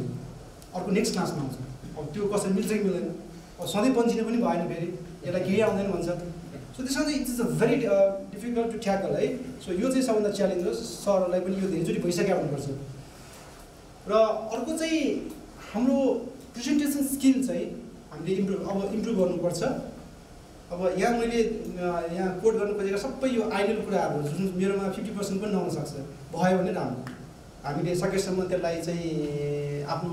अर्को नेक्स्ट क्लासमा आउँछ। अब त्यो कसरी मिल्छ कि मिल्दैन? अब सधैँ पन्चिने पनि भएन फेरि। यसलाई केही आउँदैन भन्छ। सो त्यसमा चाहिँ it's is a very difficult to tackle है। सो यो चाहिँ सबभन्दा च्यालेन्ज हो। सरहरूलाई पनि यो धेरैचोटि भइसकेको हुनुपर्छ। र अर्को चाहिँ हाम्रो प्रेजेन्टेसन स्किल चाहिँ हामीले इम्प्रुभ अब इम्प्रुभ गर्नुपर्छ। अब यहाँ मैले यहाँ कोड गर्नु खोजेको सबै यो आइडल कुराहरू जुन मेरोमा फिफ्टी पर्सेन्ट पनि नहुन सक्छ भयो भने राम्रो। हामीले सकेसम्म त्यसलाई चाहिँ आफ्नो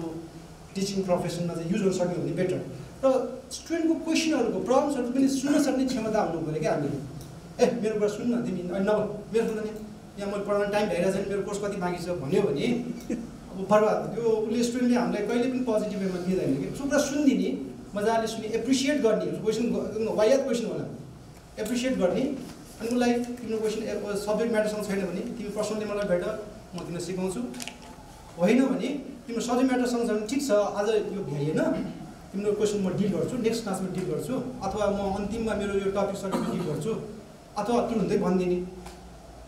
टिचिङ प्रोफेसनमा चाहिँ युज गर्न सक्यो भने बेटर। र स्टुडेन्टको क्वेसनहरूको प्रब्लम्सहरू पनि सुन्न सक्ने क्षमता हुनु पऱ्यो क्या हामीले। ए मेरो कुरा सुन्न तिमी अनि नभ मेरो सुन्दैन यहाँ मैले पढाउनु टाइम भइरहेको छैन मेरो कोर्स कति बाँकी छ भन्यो भने अब बर्बाद त्यो उसले स्टुडेन्टले हामीलाई कहिले पनि पोजिटिभ वेमा दिँदैन कि उसको कुरा सुनिदिने मजाले सुनि एप्रिसिएट गर्ने क्वेसन वायात क्वेसन होला। एप्रिसिएट गर्ने। अनि उसलाई तिम्रो क्वेसन सब्जेक्ट म्याटरसँग छैन भने तिमी पर्सनली मलाई भेट म तिमीलाई सिकाउँछु। होइन भने तिम्रो सब्जेक्ट म्याटरसँग छ ठिक छ आज यो भ्याइएन तिम्रो क्वेसन म डिल गर्छु नेक्स्ट क्लासमा डिल गर्छु। अथवा म अन्तिममा मेरो यो टपिक सकेर डिल गर्छु। अथवा त्यो हुँदै भनिदिने।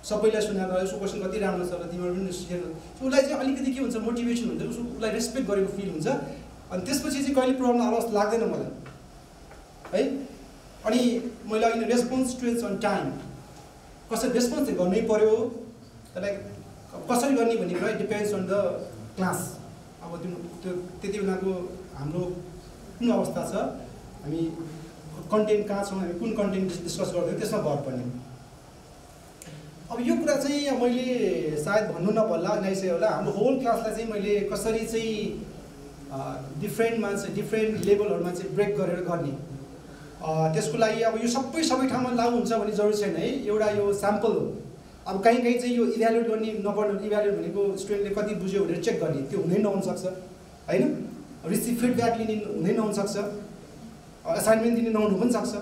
सबैलाई सुनाएर यसो क्वेसन कति राम्रो छ र तिमीहरू पनि सिकेर उसलाई चाहिँ अलिकति के हुन्छ मोटिभेसन हुन्छ उसको उसलाई रेस्पेक्ट गरेको फिल हुन्छ। अनि त्यसपछि चाहिँ कहिले प्रब्लम आउला जस्तो लाग्दैन मलाई। है? अनि मैले अघि रेस्पोन्स स्टुडेन्ट्स अन टाइम कसरी रेस्पोन्स चाहिँ गर्नै पऱ्यो त्यसलाई कसरी गर्ने भन्ने कुरा डिपेन्ड्स अन द क्लास अब त्यो त्यो त्यति बेलाको हाम्रो कुन अवस्था छ? हामी कन्टेन्ट कहाँ छौँ? हामी कुन कन्टेन्ट डिस्कस गर्दैछौँ? त्यसमा भर पर्ने। अब यो कुरा चाहिँ मैले सायद भन्नु नपर्ला नाइसै होला। हाम्रो होल क्लासलाई चाहिँ मैले कसरी चाहिँ डिफ्रेन्टमा चाहिँ डिफ्रेन्ट लेभलहरूमा चाहिँ ब्रेक गरेर गर्ने। त्यसको लागि अब यो सबै सबै ठाउँमा लागु हुन्छ भन्ने जरुरी छैन है। एउटा यो स्याम्पल हो। अब कहीँ कहीँ चाहिँ यो इभ्यालुएट गर्ने नपर्ने इभ्यालुएट भनेको स्टुडेन्टले कति बुझ्यो भनेर चेक गर्ने त्यो हुनै नहुनसक्छ होइन? रिसिभ फिडब्याक लिने हुनै नहुनसक्छ असाइनमेन्ट दिने नहुनु पनि सक्छ।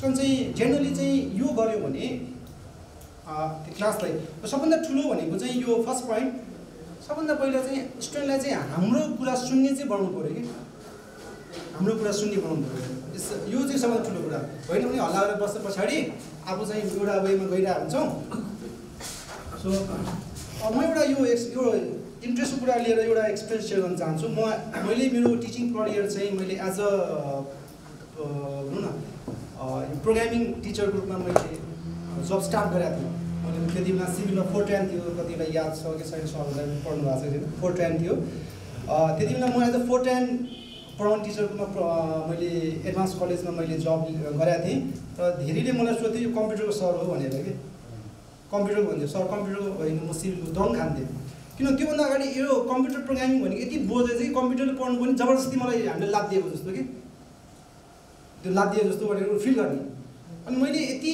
सो चाहिँ जेनरली चाहिँ यो गऱ्यो भने क्लासलाई सबभन्दा ठुलो भनेको चाहिँ यो फर्स्ट पोइन्ट सबभन्दा पहिला चाहिँ स्टुडेन्टलाई चाहिँ हाम्रो कुरा सुन्ने चाहिँ बनाउनु पऱ्यो कि? हाम्रो कुरा सुन्ने बनाउनु पऱ्यो। यो चाहिँ सबभन्दा ठुलो कुरा। होइन भने हल्ला गरेर बस्दा पछाडि आफू चाहिँ एउटा वेमा गइरहेको हुन्छौँ। सो म एउटा यो एक्स यो इन्ट्रेस्टको कुरा लिएर एउटा एक्सपिरियन्स सेयर गर्न चाहन्छु। म मैले मेरो टिचिङ करियर चाहिँ मैले एज अ भनौँ न प्रोग्रामिङ टिचरको रूपमा मैले जब स्टार्ट गरेको थिएँ। मैले त्यति बेला सिभिलमा फोर ट्यान थियो कति बेला याद छ कि छैन सरहरूलाई पढ्नु भएको छैन फोर ट्यान थियो। त्यति बेला म एज अ फोर ट्यान पढाउने टिचरकोमा मैले एडभान्स कलेजमा मैले जब गरेको थिएँ र धेरैले मलाई सोध्थ्यो यो कम्प्युटरको सर हो? भनेर कि? कम्प्युटरको भन्थ्यो सर कम्प्युटरको होइन म सिभिलको दङ खान्थेँ। किन त्योभन्दा अगाडि यो कम्प्युटर प्रोग्रामिङ भनेको यति बोझ चाहिँ कम्प्युटरले पढ्नु पनि जबरजस्ती मलाई हामीले लादिएको जस्तो कि? त्यो लादिएको जस्तो भनेर फिल गर्ने। अनि मैले यति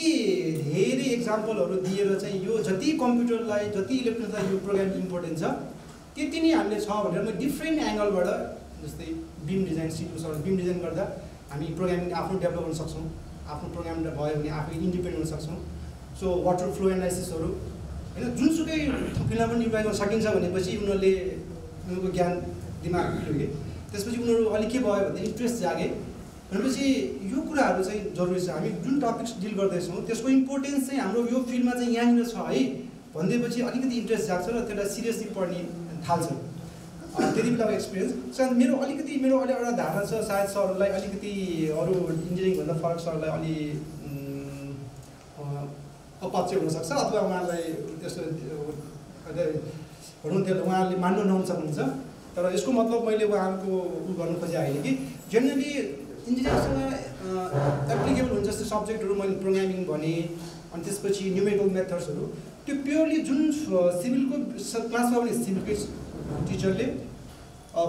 धेरै इक्जाम्पलहरू दिएर चाहिँ यो जति कम्प्युटरलाई जति इलेक्ट्रोनिक्सलाई यो प्रोग्राम इम्पोर्टेन्ट छ त्यति नै हामीले छ भनेर मैले डिफ्रेन्ट एङ्गलबाट जस्तै बिम डिजाइन सिक्नुसक्छ बिम डिजाइन गर्दा हामी प्रोग्रामिङ आफ्नो डेभलप गर्न सक्छौँ आफ्नो प्रोग्राम भयो भने आफै इन्डिपेन्डेन्ट हुन सक्छौँ। सो वाटर फ्लो एनालाइसिसहरू होइन जुनसुकै फिल्डमा पनि युटिलाइज गर्न सकिन्छ भनेपछि उनीहरूले उनीहरूको ज्ञान दिमाग त्यसपछि उनीहरू अलिक के भयो भने इन्ट्रेस्ट जागे। भनेपछि यो कुराहरू चाहिँ जरुरी छ। हामी जुन टपिक्स डिल गर्दैछौँ त्यसको इम्पोर्टेन्स चाहिँ हाम्रो यो फिल्डमा चाहिँ यहाँनिर छ है। भनिदिएपछि अलिकति इन्ट्रेस्ट जाग्छ र त्यसलाई सिरियसली पढ्ने थाल्छ। त्यति बेलाको एक्सपिरियन्स सायद मेरो अलिकति मेरो अलि एउटा धारणा छ सायद सरहरूलाई अलिकति अरू इन्जिनियरिङभन्दा फरक सरलाई अलि अपच्य हुनसक्छ अथवा उहाँहरूलाई त्यस्तो भनौँ त्यो उहाँहरूले मान्नु नहुन सक्नुहुन्छ। तर यसको मतलब मैले उहाँहरूको उ गर्नु खोजेँ होइन कि जेनरली इन्जिनियरिङसँग एप्लिकेबल हुन्छ जस्तो सब्जेक्टहरू मैले प्रोग्रामिङ भने अनि त्यसपछि न्युमेरिकल मेथड्सहरू त्यो प्योरली जुन सिभिलको क्लासमा पनि सिभिलकै टिचरले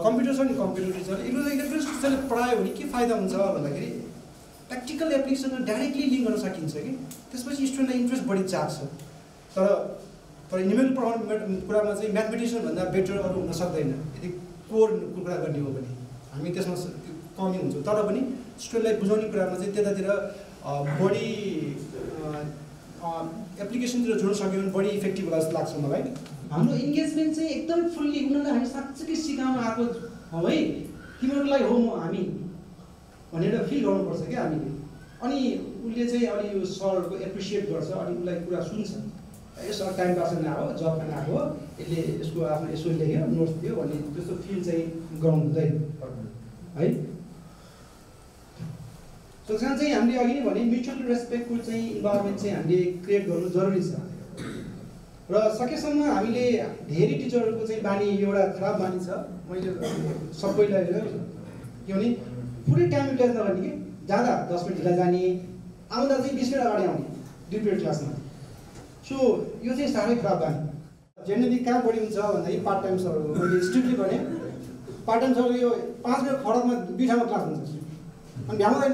कम्प्युटर छ नि कम्प्युटर टिचरले इलेक्ट्रोनिक्स टिचरले पढायो भने के फाइदा हुन्छ भन्दाखेरि प्र्याक्टिकल एप्लिकेसन डाइरेक्टली लिङ्क गर्न सकिन्छ कि? त्यसपछि स्टुडेन्टलाई इन्ट्रेस्ट बढी जाग्छ। तर तर न्युमेरिकल पढाउने कुरामा चाहिँ म्याथमेटिसियनभन्दा बेटर अरू हुन सक्दैन। यदि कोर कुरा गर्ने हो भने। हामी त्यसमा कमी हुन्छ। तर पनि स्टुडेन्टलाई बुझाउने कुरामा चाहिँ त्यतातिर बढी एप्लिकेसनतिर जोड्न सक्यो भने बढी इफेक्टिभ होला जस्तो लाग्छ मलाई। हाम्रो इङ्गेजमेन्ट चाहिँ एकदम फुल्ली उनीहरूलाई हामी साँच्चै सिकाउन आएको हौँ है। तिमीहरूको लागि हो म हामी। भनेर फिल गर्नुपर्छ क्या हामीले। अनि उसले चाहिँ अलि यो सरको एप्रिसिएट गर्छ अनि उसलाई कुरा सुन्छ। सर टाइम पास गर्न आएको जब गर्न आएको हो। यसले यसको आफ्नो यसो लेख्यो नोट्स दियो भन्ने त्यस्तो फिल चाहिँ गराउनु हुँदैन। है? सो त्यसमा चाहिँ हामीले अघि नै भने म्युचुअल रेस्पेक्टफुल चाहिँ इन्भाइरोमेन्ट चाहिँ हामीले क्रिएट गर्नु जरुरी छ। र सकेसम्म हामीले धेरै टिचरहरूको चाहिँ बानी एउटा खराब बानी छ। मैले सबैलाई के भने पुरै टाइम युटिलाइज नगर्ने कि? जाँदा दस मिनट ढिला जाने आउँदा चाहिँ बिस मिनट अगाडि आउने दुई पिरियड क्लासमा। सो यो चाहिँ साह्रै खराब बानी। जेनरली कहाँ बढी हुन्छ भन्दाखेरि पार्ट टाइम सरहरू मैले स्ट्रिक्टली भने पार्ट टाइम सर यो पाँच मिनट खडकमा दुई ठाउँमा क्लास हुन्छ। अनि भ्याउँदैन।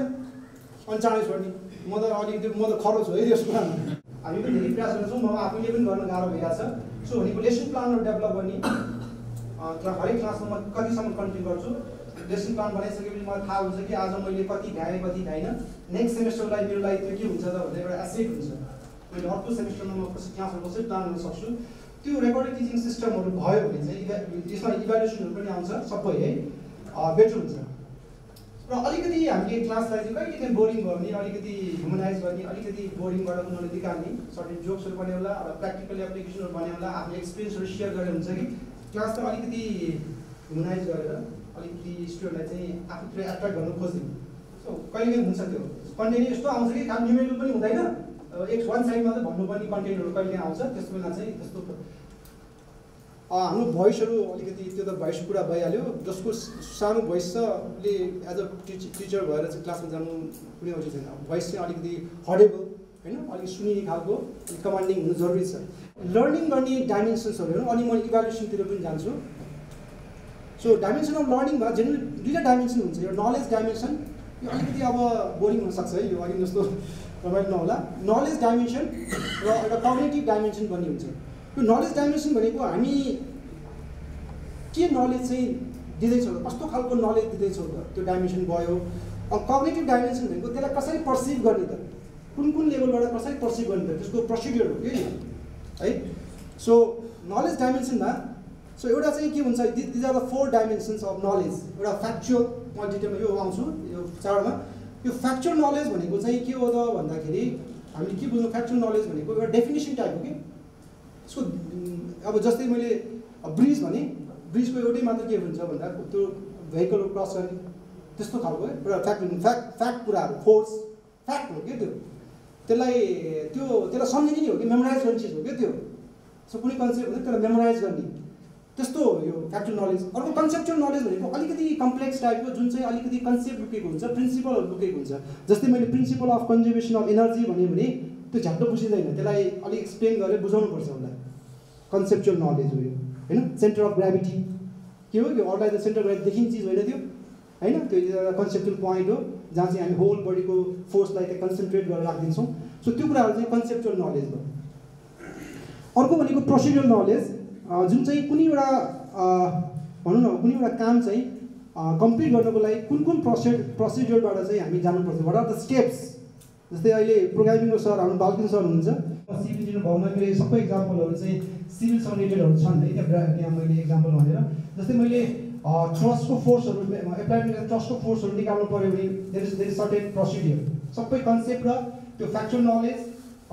अनि चाँडै छोड्ने म त अलिकति म त खरो छु है यस कुरामा हामी पनि धेरै प्रयास गर्छौँ। म आफूले पनि गर्न गाह्रो भइरहेको छ। सो भनेको लेसन प्लानहरू डेभलप गर्ने हरेक क्लासमा म कतिसम्म कन्टिन्यू गर्छु। लेसन प्लान बनाइसकेपछि मलाई थाहा हुन्छ कि आज मैले कति भ्याएँ कति भ्याइनँ। नेक्स्ट सेमेस्टरलाई मेरो लागि त्यो के हुन्छ त भन्दा एउटा एसेट हुन्छ। मैले अर्को सेमेस्टरमा म कसरी क्लासहरू कसरी प्लान गर्न सक्छु। त्यो रेकर्डेड टिचिङ सिस्टमहरू भयो भने चाहिँ यसमा इभ्यालुएसनहरू पनि आउँछ सबै है। बेटर हुन्छ। र अलिकति हामीले क्लासलाई चाहिँ कहिले काहीँ बोरिङ गर्ने अलिकति ह्युमनाइज गर्ने अलिकति बोरिङबाट उनीहरूले निकाल्ने सर्टेन जोक्सहरू होला प्र्याक्टिकल एप्लिकेसनहरू होला आफ्नो एक्सपिरियन्सहरू सेयर गरेर हुन्छ कि? क्लास त अलिकति ह्युमनाइज गरेर अलिकति स्टुडेन्टलाई चाहिँ आफूतिर एट्र्याक्ट गर्नु खोज्ने। सो कहिले काहीँ हुन्छ त्यो। कन्टेन्ट यस्तो आउँछ कि खालि न्युमेरिकल पनि हुँदैन। एक वान साइडमा चाहिँ भन्नुपर्ने कन्टेन्टहरू कहिले काहीँ आउँछ त्यस्तो बेला चाहिँ त्यस्तो हाम्रो भोइसहरू अलिकति त्यो त भोइस कुरा भइहाल्यो। जसको सानो voice as a teach teacher भएर चाहिँ क्लासमा जानु कुनै उचित छैन। भोइस चाहिँ अलिकति हडेबल होइन? अलिक सुनिने खालको अलिक कमान्डिङ हुनु जरुरी छ। लर्निङ गर्ने डाइमेन्सन्सहरू हेरौँ अनि म इभ्यालुएसनतिर पनि जान्छु। सो डाइमेन्सन अफ लर्निङमा जेनरली दुईवटा डाइमेन्सन हुन्छ। यो नलेज डाइमेन्सन यो अलिकति अब बोरिङ हुनसक्छ है। यो अघि जस्तो *laughs* रमाइलो नहोला। नलेज डाइमेन्सन र एउटा कग्नेटिभ डाइमेन्सन भन्ने हुन्छ। यो नलेज डाइमेन्सन भनेको हामी के नलेज चाहिँ दिँदैछौँ कस्तो खालको नलेज दिँदैछौँ त त्यो डाइमेन्सन भयो। अब कग्नेटिभ डाइमेन्सन भनेको त्यसलाई कसरी पर्सिभ गर्ने त? कुन कुन लेभलबाट कसरी पर्सिभ गर्ने त? त्यसको प्रोसिड्युर हो कि है सो नलेज डाइमेन्सनमा सो एउटा चाहिँ के हुन्छ? These are the four dimensions of knowledge एउटा फ्याक्चुअल म डिटेलमा यो आउँछु यो चाडमा। यो फ्याक्चुअल नलेज भनेको चाहिँ के हो त भन्दाखेरि हामीले के बुझ्नु? फ्याक्चुअल नलेज भनेको एउटा डेफिनेसन टाइप हो कि? यसको अब जस्तै मैले ब्रिज भने ब्रिजको एउटै मात्र के हुन्छ भन्दा त्यो भेहिकलहरू क्रस गर्ने त्यस्तो खालको है एउटा फ्याक्ट फ्याक्ट फ्याक्ट कुराहरू फोर्स फ्याक्ट हो क्या त्यो? त्यसलाई त्यो त्यसलाई सम्झिने हो कि मेमोराइज गर्ने चिज हो क्या त्यो? सो कुनै कन्सेप्ट हुन्छ त्यसलाई मेमोराइज गर्ने। त्यस्तो हो यो फ्याक्चुअल नलेज अर्को कन्सेप्चुअल नलेज भनेको अलिकति कम्प्लेक्स टाइपको जुन चाहिँ अलिकति कन्सेप्ट लुकेको हुन्छ प्रिन्सिपलहरू लुकेको हुन्छ। जस्तै मैले principle of conservation of energy भन्यो भने त्यो झ्याप्टो बुझिँदैन त्यसलाई अलिक एक्सप्लेन गरेर बुझाउनुपर्छ उसलाई कन्सेप्चुअल नलेज हो यो होइन? सेन्टर अफ ग्राभिटी के हो यो? अरूलाई त सेन्टर ग्राभिटी देखिने चिज होइन त्यो होइन? त्यो एउटा कन्सेप्चुअल पोइन्ट हो जहाँ चाहिँ हामी होल बडीको फोर्सलाई त्यहाँ कन्सन्ट्रेट गरेर राखिदिन्छौँ। सो त्यो कुराहरू चाहिँ कन्सेप्चुअल नलेज भयो अर्को भनेको प्रोसिडर नलेज जुन चाहिँ कुनै एउटा भनौँ न कुनै एउटा काम चाहिँ कम्प्लिट गर्नको लागि कुन कुन प्रोसेड प्रोसिड्युरबाट चाहिँ हामी जानुपर्छ? वाट आर द स्टेप्स जस्तै अहिले प्रोग्रामिङको सर हाम्रो बालकिन सर हुनुहुन्छ। सिभिल भवनमा मेरो सबै इक्जाम्पलहरू चाहिँ सिभिलसँग रिलेटेडहरू छन्। है त्यहाँ त्यहाँ मैले इक्जाम्पल भनेर। जस्तै मैले ट्रस्टको फोर्सहरू एप्लाइड ट्रस्टको फोर्सहरू निकाल्नु पऱ्यो भने there is there certain procedure सबै कन्सेप्ट र त्यो फ्याक्चुअल नलेज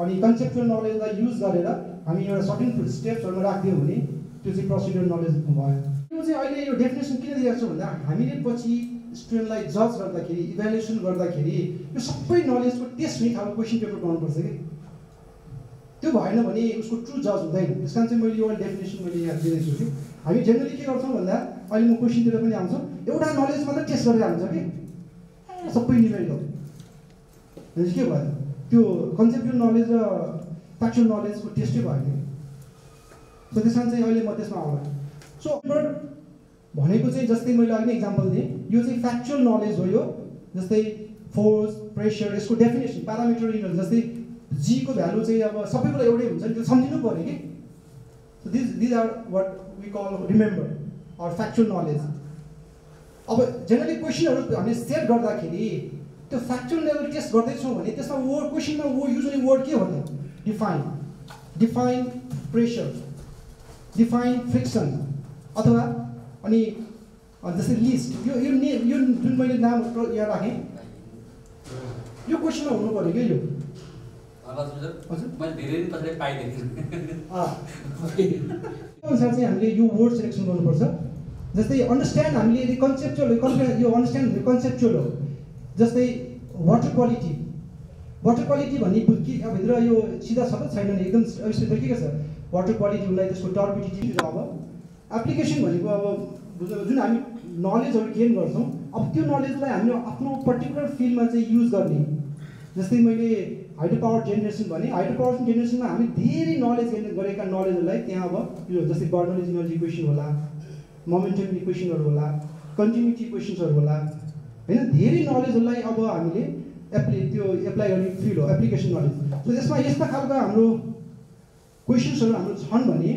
अनि कन्सेप्चुअल नलेजलाई युज गरेर हामी एउटा सर्टेन स्टेप्सहरूमा राखिदियौँ भने त्यो चाहिँ प्रोसिडियर नलेज भयो। यो चाहिँ अहिले यो डेफिनेसन किन दिएको छु भन्दा हामीले पछि स्टुडेन्टलाई जज गर्दाखेरि इभ्यालुएसन गर्दाखेरि यो सबै नलेजको टेस्ट हुने खालको क्वेसन पेपर बनाउनुपर्छ कि? त्यो भएन भने उसको ट्रु जज हुँदैन। त्यस कारण चाहिँ मैले एउटा डेफिनेसन मैले यहाँ दिँदैछु कि। हामी जेनरली के गर्छौँ भन्दा अहिले म क्वेसनतिर पनि आउँछौँ एउटा नलेज मात्रै टेस्ट गरेर हुन्छ कि? सबै न्युमेरिकल भनेपछि के भयो? त्यो कन्सेप्चुअल नलेज र फ्याक्चुअल नलेजको टेस्टै भयो कि सो त्यस कारण चाहिँ अहिले म त्यसमा आउँला। सो भनेको चाहिँ जस्तै मैले अघि इक्जाम्पल दिएँ। यो चाहिँ फ्याक्चुअल नलेज हो यो जस्तै फोर्स प्रेसर यसको डेफिनेसन प्यारामिटर युनिट जस्तै जीको भ्यालु चाहिँ अब सबैको लागि एउटै हुन्छ नि त्यो सम्झिनु पऱ्यो कि? This these are what we call remember or factual knowledge अब जेनरली क्वेसनहरू हामीले सेट गर्दाखेरि त्यो फ्याक्चुअल लेभल टेस्ट गर्दैछौँ भने त्यसमा वर्ड क्वेसनमा वो युजली वर्ड के हो define define pressure define friction अथवा अनि जस्तै लिस्ट यो यो ने यो जुन मैले नाम यहाँ राखेँ यो क्वेसनमा हुनु पऱ्यो क्या यो अनुसार चाहिँ हामीले यो वर्ड सेलेक्सन गर्नुपर्छ जस्तै अन्डरस्ट्यान्ड हामीले यदि कन्सेप्चुअल यो अन्डरस्ट्यान्ड कन्सेप्चुअल हो जस्तै वाटर क्वालिटी वाटर क्वालिटी भन्ने के भित्र यो सिधा त छैन नि एकदम के के छ। वाटर क्वालिटी हुँदा त्यसको टर्बिडिटी अब एप्लिकेसन भनेको अब जुन हामी नलेजहरू गेन गर्छौँ अब त्यो नलेजलाई हामीले आफ्नो पर्टिकुलर फिल्डमा चाहिँ युज गर्ने। जस्तै मैले हाइड्रो पावर जेनेरेसन भने हाइड्रो पावर जेनेरेसनमा हामी धेरै नलेज गेन गरेका नलेजहरूलाई त्यहाँ अब यो जस्तै बर्नलिज इनर्जी इक्वेसन होला मोमेन्टम इक्वेसनहरू होला कन्टिन्युटी इक्वेसन्सहरू होला होइन? धेरै नलेजहरूलाई अब हामीले एप्ली त्यो एप्लाई गर्ने फिल्ड हो एप्लिकेसन नलेज सो त्यसमा यस्ता खालको हाम्रो क्वेसन्सहरू हाम्रो छन् भने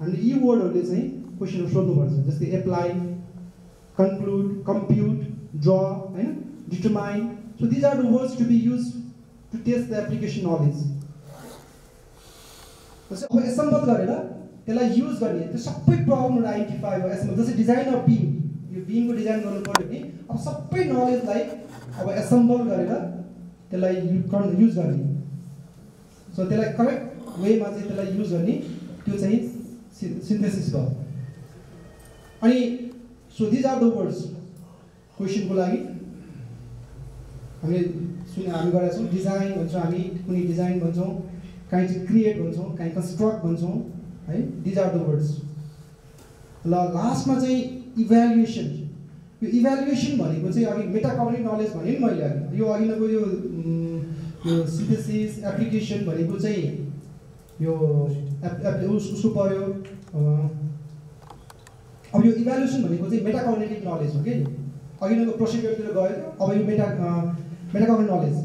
हामीले यी वर्डहरूले चाहिँ क्वेसनहरू सोध्नुपर्छ जस्तै एप्लाई कन्क्लुड कम्प्युट ड्र होइन determine so these are the words to be use to test the application knowledge अब एसेम्बल गरेर त्यसलाई युज गर्ने त्यो सबै प्रब्लमहरू आइडेन्टिफाई भयो एसेम्बल जस्तै डिजाइन अफ बिम यो बिमको डिजाइन गर्नु पऱ्यो भने अब सबै नलेजलाई अब एसेम्बल गरेर त्यसलाई युज गर्ने सो त्यसलाई करेक्ट वेमा चाहिँ त्यसलाई युज गर्ने त्यो चाहिँ सिन्थेसिस भयो अनि so these are the words क्वेसनको लागि हामीले सुने हामी गरेका छौँ डिजाइन भन्छौँ हामी कुनै डिजाइन भन्छौँ काहीँ चाहिँ क्रिएट भन्छौँ काहीँ कन्स्ट्रक्ट भन्छौँ है दिज आर द वर्ड्स ल लास्टमा चाहिँ इभ्यालुएसन यो इभ्यालुएसन भनेको चाहिँ अघि मेटाकग्निटिभ नलेज भने नि मैले यो अघि यो यो सिन्थेसिस एप्लिकेसन भनेको चाहिँ यो एप एप उस- उसको पऱ्यो अब यो इभ्यालुएसन भनेको चाहिँ मेटाकग्निटिभ नलेज हो कि? अघि नको प्रोसिड्युरतिर गयो अब यो मेटा मेटाकग्निटिभ नलेज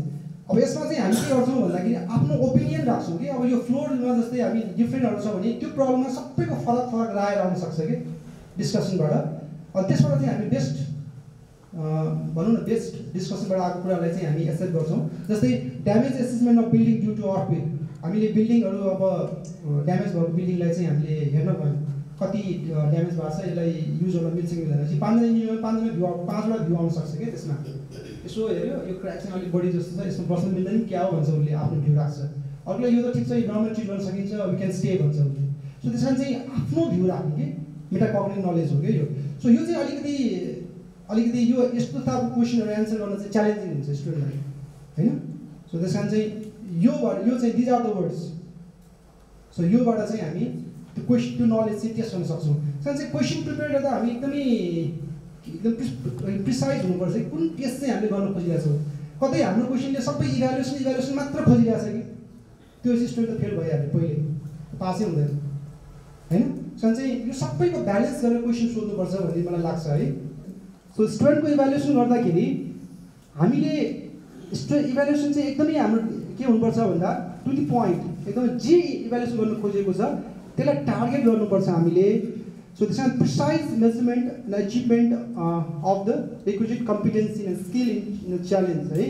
अब यसमा चाहिँ हामी के गर्छौँ भन्दाखेरि आफ्नो ओपिनियन राख्छौँ कि? अब यो फ्लोरमा जस्तै हामी डिफ्रेन्टहरू छ भने त्यो प्रब्लममा सबैको फरक फरक राय आउन सक्छ कि? डिस्कसनबाट अनि त्यसबाट चाहिँ हामी बेस्ट भनौँ न बेस्ट डिस्कसनबाट आएको कुरालाई चाहिँ हामी एक्सेप्ट गर्छौँ। जस्तै damage assessment of building due to earthquake हामीले बिल्डिङहरू अब ड्यामेज भएको बिल्डिङलाई चाहिँ हामीले हेर्न गयौँ। कति ड्यामेज भएको छ यसलाई युज गर्न मिल्छ कि मिल्दैन। पाँचजना इन्जिनियर पाँचजना भ्यू पाँचवटा भ्यू आउन सक्छ क्या त्यसमा। यसो हेऱ्यो यो क्र्याक चाहिँ अलिक बढी जस्तो छ यसमा बस्न मिल्दैन क्या हो भन्छ उसले आफ्नो भ्यू राख्छ। अर्कोलाई यो त ठिक छ यो नर्मल ट्रिट गर्न सकिन्छ वी क्यान स्टे भन्छ उसले। सो त्यस कारण चाहिँ आफ्नो भ्यू राख्ने कि? मेटाकग्निटिभ नलेज हो कि यो। सो यो चाहिँ अलिकति अलिकति यो यस्तो खालको क्वेसनहरू एन्सर गर्न चाहिँ च्यालेन्जिङ हुन्छ स्टुडेन्टलाई होइन? सो त्यस कारण चाहिँ योबाट यो चाहिँ these are the words so योबाट चाहिँ हामी त्यो क्वेसन त्यो नलेज चाहिँ टेस्ट गर्न सक्छौँ चाहिँ क्वेसन प्रिपेयर गर्दा हामी एकदमै एकदम प्रिसाइज हुनुपर्छ कि कुन टेस्ट चाहिँ हामीले गर्न खोजिरहेको छौँ कतै हाम्रो क्वेसनले सबै इभ्यालुएसन इभ्यालुएसन मात्र खोजिरहेको छ कि त्यो स्टुडेन्ट त फेल भइहाल्यो पहिले। पासै हुँदैन। होइन त्यसमा चाहिँ यो सबैको ब्यालेन्स गरेर क्वेसन सोध्नुपर्छ भन्ने मलाई लाग्छ है। सो स्टुडेन्टको इभ्यालुएसन गर्दाखेरि हामीले स्टुडेन्ट इभ्यालुएसन चाहिँ एकदमै हाम्रो के हुनुपर्छ भन्दा टु दि पोइन्ट एकदमै जे इभ्यालुएसन गर्नु खोजेको छ त्यसलाई टार्गेट गर्नुपर्छ हामीले. सो त्यसमा precise measurement and achievement of the requisite competency and skill in challenge है?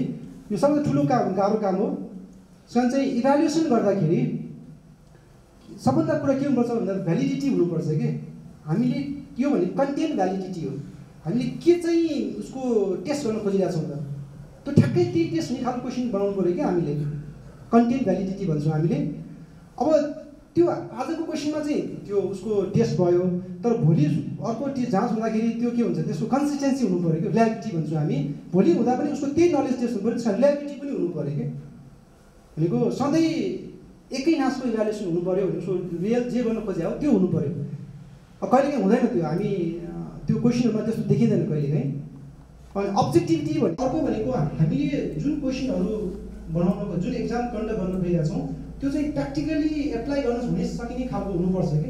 यो सबभन्दा ठुलो काम गाह्रो काम हो। त्यसमा चाहिँ इभ्यालुएसन गर्दाखेरि सबभन्दा कुरा के हुनुपर्छ भन्दा भ्यालिडिटी हुनुपर्छ कि? हामीले के हो भने कन्टेन्ट भ्यालिडिटी हो। हामीले के चाहिँ उसको टेस्ट गर्न खोजिरहेको छौँ त? त्यो ठ्याक्कै त्यही टेस्ट हुने खालको क्वेसन बनाउनु पऱ्यो कि हामीले? कन्टेन्ट भ्यालिडिटी भन्छौँ हामीले। अब त्यो आजको क्वेसनमा चाहिँ त्यो उसको टेस्ट भयो तर भोलि अर्को टे जाँच हुँदाखेरि त्यो के हुन्छ त्यसको कन्सिस्टेन्सी हुनु पऱ्यो कि रियालिटी भन्छौँ हामी। भोलि हुँदा पनि उसको त्यही नलेज टेस्ट हुनु पऱ्यो त्यसमा रियालिटी पनि हुनु पऱ्यो कि। भनेको सधैँ एकै नाचको इभ्यालुएसन हुनु पऱ्यो भने उसको रियल जे गर्न खोजे हो त्यो हुनु पऱ्यो। कहिलेकाहीँ हुँदैन त्यो हामी त्यो क्वेसनहरूमा त्यस्तो देखिँदैन कहिलेकाहीँ अनि अब्जेक्टिभिटी भने अर्को भनेको हामीले जुन क्वेसनहरू बनाउनको जुन एक्जाम कन्डक्ट गर्न गइरहेको छौँ त्यो चाहिँ प्र्याक्टिकली एप्लाई गर्न हुने सकिने खालको हुनुपर्छ कि?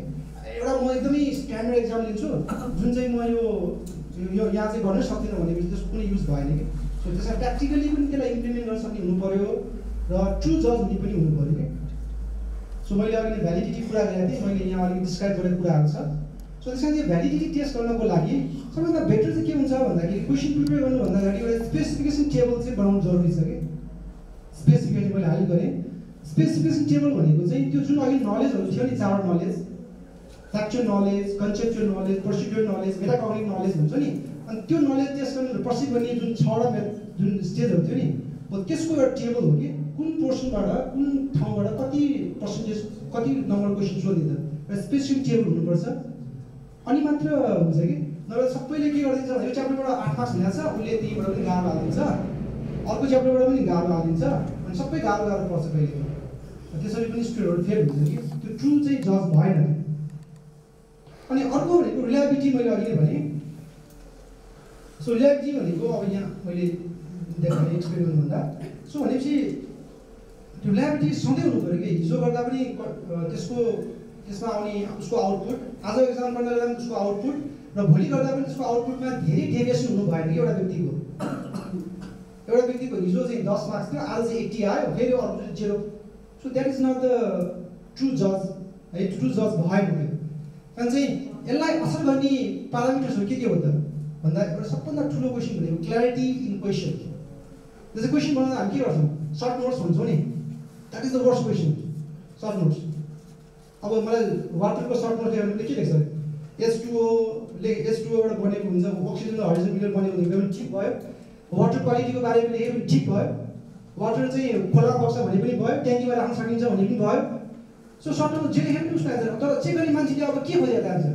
एउटा म एकदमै स्ट्यान्डर्ड एक्जाम लिन्छु जुन चाहिँ म यो यो यहाँ चाहिँ गर्नै सक्दिनँ भनेपछि त्यसको कुनै युज भएन कि? सो त्यसमा प्र्याक्टिकली पनि त्यसलाई इम्प्लिमेन्ट गर्न सक्ने हुनु पऱ्यो र ट्रु जज हुने पनि हुनु पऱ्यो कि? सो मैले अघि भ्यालिडिटी कुरा गरेको थिएँ मैले यहाँ अलिकति डिस्क्राइब गरेको कुराहरू छ। सो त्यसमा चाहिँ भ्यालिडिटी टेस्ट गर्नको लागि सबैभन्दा बेटर चाहिँ के हुन्छ भन्दाखेरि क्वेसन प्रिपेयर गर्नुभन्दा अगाडि एउटा स्पेसिफिकेसन टेबल चाहिँ बनाउनु जरुरी छ कि? स्पेसिफिकेसन मैले हालि गरेँ स्पेसिफिकेसन टेबल भनेको चाहिँ त्यो जुन अघि नलेजहरू थियो नि चारवटा knowledge factual knowledge conceptual knowledge procedure knowledge metacognitive knowledge हुन्छ नि। अनि त्यो नलेज टेस्ट गर्ने पर्सिभ गर्ने जुन छवटा जुन स्टेजहरू थियो नि हो त्यसको एउटा टेबल हो कि कुन पोर्सनबाट कुन ठाउँबाट कति पर्सेन्टेज कति नम्बर क्वेसन सोधिन्छ। एउटा स्पेसिफिक टेबल हुनुपर्छ। अनि मात्र हुन्छ कि नभए सबैले के गरिदिन्छ भने यो च्याप्टरबाट आठ मार्क्स हुनेछ उसले त्यहीँबाट पनि गाह्रो हालिदिन्छ। अर्को च्याप्टरबाट पनि गाह्रो हालिन्छ अनि सबै गाह्रो गाह्रो पर्छ कहिले त्यसरी पनि स्टुडेन्टहरू फेल हुन्छ कि? त्यो ट्रु चाहिँ जज भएन। अनि अर्को भनेको रिलायबिलिटी मैले अघि भने सो रिलायबिलिटी भनेको अब यहाँ मैले देखाउने एक्सपेरिमेन्ट भन्दा सो भनेपछि त्यो रिलायबिलिटी सधैँ हुनु पऱ्यो कि? हिजो गर्दा पनि त्यसको त्यसमा आउने उसको आउटपुट आज एक्जाम गर्दा गर्दा पनि उसको आउटपुट र भोलि गर्दा पनि त्यसको आउटपुटमा धेरै डेभिएसन हुनु भएन कि एउटा व्यक्तिको। एउटा व्यक्तिको हिजो चाहिँ दस मार्क्स थियो आज चाहिँ एट्टी आयो फेरि अर्को चाहिँ zero so that is not the true जज है ट्रु जज भएन त्यो कारण चाहिँ यसलाई असर गर्ने पारामिटर्सहरू के के हो त भन्दा एउटा सबभन्दा ठुलो क्वेसन भनेको क्ल्यारिटी इन क्वेसन जस्तै क्वेसन बनाउँदा हामी के गर्छौँ सर्ट नोट्स भन्छौँ नि that is the worst question short notes अब मलाई वाटरको सर्ट नोट भने के लेख्छ एच टुओले एच टुओबाट बनेको हुन्छ अक्सिजन र हाइड्रोजन मिलेर बनेको हुन्छ भने ठिक भयो वाटर क्वालिटीको बारेमा लेख्यो भने ठिक भयो वाटर चाहिँ खोला बग्छ भने पनि भयो ट्याङ्कीमा राख्न सकिन्छ भने पनि भयो। सो सर्ट नोट जे लेख्यो भने उसको तर चेक गर्ने मान्छेले अब के खोजेको एन्सर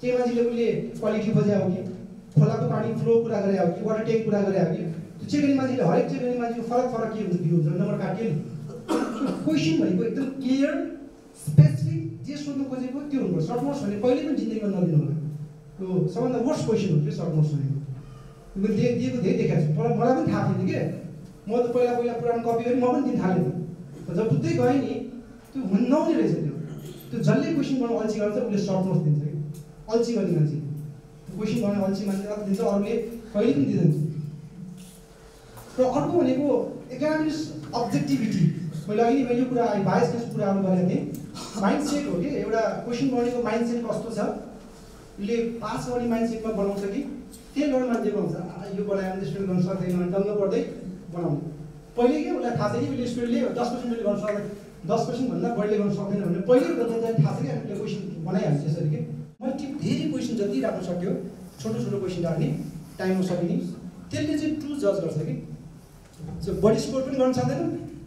चाहिँ मान्छेले उसले क्वालिटी खोजे हो कि खोलाको पानी फ्लो कुरा गरे हो कि वाटर ट्याङ्क कुरा गरे हो कि त्यो चेक गर्ने मान्छेले हरेक चेक गर्ने मान्छेको फरक फरक के हुन्छ? भ्यू हुन्छ नम्बर काट्यो नि। क्वेसन भनेको एकदम क्लियर स्पेसिफिक जे सोध्नु खोजेको त्यो हुनुपर्छ। सर्ट नोट्स भने कहिले पनि जिन्दगीमा नदिनु होला। त्यो सबभन्दा वर्स्ट क्वेसन हो कि सर्ट नोट्स भनेको? मैले दिएको धेरै देखाएको छु। मलाई पनि थाहा थिएन कि? म त पहिला पहिला पुरानो कपी गरेँ म पनि दिन थालेँ जब बुझ्दै गएँ नि त्यो हुन नहुने रहेछ त्यो। त्यो जसले क्वेसन बनाउनु अल्छी गर्छ उसले सर्ट नोट्स दिन्छ कि। अल्छी गर्ने मान्छे। क्वेसन बनाउने अल्छी मान्छे मात्र दिन्छ अरूले कहिले पनि दिँदैन। र अर्को भनेको इकोनोमिक्स अब्जेक्टिभिटी मैले अघि मैले कुरा बायसनेस कुराहरू गरेको थिएँ। माइन्ड सेट हो कि एउटा क्वेसन बनाउनेको माइन्ड सेट कस्तो छ? उसले पास गर्ने माइन्ड सेटमा बनाउँछ कि? फेल गर्ने मान्छे बनाउँछ? यो बनायो भने स्टुडेन्ट गर्न सक्दैन भने डङ्ग पर्दै बनाउने। पहिले के उसलाई थाहा छ कि उसले स्टुडेन्टले दस पर्सेन्ट मैले गर्न सक्दैन। दस पर्सेन्टभन्दा बढीले गर्न सक्दैन भने पहिले गर्दा थाहा छ कि हामीले क्वेसन बनाइहाल्छ त्यसरी कि? मैले टिप धेरै क्वेसन जति राख्न सक्यो छोटो छोटो क्वेसन राख्ने टाइममा सकिने। त्यसले चाहिँ ट्रु जज गर्छ कि। बडी स्कोर पनि गर्न सक्दैन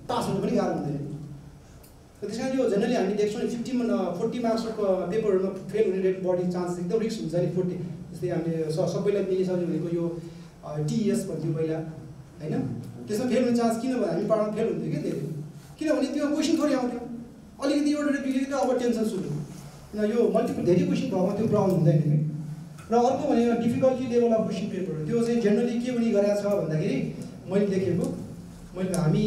पास हुनु पनि गाह्रो हुँदैन। त्यस कारण यो जेनरली हामी देख्छौँ फिफ्टी फोर्टी मार्क्सको पेपरहरूमा फेल हुने रेट बढी चान्स एकदम रिस्क हुन्छ नि फोर्टी जस्तै हामीले सबैलाई मिलिसक्यो भनेको यो टिएस भन्थ्यो पहिला होइन? त्यसमा फेल हुने चान्स किन भयो हामी पढाउनु फेल हुन्थ्यो कि धेरै। किनभने त्यो क्वेसन थोरै आउँथ्यो। अलिकति एउटा त अब टेन्सन सुरु किन यो मल्टिपल धेरै क्वेसन भएकोमा त्यो प्रब्लम हुँदैन कि र अर्को भने difficulty level of question paper त्यो चाहिँ जेनरली के हुने गरेको छ भन्दाखेरि मैले देखेको मैले हामी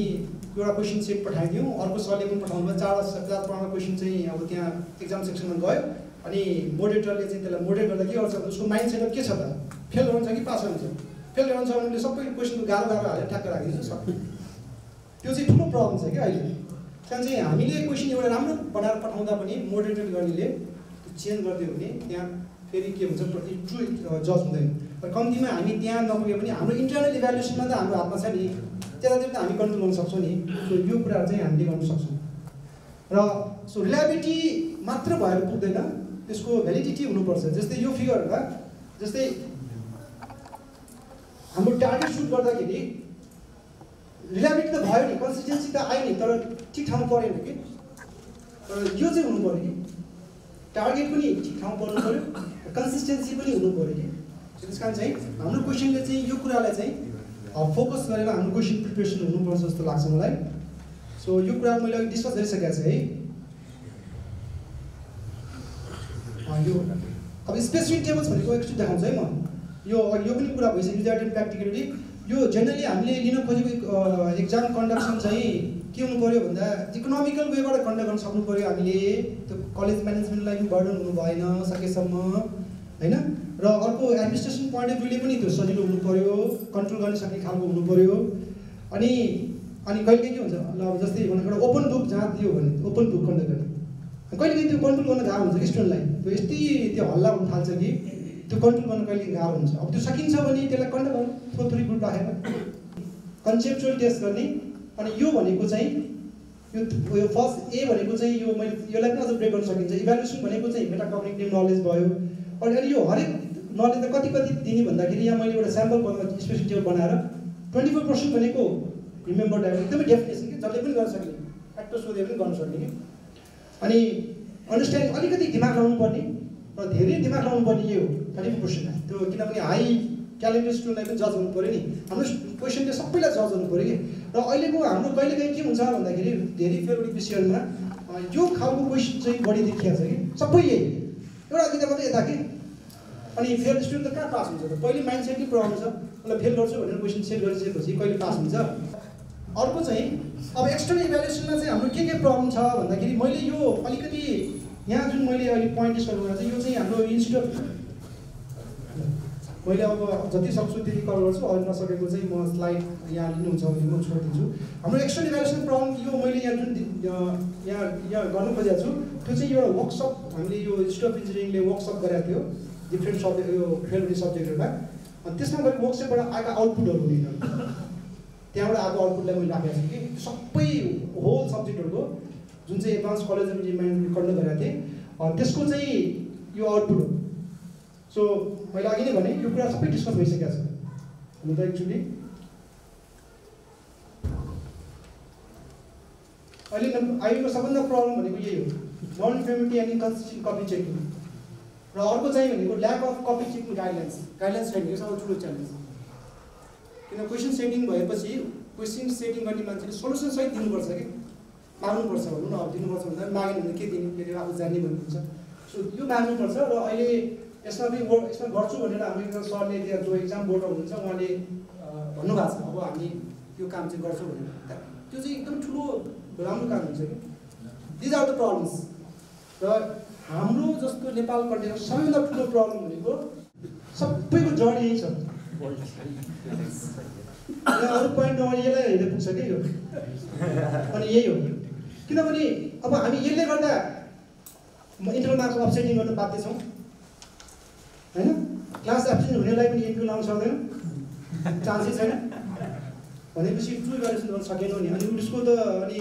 एउटा क्वेसन सेट पठाइदिउँ अर्को सरले पनि पठाउनु भयो। चार चार पाँचवटा क्वेसन चाहिँ अब त्यहाँ एक्जाम सेक्सनमा गयो। अनि मोडेटरले चाहिँ त्यसलाई मोडेट गर्दा के गर्छ उसको माइन्ड सेटअप के छ त? फेल हुन्छ कि पास हुन्छ? फेल हुन्छ भने उसले सबै क्वेसनको गाह्रो गाह्रो हालेर ठ्याक्क राखिदिन्छ सबै त्यो चाहिँ ठुलो प्रब्लम छ क्या अहिले त्यहाँ चाहिँ हामीले क्वेसन एउटा राम्रो बनाएर पठाउँदा पनि मोडेरेटर गर्नेले चेन्ज गरिदियो भने त्यहाँ फेरि के हुन्छ ट्रु जज हुँदैन र कम्तीमा हामी त्यहाँ नपुगे पनि हाम्रो इन्टरनल इभ्यालुएसनमा त हाम्रो हातमा छ नि त्यतातिर त हामी कन्ट्रोल गर्न सक्छौँ नि सो यो कुराहरू चाहिँ हामीले गर्न सक्छौँ र सो रिलायबिलिटी मात्र भएर पुग्दैन त्यसको भ्यालिडिटी हुनुपर्छ जस्तै यो फिगरमा जस्तै हाम्रो टार्गेट सुट गर्दाखेरि रिलायबिलिटी त भयो नि कन्सिस्टेन्सी त आयो नि तर ठिक ठाउँ परेन कि? यो चाहिँ हुनु पऱ्यो कि टार्गेट पनि ठिक ठाउँ पर्नु पऱ्यो कन्सिस्टेन्सी पनि हुनु पऱ्यो कि त्यस कारण चाहिँ हाम्रो क्वेसनले चाहिँ यो कुरालाई चाहिँ फोकस गरेर हाम्रो क्वेसन प्रिपेरेसन हुनुपर्छ जस्तो लाग्छ मलाई। सो यो कुरा मैले अघि डिस्कस गरिसकेको छु है। यो अब स्पेसिफिक टेबल्स भनेको एकचोटि देखाउँछु है म। यो यो पनि कुरा भइसक्यो युजर प्र्याक्टिकली यो जेनरली हामीले लिन खोजेको एक्जाम कन्डक्सन चाहिँ के हुनु पऱ्यो भन्दा इकोनोमिकल वेबाट कन्डक्ट गर्न सक्नु पऱ्यो हामीले। त्यो कलेज म्यानेजमेन्टलाई पनि बर्डन हुनु भएन सकेसम्म होइन? र अर्को एडमिनिस्ट्रेसन पोइन्ट अफ भ्यूले पनि त्यो सजिलो हुनु पऱ्यो कन्ट्रोल गर्न सक्ने खालको हुनु पऱ्यो अनि अनि कहिले के हुन्छ? ल जस्तै भनौँ एउटा ओपन बुक जहाँ दियो भने ओपन बुक कन्डक्ट गर्ने। कहिले काहीँ त्यो कन्ट्रोल गर्न गाह्रो हुन्छ स्टुडेन्टलाई त्यो यति त्यो हल्ला हुन थाल्छ कि? त्यो कन्ट्रोल गर्न कहिले गाह्रो हुन्छ। अब त्यो सकिन्छ भने त्यसलाई कन्डक्ट गर्नु थ्रो थ्री ग्रुप राखेर कन्सेप्चुअल टेस्ट गर्ने अनि यो भनेको चाहिँ यो यो फर्स्ट ए भनेको चाहिँ यो मैले यसलाई पनि अझ ब्रेक गर्न सकिन्छ। इभ्यालुएसन भनेको चाहिँ मेटाकग्निटिभ नलेज भयो। अनि अनि यो हरेक नलेज त कति कति दिने भन्दाखेरि यहाँ मैले एउटा स्याम्पल स्पेसिफिक टेबल बनाएर ट्वेन्टी फोर पर्सेन्ट भनेको रिमेम्बर टाइप एकदमै डेफिनेसन कि? जसले पनि गर्न सक्ने। ट्याक्टर सोधे पनि गर्न सक्ने कि? अनि अन्डरस्ट्यान्ड अलिकति दिमाग लाउनु पर्ने र धेरै दिमाग लाउनु पर्ने यो फोर पर्सेन्ट त्यो किनभने हाई क्यालेन्डर स्टुडेन्टलाई पनि जज गर्नु पऱ्यो नि। हाम्रो क्वेसनले सबैलाई जज गर्नु पऱ्यो कि। र अहिलेको हाम्रो कहिलेकाहीँ के हुन्छ भन्दाखेरि धेरै फेभरेट विषयहरूमा यो खालको क्वेसन चाहिँ बढी देखिएको छ कि। सबै यही। एउटा दुइटा मात्रै यता कि? अनि फेल स्टुडेन्ट त कहाँ पास हुन्छ त? पहिले माइन्ड सेटकै प्रब्लम छ। उसलाई फेल गर्छु भनेर क्वेसन सेट गरिसकेपछि कहिले पास हुन्छ? अर्को चाहिँ अब एक्सटर्नल इभ्यालुएसनमा चाहिँ हाम्रो के के प्रब्लम छ भन्दाखेरि मैले यो अलिकति यहाँ जुन मैले अहिले पोइन्ट डिस्कस गरेर चाहिँ यो चाहिँ हाम्रो इन्स्टिट्युट मैले अब जति सक्छु त्यति कभर गर्छु अरू नसकेको चाहिँ म स्लाइड यहाँ लिनुहुन्छ भने म छोडिदिन्छु हाम्रो एक्सटर्नल इभ्यालुएसन प्रब्लम यो मैले यहाँ जुन यहाँ यहाँ गर्नु खोजेको छु त्यो चाहिँ एउटा वर्कसप हामीले यो इन्स्टिट्युट अफ इन्जिनियरिङले वर्कसप गरेको थियो डिफ्रेन्ट सब्जेक्ट यो फेल हुने सब्जेक्टहरूमा अनि त्यसमा गरेको वर्कसपबाट आएका आउटपुटहरू हुने। त्यहाँबाट आएको आउटपुटलाई मैले राखेको छु कि सबै होल सब्जेक्टहरूको जुन चाहिँ एडभान्स कलेज इन्जिनियरिङ कन्डक्ट गरेको थिएँ त्यसको चाहिँ यो आउटपुट हो। सो मैले अघि नै भने यो कुरा सबै डिस्कस भइसकेको छ। हुन त एक्चुली अहिले अहिलेको सबभन्दा प्रब्लम भनेको यही हो। Non फेमिटी and inconsistent copy checking र अर्को चाहिँ भनेको lack of copy checking guidelines guidelines छैन यो सबभन्दा ठुलो च्यालेन्ज किन क्वेसन सेटिङ भएपछि क्वेसन सेटिङ गर्ने मान्छेले सोल्युसन सहित दिनुपर्छ कि? माग्नुपर्छ भनौँ न अब दिनुपर्छ भन्दा मागेन भने के दिने? के आफू जान्ने भन्नुहुन्छ। सो यो माग्नुपर्छ र अहिले यसमा पनि यसमा गर्छु भनेर हाम्रो सरले त्यहाँ जो इक्जाम बोर्डर हुनुहुन्छ उहाँले भन्नुभएको छ अब हामी त्यो काम चाहिँ गर्छौँ भनेर। त्या- चाहिँ एकदम ठुलो राम्रो काम हुन्छ कि? दिज आर द प्रब्लम्स र हाम्रो जस्तो नेपाल कन्टेक्समा सबैभन्दा ठुलो प्रब्लम भनेको सबैको जड यही छ। अरू पोइन्ट नभए यसलाई हेरेर पुग्छ कि यो? अनि यही हो। किनभने अब हामी यसले गर्दा इन्टरनल मार्क्स अप्सेटिङ गर्न बाध्य छौँ। होइन? क्लास एब्सेन्ट हुनेलाई पनि एमपिओ लाउन सक्दैन। चान्सै छैन। भनेपछि ट्रु इभ्यालुएसन गर्न सकेनौँ नि अनि उसको त अनि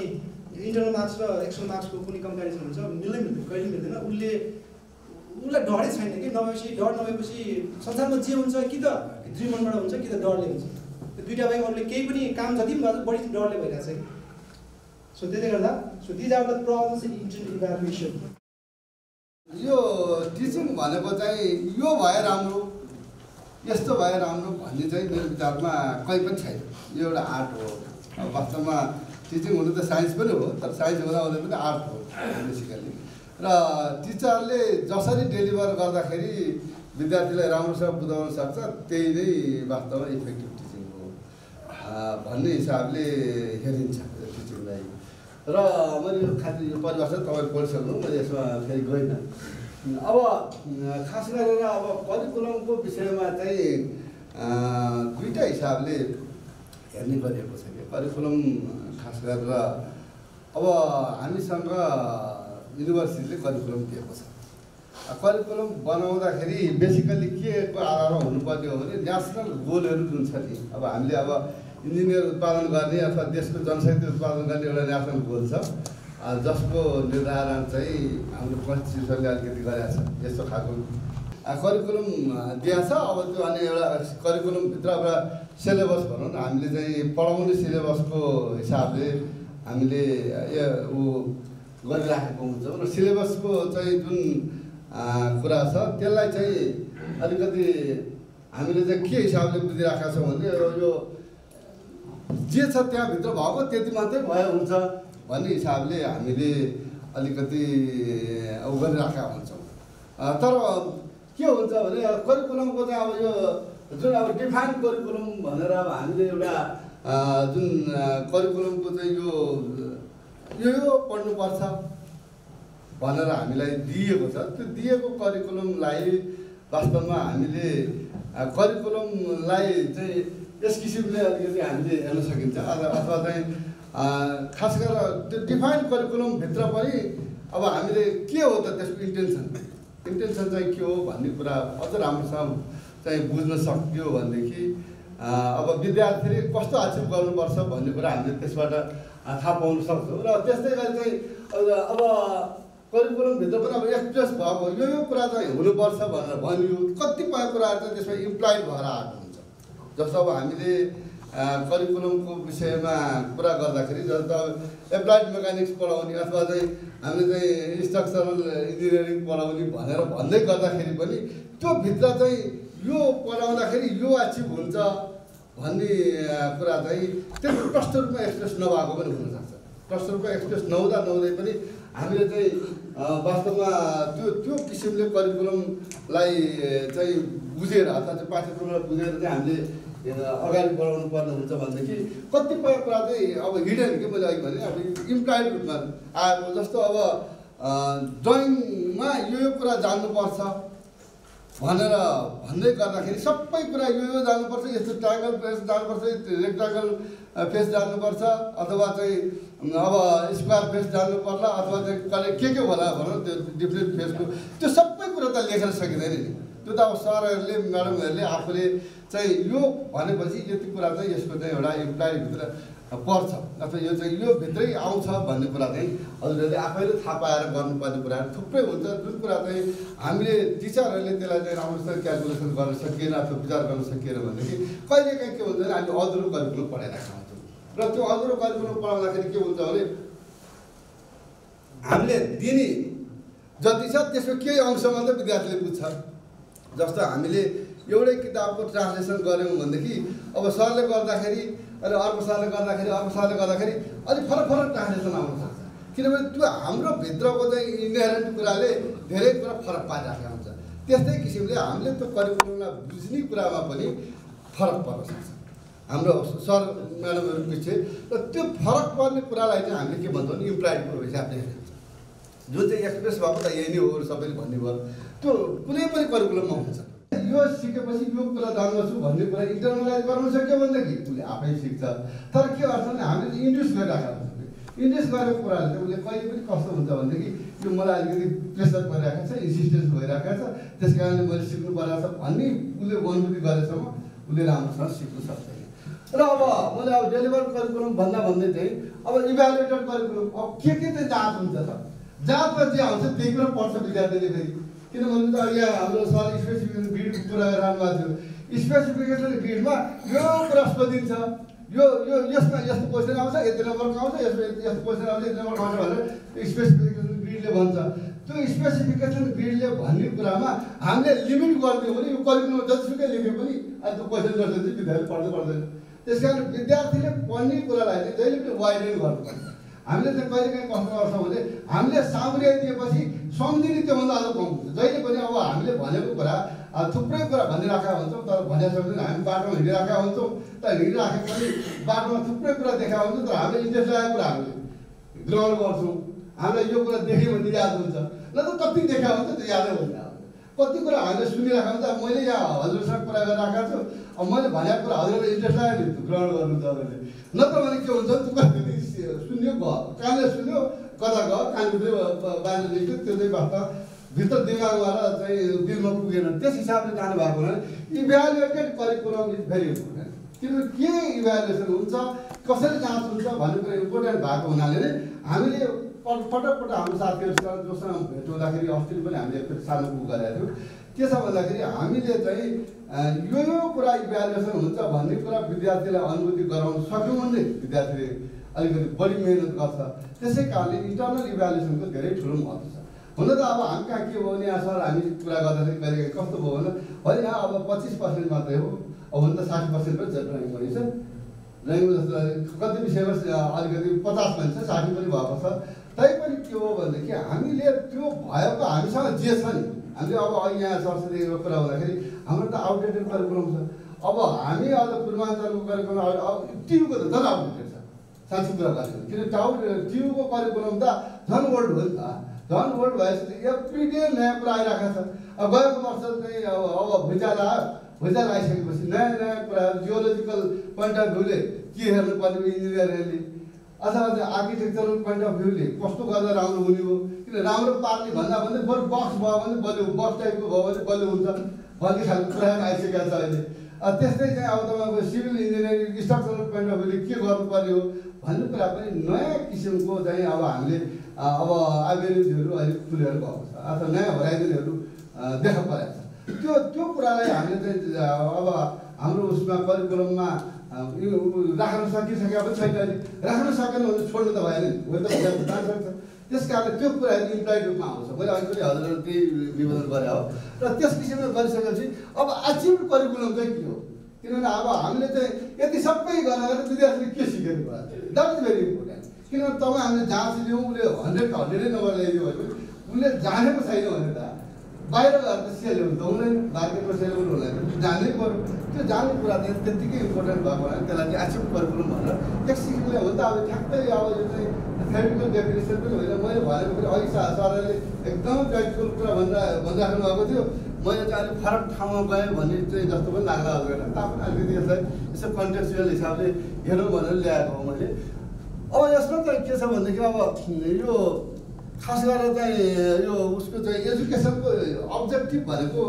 इन्टरनल मार्क्स र एक्सटर्नल मार्क्सको कुनै कम्पेरिजन हुन्छ। मिल्दै मिल्दैन कहिले मिल्दैन। उसले उसलाई डरै छैन कि। नभएपछि डर नभएपछि संसारमा जे हुन्छ कि त थ्री मनबाट हुन्छ कि त डरले हुन्छ। दुइटा बाहेक अरूले केही पनि काम जति पनि गर्छ बढी डरले भइरहेको छ कि। सो त्यसले गर्दा so these are the problems in internal evaluation यो टिचिङ भनेको चाहिँ यो भए राम्रो यस्तो भए राम्रो भन्ने चाहिँ मेरो विचारमा कहीँ पनि छैन। यो एउटा आर्ट हो। वास्तवमा टिचिङ हुनु त साइन्स पनि हो तर साइन्स हुँदा हुँदै पनि आर्ट हो बेसिकली। र टिचरले जसरी डेलिभर गर्दाखेरि विद्यार्थीलाई राम्रोसँग बुझाउन सक्छ त्यही नै वास्तवमा इफेक्टिभ टिचिङ हो भन्ने हिसाबले हेरिन्छ। र मैले यो खालि यो परिभाषा तपाईँले पढिसक्नु मैले यसमा फेरि गइनँ। अब खास गरेर अब करिकुलमको विषयमा चाहिँ दुईवटा हिसाबले हेर्ने गरिएको छ कि। करिकुलम खास गरेर अब हामीसँग युनिभर्सिटीले करिकुलम दिएको छ। करिकुलम बनाउँदाखेरि बेसिकल्ली के को आधारमा हुनुपर्ने हो भने नेसनल गोलहरू जुन छ नि अब हामीले अब इन्जिनियर उत्पादन गर्ने अथवा देशको जनशक्ति उत्पादन गर्ने एउटा नेसनल गोल छ। जसको निर्धारण चाहिँ हाम्रो कन्स्टिट्युसनले अलिकति गरेको छ यस्तो खालको। करिकुलम दिएको छ अब त्यो अनि एउटा करिकुलमभित्र एउटा सिलेबस भनौँ न हामीले चाहिँ पढाउने सिलेबसको हिसाबले हामीले ऊ गरिराखेको हुन्छौँ। र सिलेबसको चाहिँ जुन कुरा छ त्यसलाई चाहिँ अलिकति हामीले चाहिँ के हिसाबले बुझिराखेका छौँ भने यो जे छ त्यहाँभित्र भएको त्यति मात्रै भए हुन्छ भन्ने हिसाबले हामीले अलिकति उ गरिराखेका हुन्छौँ। तर के हुन्छ भने करिकुलमको चाहिँ अब यो जुन अब डिफाइन करिकुलम भनेर अब हामीले एउटा जुन करिकुलमको चाहिँ यो यो पढ्नुपर्छ भनेर हामीलाई दिएको छ। त्यो दिएको करिकुलमलाई वास्तवमा हामीले करिकुलमलाई चाहिँ यस किसिमले अलिकति हामीले हेर्न सकिन्छ अथवा चाहिँ खास गरेर त्यो डिफाइन्ड करिकुलमभित्र पनि अब हामीले के हो त त्यसको इन्टेन्सन इन्टेन्सन चाहिँ के हो भन्ने कुरा अझ राम्रोसँग चाहिँ बुझ्न सक्यो भनेदेखि अब विद्यार्थीले कस्तो अचिभ गर्नुपर्छ भन्ने कुरा हामीले त्यसबाट थाहा पाउन सक्छौँ। र त्यस्तै गरी चाहिँ अब अब करिकुलमभित्र पनि अब एक्सप्रेस भएको यो यो कुरा चाहिँ हुनुपर्छ भनेर भनियो। कतिपय कुराहरू चाहिँ त्यसमा इम्प्लाइड भएर आएको हुन्छ। जस्तो अब हामीले करिकुलमको विषयमा कुरा गर्दाखेरि जस्तो एप्लाइड मेकानिक्स पढाउने अथवा चाहिँ हामीले चाहिँ स्ट्रक्चरल इन्जिनियरिङ पढाउने भनेर भन्दै गर्दाखेरि पनि त्यो भित्र चाहिँ यो पढाउँदाखेरि यो अचिभ हुन्छ भन्ने कुरा चाहिँ त्यो प्रष्ट रूपमा एक्सप्रेस नभएको पनि हुनसक्छ प्रष्ट रूपमा एक्सप्रेस नहुँदा नहुँदै पनि हामीले चाहिँ वास्तवमा त्यो त्यो किसिमले करिकुलमलाई चाहिँ बुझेर अथवा त्यो पाठ्यक्रमलाई बुझेर चाहिँ हामीले अगाडि बढाउनु पर्ने हुन्छ भनेदेखि कतिपय कुरा चाहिँ अब हिडन के मैले अघि भने अब इम्प्लाइड रूपमा आएको जस्तो अब ड्रइङमा यो यो कुरा जान्नुपर्छ भनेर भन्दै गर्दाखेरि सबै कुरा यो यो जानुपर्छ यस्तो ट्राइङ्गल फेस जानुपर्छ रेक्टाङ्गल फेस जान्नुपर्छ अथवा चाहिँ अब स्क्वायर फेस जान्नु पर्ला अथवा चाहिँ कसले के के होला भनौँ त्यो डिफ्रेन्ट फेसको त्यो सबै कुरो त लेखेर सकिँदैन नि। त्यो त अब सरहरूले म्याडमहरूले आफूले चाहिँ यो भनेपछि यति कुरा चाहिँ यसको चाहिँ एउटा इम्प्लाइभित्र पर्छ। अथवा यो चाहिँ यो भित्रै आउँछ भन्ने कुरा चाहिँ हजुरहरूले आफैले थाहा पाएर गर्नुपर्ने कुराहरू थुप्रै हुन्छ। जुन कुरा चाहिँ हामीले टिचरहरूले त्यसलाई चाहिँ राम्रोसँग क्यालकुलेसन गर्न सकिएन अथवा विचार गर्न सकिएन भनेदेखि कहिलेकाहीँ के हुन्छ भने हामी अधुरो करिकुलम पढाइरहेका हुन्छौँ र त्यो अधुरो करिकुलम पढाउँदाखेरि के हुन्छ भने हामीले दिने जति छ त्यसको केही अंश मात्रै विद्यार्थीले बुझ्छ। जस्तो हामीले एउटै किताबको ट्रान्सलेसन गऱ्यौँ भनेदेखि अब सरले गर्दाखेरि अनि अर्को सरले गर्दाखेरि अर्को सरले गर्दाखेरि अलिक फरक फरक ट्रान्सलेसन आउन सक्छ। किनभने त्यो हाम्रो भित्रको चाहिँ इन्हेरेन्ट कुराले धेरै कुरा फरक पारिरहेको हुन्छ। त्यस्तै किसिमले हामीले त्यो करिकुलमलाई बुझ्ने कुरामा पनि फरक पर्न सक्छ। हाम्रो सर म्याडमहरू पछि र त्यो फरक पर्ने कुरालाई चाहिँ हामीले के भन्छौँ भने इम्प्लाइड कुरो हिसाबले जुन चाहिँ एक्सप्रेस भएको त यही नै हो सबैले भन्ने भयो। त्यो कुनै पनि करिकुलममा हुन्छ। यो सिकेपछि यो कुरा जान्दछु भन्ने कुरा इन्टरनलाइज गराउन सक्यो भनेदेखि उसले आफै सिक्छ। तर के गर्छ भने हामीले इन्ड्युस गरिरहेको हुन्छ इन्ड्युस गरेको कुराले चाहिँ उसले कहिले पनि कस्तो हुन्छ भनेदेखि यो मलाई अलिकति प्रेसर परिरहेको छ इन्सिस्टेन्स भइरहेको छ त्यस कारणले मैले सिक्नु परेको छ भन्ने उसले अनुभूति गरेसम्म उसले राम्रोसँग सिक्नु सक्दैन। र अब मैले अब डेलिभर करिकुलम भन्दा भन्दै चाहिँ अब इभ्यालुएटेड करिकुलम अब के के चाहिँ जाँच हुन्छ त? जाँचमा जे आउँछ त्यही कुरा पढ्छ विद्यार्थीले फेरि। किनभने त यहाँ हाम्रो सर स्पेसिफिकेसन ग्रिडको कुरा राख्नुभएको थियो। स्पेसिफिकेसन ग्रिडमा यो कुरा सोधिन्छ। यो यो यसमा यस्तो क्वेसन आउँछ यति नम्बरको आउँछ यसमा यस्तो क्वेसन आउँछ यति नम्बरको आउँछ भनेर स्पेसिफिकेसन ग्रिडले भन्छ। त्यो स्पेसिफिकेसन ग्रिडले भन्ने कुरामा हामीले लिमिट गरिदियो भने यो करिकुलम जतिसुकै लेखे पनि आज त्यो क्वेसन गर्छ विद्यार्थी पढ्दै पढ्दैन। त्यस कारण विद्यार्थीले पढ्ने कुरालाई चाहिँ जहिले पनि वाइडेन गर्नुपर्छ। हामीले चाहिँ कहिले काहीँ कस्तो गर्छौँ भने हामीले सामग्री दिएपछि सम्झिने त्योभन्दा अझ कम हुन्छ। जहिले पनि अब हामीले भनेको कुरा थुप्रै कुरा भनिराखेका हुन्छौँ तर भनिसकेपछि हामी बाटोमा हिँडिराखेका हुन्छौँ। तर हिँडिराखे पनि बाटोमा थुप्रै कुरा देखाएको हुन्छ तर हामीले इन्ट्रेस्ट लागेको कुरा हामीले ग्रहण गर्छौँ। हामीलाई यो कुरा देख्यो भने याद हुन्छ। न त कति देखाएको हुन्छ त्यो यादै हुँदैन कति कुरा हामीले सुनिरहेको हुन्छ मैले यहाँ हजुरसँग कुरा गरिरहेको छु। अब मैले भनेको कुरा हजुरलाई इन्ट्रेस्ट लाग्यो नि ग्रहण गर्नु तपाईँले नत्र भने के हुन्छ कति सुन्यो भयो। कानले सुन्यो कता गयो कानभित्रै बाहिर निस्क्यो त्यो चाहिँ वास्तव भित्र दिमागमा र चाहिँ दिलमा पुगेन। त्यस हिसाबले जानु भएको हुनाले evaluated curriculum is very important किनभने के इभ्यालुएसन हुन्छ कसरी जाँच हुन्छ भन्ने कुरा इम्पोर्टेन्ट भएको हुनाले नै हामीले पटक पटक हाम्रो साथीहरूसँग जोसँग भेट हुँदाखेरि अस्ति पनि हामीले सानो बुक गरेका थियौँ। के छ भन्दाखेरि हामीले चाहिँ यो यो कुरा इभ्यालुएसन हुन्छ भन्ने कुरा विद्यार्थीलाई अनुभूति गराउन सक्यौँ भने विद्यार्थीले अलिकति बढी मिहिनेत गर्छ। त्यसै कारणले इन्टरनल इभ्यालुएसनको धेरै ठुलो महत्त्व छ। हुन त अब हामी कहाँ के भयो भने यहाँ सर हामी कुरा गर्दाखेरि कहिले कस्तो भयो भने होइन अब पच्चिस पर्सेन्ट मात्रै हो। अब हुन त साठी पर्सेन्ट पनि ड्रइङ पनि छ। ड्रइङ जस्तो कति विषयमा अलिकति पचास पनि छ साठी पनि भएको छ। तैपनि के हो भनेदेखि हामीले त्यो भएको हामीसँग जे छ नि हामीले अब यहाँ सरस्वतीको कुरा हुँदाखेरि हाम्रो त आउटडेटेड करिकुलम छ। अब हामी अझ पूर्वाञ्चलको करिकुलम अब त झन् आउटडेटेड छ साँच्ची कुरा गरेको किन टाउ टियुको करिकुलम त झन् वर्ल्ड हो नि त। झन् वर्ल्ड भएपछि एभ्री डे नयाँ कुरा आइरहेको छ। अब गएको वर्ष चाहिँ अब अब भुइँचालो आयो भुइँचालो आइसकेपछि नयाँ नयाँ कुराहरू जियोलोजिकल पोइन्ट अफ भ्यूले के हेर्नुपर्ने इन्जिनियरहरूले अथवा चाहिँ आर्किटेक्चरल पोइन्ट अफ भ्यूले कस्तो गर्दा राम्रो हुने हो? किन राम्रो पार्ने भन्दा भन्दै बरु बक्स भयो भने बलियो बक्स टाइपको भयो भने बलियो हुन्छ। भन्ने खालको कुराहरू आइसकेको छ अहिले। त्यस्तै चाहिँ अब तपाईँको civil engineering structural point of भ्यूले के गर्नुपर्ने हो भन्ने कुरा पनि नयाँ किसिमको चाहिँ अब हामीले अब एभेन्युजहरू अहिले खुलेर गएको छ। अथवा नयाँ होराइजनहरू देखा परेको छ। त्यो त्यो कुरालाई हामीले चाहिँ अब हाम्रो उसमा करिकुलममा राख्न सकिसकेको पनि छैन अहिले। राख्न सकेन भने छोड्नु त भएन हो त जान सक्छ। त्यस कारणले त्यो कुराहरू इम्प्लाइड रूपमा आउँछ मैले अघि पनि हजुरहरू त्यही विवरण गरे हो। र त्यस किसिमले गरिसकेपछि अब अचिभ करिकुलम चाहिँ के हो? किनभने अब हामीले चाहिँ यति सबै गरेर विद्यार्थीले के सिकेको कुरा द्याट इज भेरी इम्पोर्टेन्ट किनभने तपाईँ हामीले जहाँ चाहिँ लिउँ उसले हन्ड्रेड हन्ड्रेडै नम्बर ल्याइदियो भने उसले जानेको छैन भने त बाहिर गएर त सेल त हुँदैन मार्केटमा सेल ल्याउनु हुँदैन जानै पऱ्यो। त्यो जाने कुरा चाहिँ त्यत्तिकै इम्पोर्टेन्ट भएको हुनाले त्यसलाई चाहिँ एचिभ करिकुलम भनेर एक सिक्किमले हो त अब ठ्याक्कै अब यो चाहिँ थ्योरिटिकल डेफिनेसन पनि होइन। मैले भनेको पनि अघि सरले एकदमै प्र्याक्टिकल कुरा भनेर भनिराख्नु भएको थियो। मैले चाहिँ अलिक फरक ठाउँमा गएँ भन्ने चाहिँ जस्तो पनि लाग्ला होइन तापनि अलिकति यसलाई यसो कन्टेक्चुअल हिसाबले हेरौँ भनेर ल्याएको हो मैले। अब यसमा चाहिँ के छ भनेदेखि अब यो खास गरेर चाहिँ यो उसको चाहिँ एजुकेसनको अब्जेक्टिभ भनेको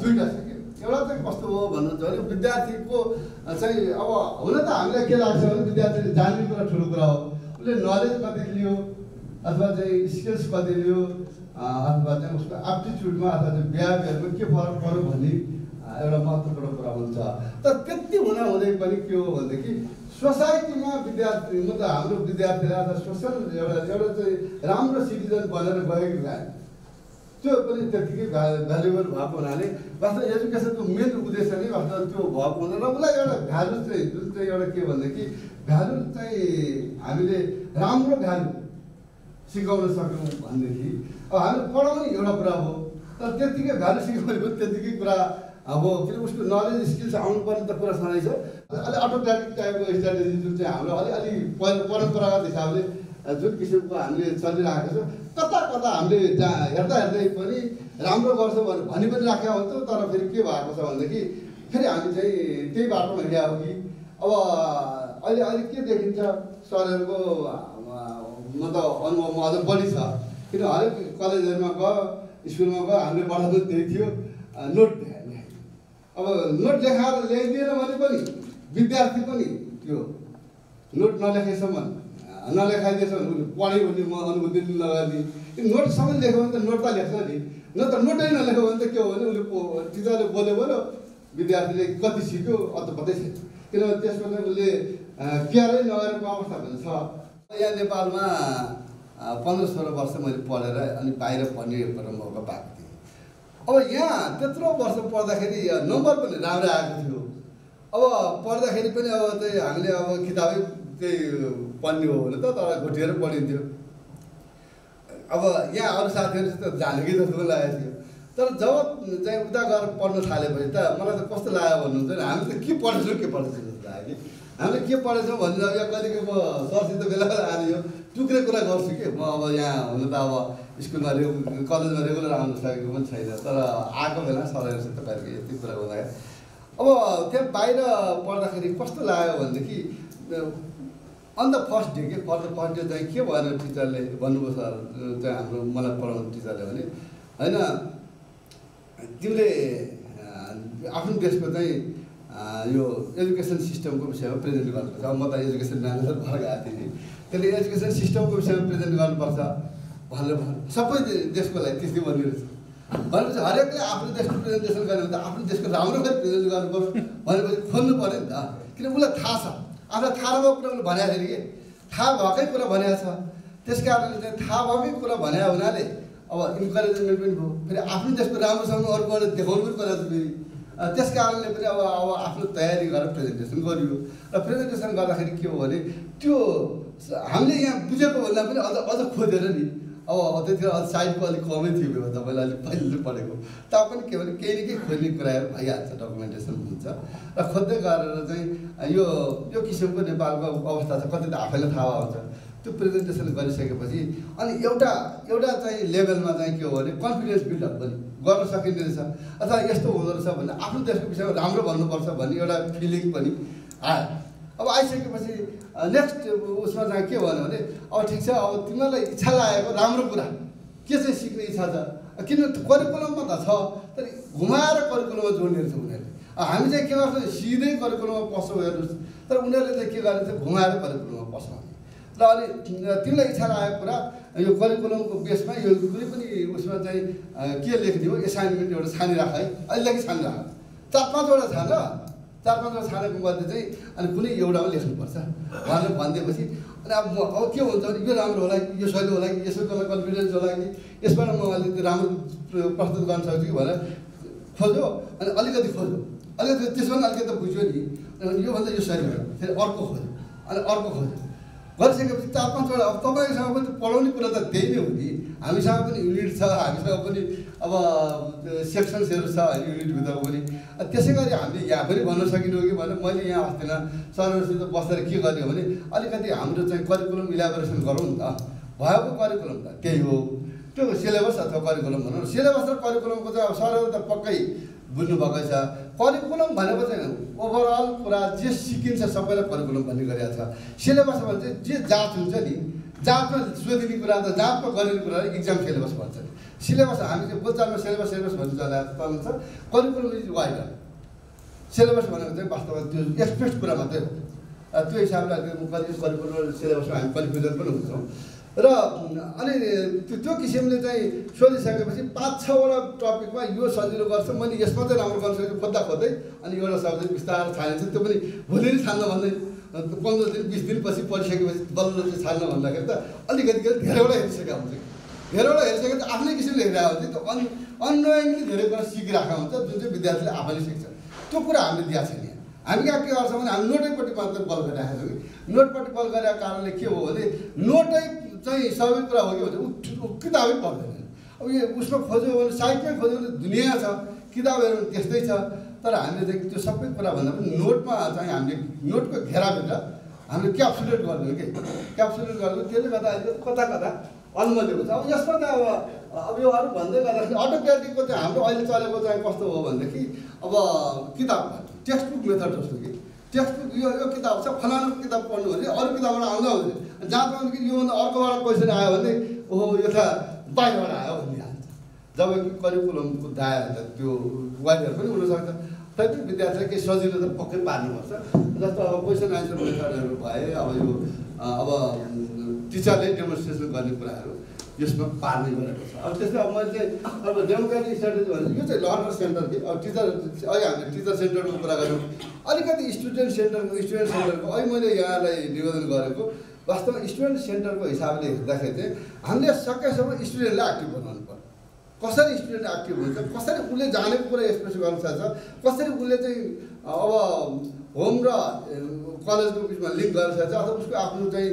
दुईवटा छ कि एउटा चाहिँ कस्तो हो भन्नुहुन्छ भने विद्यार्थीको चाहिँ अब हुन त हामीलाई के लाग्छ भने विद्यार्थीले जान्ने कुरा ठुलो कुरा हो उसले नलेज कति लियो अथवा चाहिँ स्किल्स कति लियो अथवा चाहिँ उसको एप्टिच्युडमा अथवा चाहिँ बिहेभियरमा के फरक पऱ्यो भन्ने एउटा महत्त्वपूर्ण कुरा हुन्छ तर त्यति हुँदा हुँदै पनि के हो भनेदेखि सोसाइटीमा विद्यार्थी मतलब हाम्रो विद्यार्थीलाई अथवा सोसल एउटा एउटा चाहिँ राम्रो सिटिजन बनेर गएको भए त्यो पनि त्यत्तिकै भ्या भ्यालुएबल भएको हुनाले वास्तव एजुकेसनको मेन उद्देश्य नै वास्तव त्यो भएको हुँदैन र उसलाई एउटा भ्यालु चाहिँ जुन चाहिँ एउटा के भनेदेखि भ्यालु चाहिँ हामीले राम्रो भ्यालु सिकाउन सक्यौँ भनेदेखि अब हामीले पढाउने एउटा कुरा हो तर त्यत्तिकै भ्यालु सिकाउने त्यत्तिकै कुरा अब किन उसको नलेज स्किल्स आउनुपर्ने त कुरा सधैँ छ। अलि अटोक्राटिक टाइपको स्ट्राटेजी जुन चाहिँ हाम्रो अलि अलि पर- परम्परागत हिसाबले जुन किसिमको हामीले चलिरहेको छ कता कता हामीले जहाँ हेर्दा हेर्दै पनि राम्रो गर्छ भनेर भनि पनि राखेका हुन्छौँ तर फेरि के भएको छ भनेदेखि फेरि हामी चाहिँ त्यही बाटोमा हिँड्या हो कि। अब अहिले अहिले के देखिन्छ सरहरूको म त अनुभव अझ बढी छ। किन हरेक कलेजहरूमा गयो स्कुलमा गयो हामीले पनि त्यही थियो। नोट अब नोट लेखाएर ल्याइदिएन भने पनि विद्यार्थी पनि त्यो नोट नलेखेसम्म नलेखाइदिएसम्म उसले पढ्यो भने म अनुभूति लगाइदिएँ नोटसम्म लेख्यो भने त नोट त लेख्छ नि। न त नोटै नलेख्यो भने त के हो भने उसले टिचरले बोल्यो बोल्यो विद्यार्थीले कति सिक्यो अत पत्तै छैन किनभने त्यसमा चाहिँ उसले केयरै नगरेको अवस्था पनि छ। यहाँ नेपालमा पन्ध्र सोह्र वर्ष मैले पढेर अनि बाहिर पढ्ने एउटा मौका पाएको अब यहाँ त्यत्रो वर्ष पढ्दाखेरि नम्बर पनि राम्रै आएको थियो। अब पढ्दाखेरि पनि अब चाहिँ हामीले अब किताबै चाहिँ पढ्ने हो भने त तर घोटिएर पढिन्थ्यो। अब यहाँ अरू साथीहरू जाने कि जस्तो पनि लागेको थियो। तर जब चाहिँ उता गएर पढ्न थालेपछि त मलाई त कस्तो लाग्यो भन्नुहुन्छ भने हामी त के पढेछौँ के पढेछौँ जस्तो लाग्यो कि। हामीले के पढेछौँ भने अब यहाँ म सरसित बेला बेला आने यो टुक्रे कुरा गर्छु कि म अब यहाँ हुन त अब स्कुलमा रे कलेजमा रेगुलर आउनु सकेको पनि छैन तर आएको बेला सरहरूसित बाहिर यति कुरा गर्दाखेरि अब त्यहाँ बाहिर पढ्दाखेरि कस्तो लाग्यो भनेदेखि अन द फर्स्ट डे के फर द फर्स्ट डे चाहिँ के भएन टिचरले भन्नुभयो सर चाहिँ हाम्रो मलाई पढाउने टिचरले भने होइन तिमीले आफ्नो देशको चाहिँ यो एजुकेसन सिस्टमको विषयमा प्रेजेन्ट गर्नुपर्छ म त एजुकेसन म्यानेजर भएर गएको थिएँ नि त्यसले एजुकेसन सिस्टमको विषयमा प्रेजेन्ट गर्नुपर्छ भन्नु सबै देशको लागि त्यस्तै भनिरहेछ भनेपछि हरेकले आफ्नो देशको प्रेजेन्टेसन गर्ने भने त आफ्नो देशको राम्रो गरी प्रेजेन्ट गर्नु पऱ्यो भनेपछि खोल्नु पऱ्यो नि त। किन उसलाई थाहा छ। आफूलाई थाहा नभएको कुरा उसले भनेको छैन कि? थाहा भएकै कुरा भनेको छ। त्यस कारणले चाहिँ थाहा भएकै कुरा भने हुनाले अब इन्करेजमेन्ट पनि भयो। फेरि आफ्नो देशको राम्रोसँग अरूको देखाउनु पनि परेको छ फेरि। त्यस कारणले पनि अब अब आफ्नो तयारी गरेर प्रेजेन्टेसन गरियो। र प्रेजेन्टेसन गर्दाखेरि के हो भने त्यो हामीले यहाँ बुझेको भन्दा पनि अझ अझ खोजेर नि अब त्यतिखेर अझ साइडको अलिक कमै थियो भयो तपाईँलाई अलिक पहिले पढेको तापनि के भने केही न केही खोज्ने कुराहरू भइहाल्छ डकुमेन्टेसन हुन्छ। र खोज्दै गरेर चाहिँ यो यो किसिमको नेपालको अवस्था छ कति त आफैलाई थाहा हुन्छ। त्यो प्रेजेन्टेसन गरिसकेपछि अनि एउटा एउटा चाहिँ लेभलमा चाहिँ के हो भने कन्फिडेन्स बिल्डअप पनि गर्न सकिने रहेछ। अथवा यस्तो हुँदो रहेछ भने आफ्नो देशको विषयमा राम्रो भन्नुपर्छ भन्ने एउटा फिलिङ पनि आयो। अब आइसकेपछि नेक्स्ट उसमा चाहिँ के भन्यो भने अब ठिक छ अब तिमीलाई इच्छा लागेको राम्रो कुरा। के चाहिँ सिक्ने इच्छा छ? किन करिकुलममा त छ तर घुमाएर करिकुलममा जोड्ने रहेछ उनीहरूले। हामी चाहिँ के गर्छौँ सिधै करिकुलममा पस्छौँ हेर्नुहोस्। तर उनीहरूले चाहिँ के गर्ने चाहिँ घुमाएर करिकुलममा पस्छौँ र अनि तिमीलाई इच्छा लागेको कुरा यो करिकुलमको बेसमा यो कुनै पनि उसमा चाहिँ के लेख्ने हो एसाइनमेन्ट एउटा छानिराख है अहिलेदेखि छानिराख चार पाँचवटा छान चार पाँचवटा छानेको मध्ये चाहिँ अनि कुनै एउटामा लेख्नुपर्छ। भनेर भनिदिएपछि अनि अब म अब के हुन्छ भने यो राम्रो होला कि यो सजिलो होला कि यसो गर्न कन्फिडेन्स होला कि यसबाट म अलिकति राम्रो प्रस्तुत गर्न सक्छु कि भनेर खोज्यो अनि अलिकति खोज्यो। अलिकति त्यसमा पनि अलिकति बुझ्यो नि अनि योभन्दा यो सही भयो। फेरि अर्को खोज्यो। अनि अर्को खोज्यो। गरिसकेपछि चार पाँचवटा अब तपाईँसँग पनि पढाउने कुरा त त्यही नै हो नि। हामीसँग पनि युनिट छ हामीसँग पनि अब सेक्सन्सहरू छ युनिटभित्रको पनि। त्यसै गरी हामीले यहाँ पनि भन्न सकिनौँ कि भने मैले यहाँ अस्तिना सरहरूसित बसेर के गर्ने भने अलिकति हाम्रो चाहिँ करिकुलम इलाबोरेसन गरौँ नि त। भएको करिकुलम त त्यही हो। त्यो सिलेबस अथवा करिकुलम भनौँ न सिलेबस र करिकुलमको चाहिँ अब सरहरू त पक्कै बुझ्नुभएकै छ। करिकुलम भनेको चाहिँ ओभरअल कुरा जे सिकिन्छ सबैलाई करिकुलम भन्ने गरेको छ। सिलेबस भने चाहिँ जे जाँच हुन्छ नि जाँचमा सोधिने कुरा त जाँचमा गरिने कुरा इक्जाम सिलेबस भन्छ सिलेबस हामी चाहिँ बोलचालमा सिलेबस सिलेबस भन्नु छ करिकुलम इज वाइडर सिलेबस भनेको चाहिँ वास्तवमा त्यो एक्सप्रेस कुरा मात्रै हो त्यो हिसाबले कति करिकुलम सिलेबसमा हामी कन्फ्युजन पनि हुन्छौँ। र अनि त्यो किसिमले चाहिँ सोधिसकेपछि पाँच छवटा टपिकमा यो सजिलो गर्छ। मैले यसमा चाहिँ राम्रो गर्न सक्छु खोज्दा खोज्दै अनि एउटा सब्जेक्ट बिस्तारै छानिन्छ। त्यो पनि भोलि नै छान्न भन्दै पन्ध्र दिन बिस दिनपछि पढिसकेपछि बल्ल चाहिँ छान्न भन्दाखेरि त अलिकति धेरैवटा हेरिसकेको हुन्छ। धेरैवटा हेरिसकेपछि आफ्नै किसिमले हेरिरहेको हुन्छ। त्यो अन अनोइङली धेरै कुरा सिकिरहेको हुन्छ जुन चाहिँ विद्यार्थीले आफैले सिक्छ। त्यो कुरा हामीले दिएको छैन हामी कहाँ के गर्छौँ भने हामी नोटैपट्टि मात्र बल गरिरहेको छौँ। कि नोटपट्टि बल गरेको कारणले के हो भने नोटै चाहिँ सबै कुरा हो कि भन्छ ऊ किताबै पढ्दैन अब यो उसमा खोज्यो भने साइडमै खोज्यो भने दुनियाँ छ किताबहरू त्यस्तै छ तर हामीले चाहिँ त्यो सबै कुरा भन्दा पनि नोटमा चाहिँ हामीले नोटको घेराभित्र हामीले क्याप्सुलेट गरिदियो कि क्याप्सुलेट गरिदियो त्यसले गर्दा अहिले कता कता अल्मलिएको छ अब यसमा त अब अब यो अरू भन्दै गर्दाखेरि अटोक्याटिकको चाहिँ हाम्रो अहिले चलेको चाहिँ कस्तो हो भनेदेखि अब किताब टेक्स्ट बुक मेथड जस्तो कि टेक्स्ट यो यो किताब छ फलानाको किताब पढ्नु भने अरू किताबबाट आउँदा हुँदैन। जहाँ पनि कि योभन्दा अर्कोबाट क्वेसन आयो भने ओहो यो त बाहिरबाट आयो भनिहाल्छ। जब करिकुलमको दायरा त त्यो वाइडर पनि हुनसक्छ। तैपनि विद्यार्थीलाई केही सजिलो त पक्कै पार्नुपर्छ। जस्तो अब क्वेसन एन्सर मेथडहरू भए अब यो अब टिचरले डेमोन्स्ट्रेसन गर्ने कुराहरू यसमा पार्ने गरेको छ। अब त्यस्तै अब मैले चाहिँ अब डेमोक्रेटिक स्ट्राटेजी भने यो चाहिँ लर्नर सेन्टर अब टिचर अहिले हामीले टिचर सेन्टरको कुरा गऱ्यौँ अलिकति स्टुडेन्ट सेन्टरको स्टुडेन्ट सेन्टरको अहिले मैले यहाँलाई निवेदन गरेको वास्तवमा स्टुडेन्ट सेन्टरको हिसाबले हेर्दाखेरि चाहिँ हामीले सकेसम्म स्टुडेन्टलाई एक्टिभ बनाउनु पर्छ। कसरी स्टुडेन्ट एक्टिभ हुन्छ कसरी उसले जानेको कुरा एक्सप्रेस गर्न सक्छ कसरी उसले चाहिँ अब होम र कलेजको बिचमा लिङ्क गर्न सक्छ अथवा उसको आफ्नो चाहिँ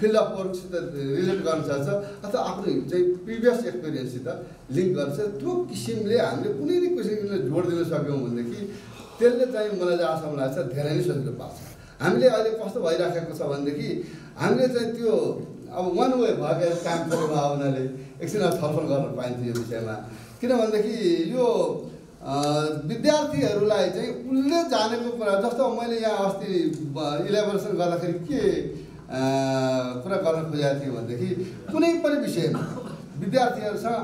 फिल्ड अफ वर्कसित रिलेट गर्न सक्छ अथवा आफ्नो चाहिँ प्रिभियस एक्सपिरियन्ससित लिङ्क गर्छ त्यो किसिमले हामीले कुनै न किसिमले जोड दिन सक्यौँ भनेदेखि त्यसले चाहिँ मलाई जहाँसम्म लाग्छ धेरै नै सजिलो पार्छ हामीले अहिले कस्तो भइराखेको छ भनेदेखि हामीले चाहिँ त्यो अब वान वे भएको काम गरेको हुनाले एकछिन छलफल गर्न पाइन्थ्यो यो विषयमा किनभनेदेखि यो विद्यार्थीहरूलाई चाहिँ उसले जानेको कुरा जस्तो मैले यहाँ अस्ति इलेबोरेसन गर्दाखेरि के कुरा गर्न खोजेको थिएँ भनेदेखि कुनै पनि विषयमा विद्यार्थीहरूसँग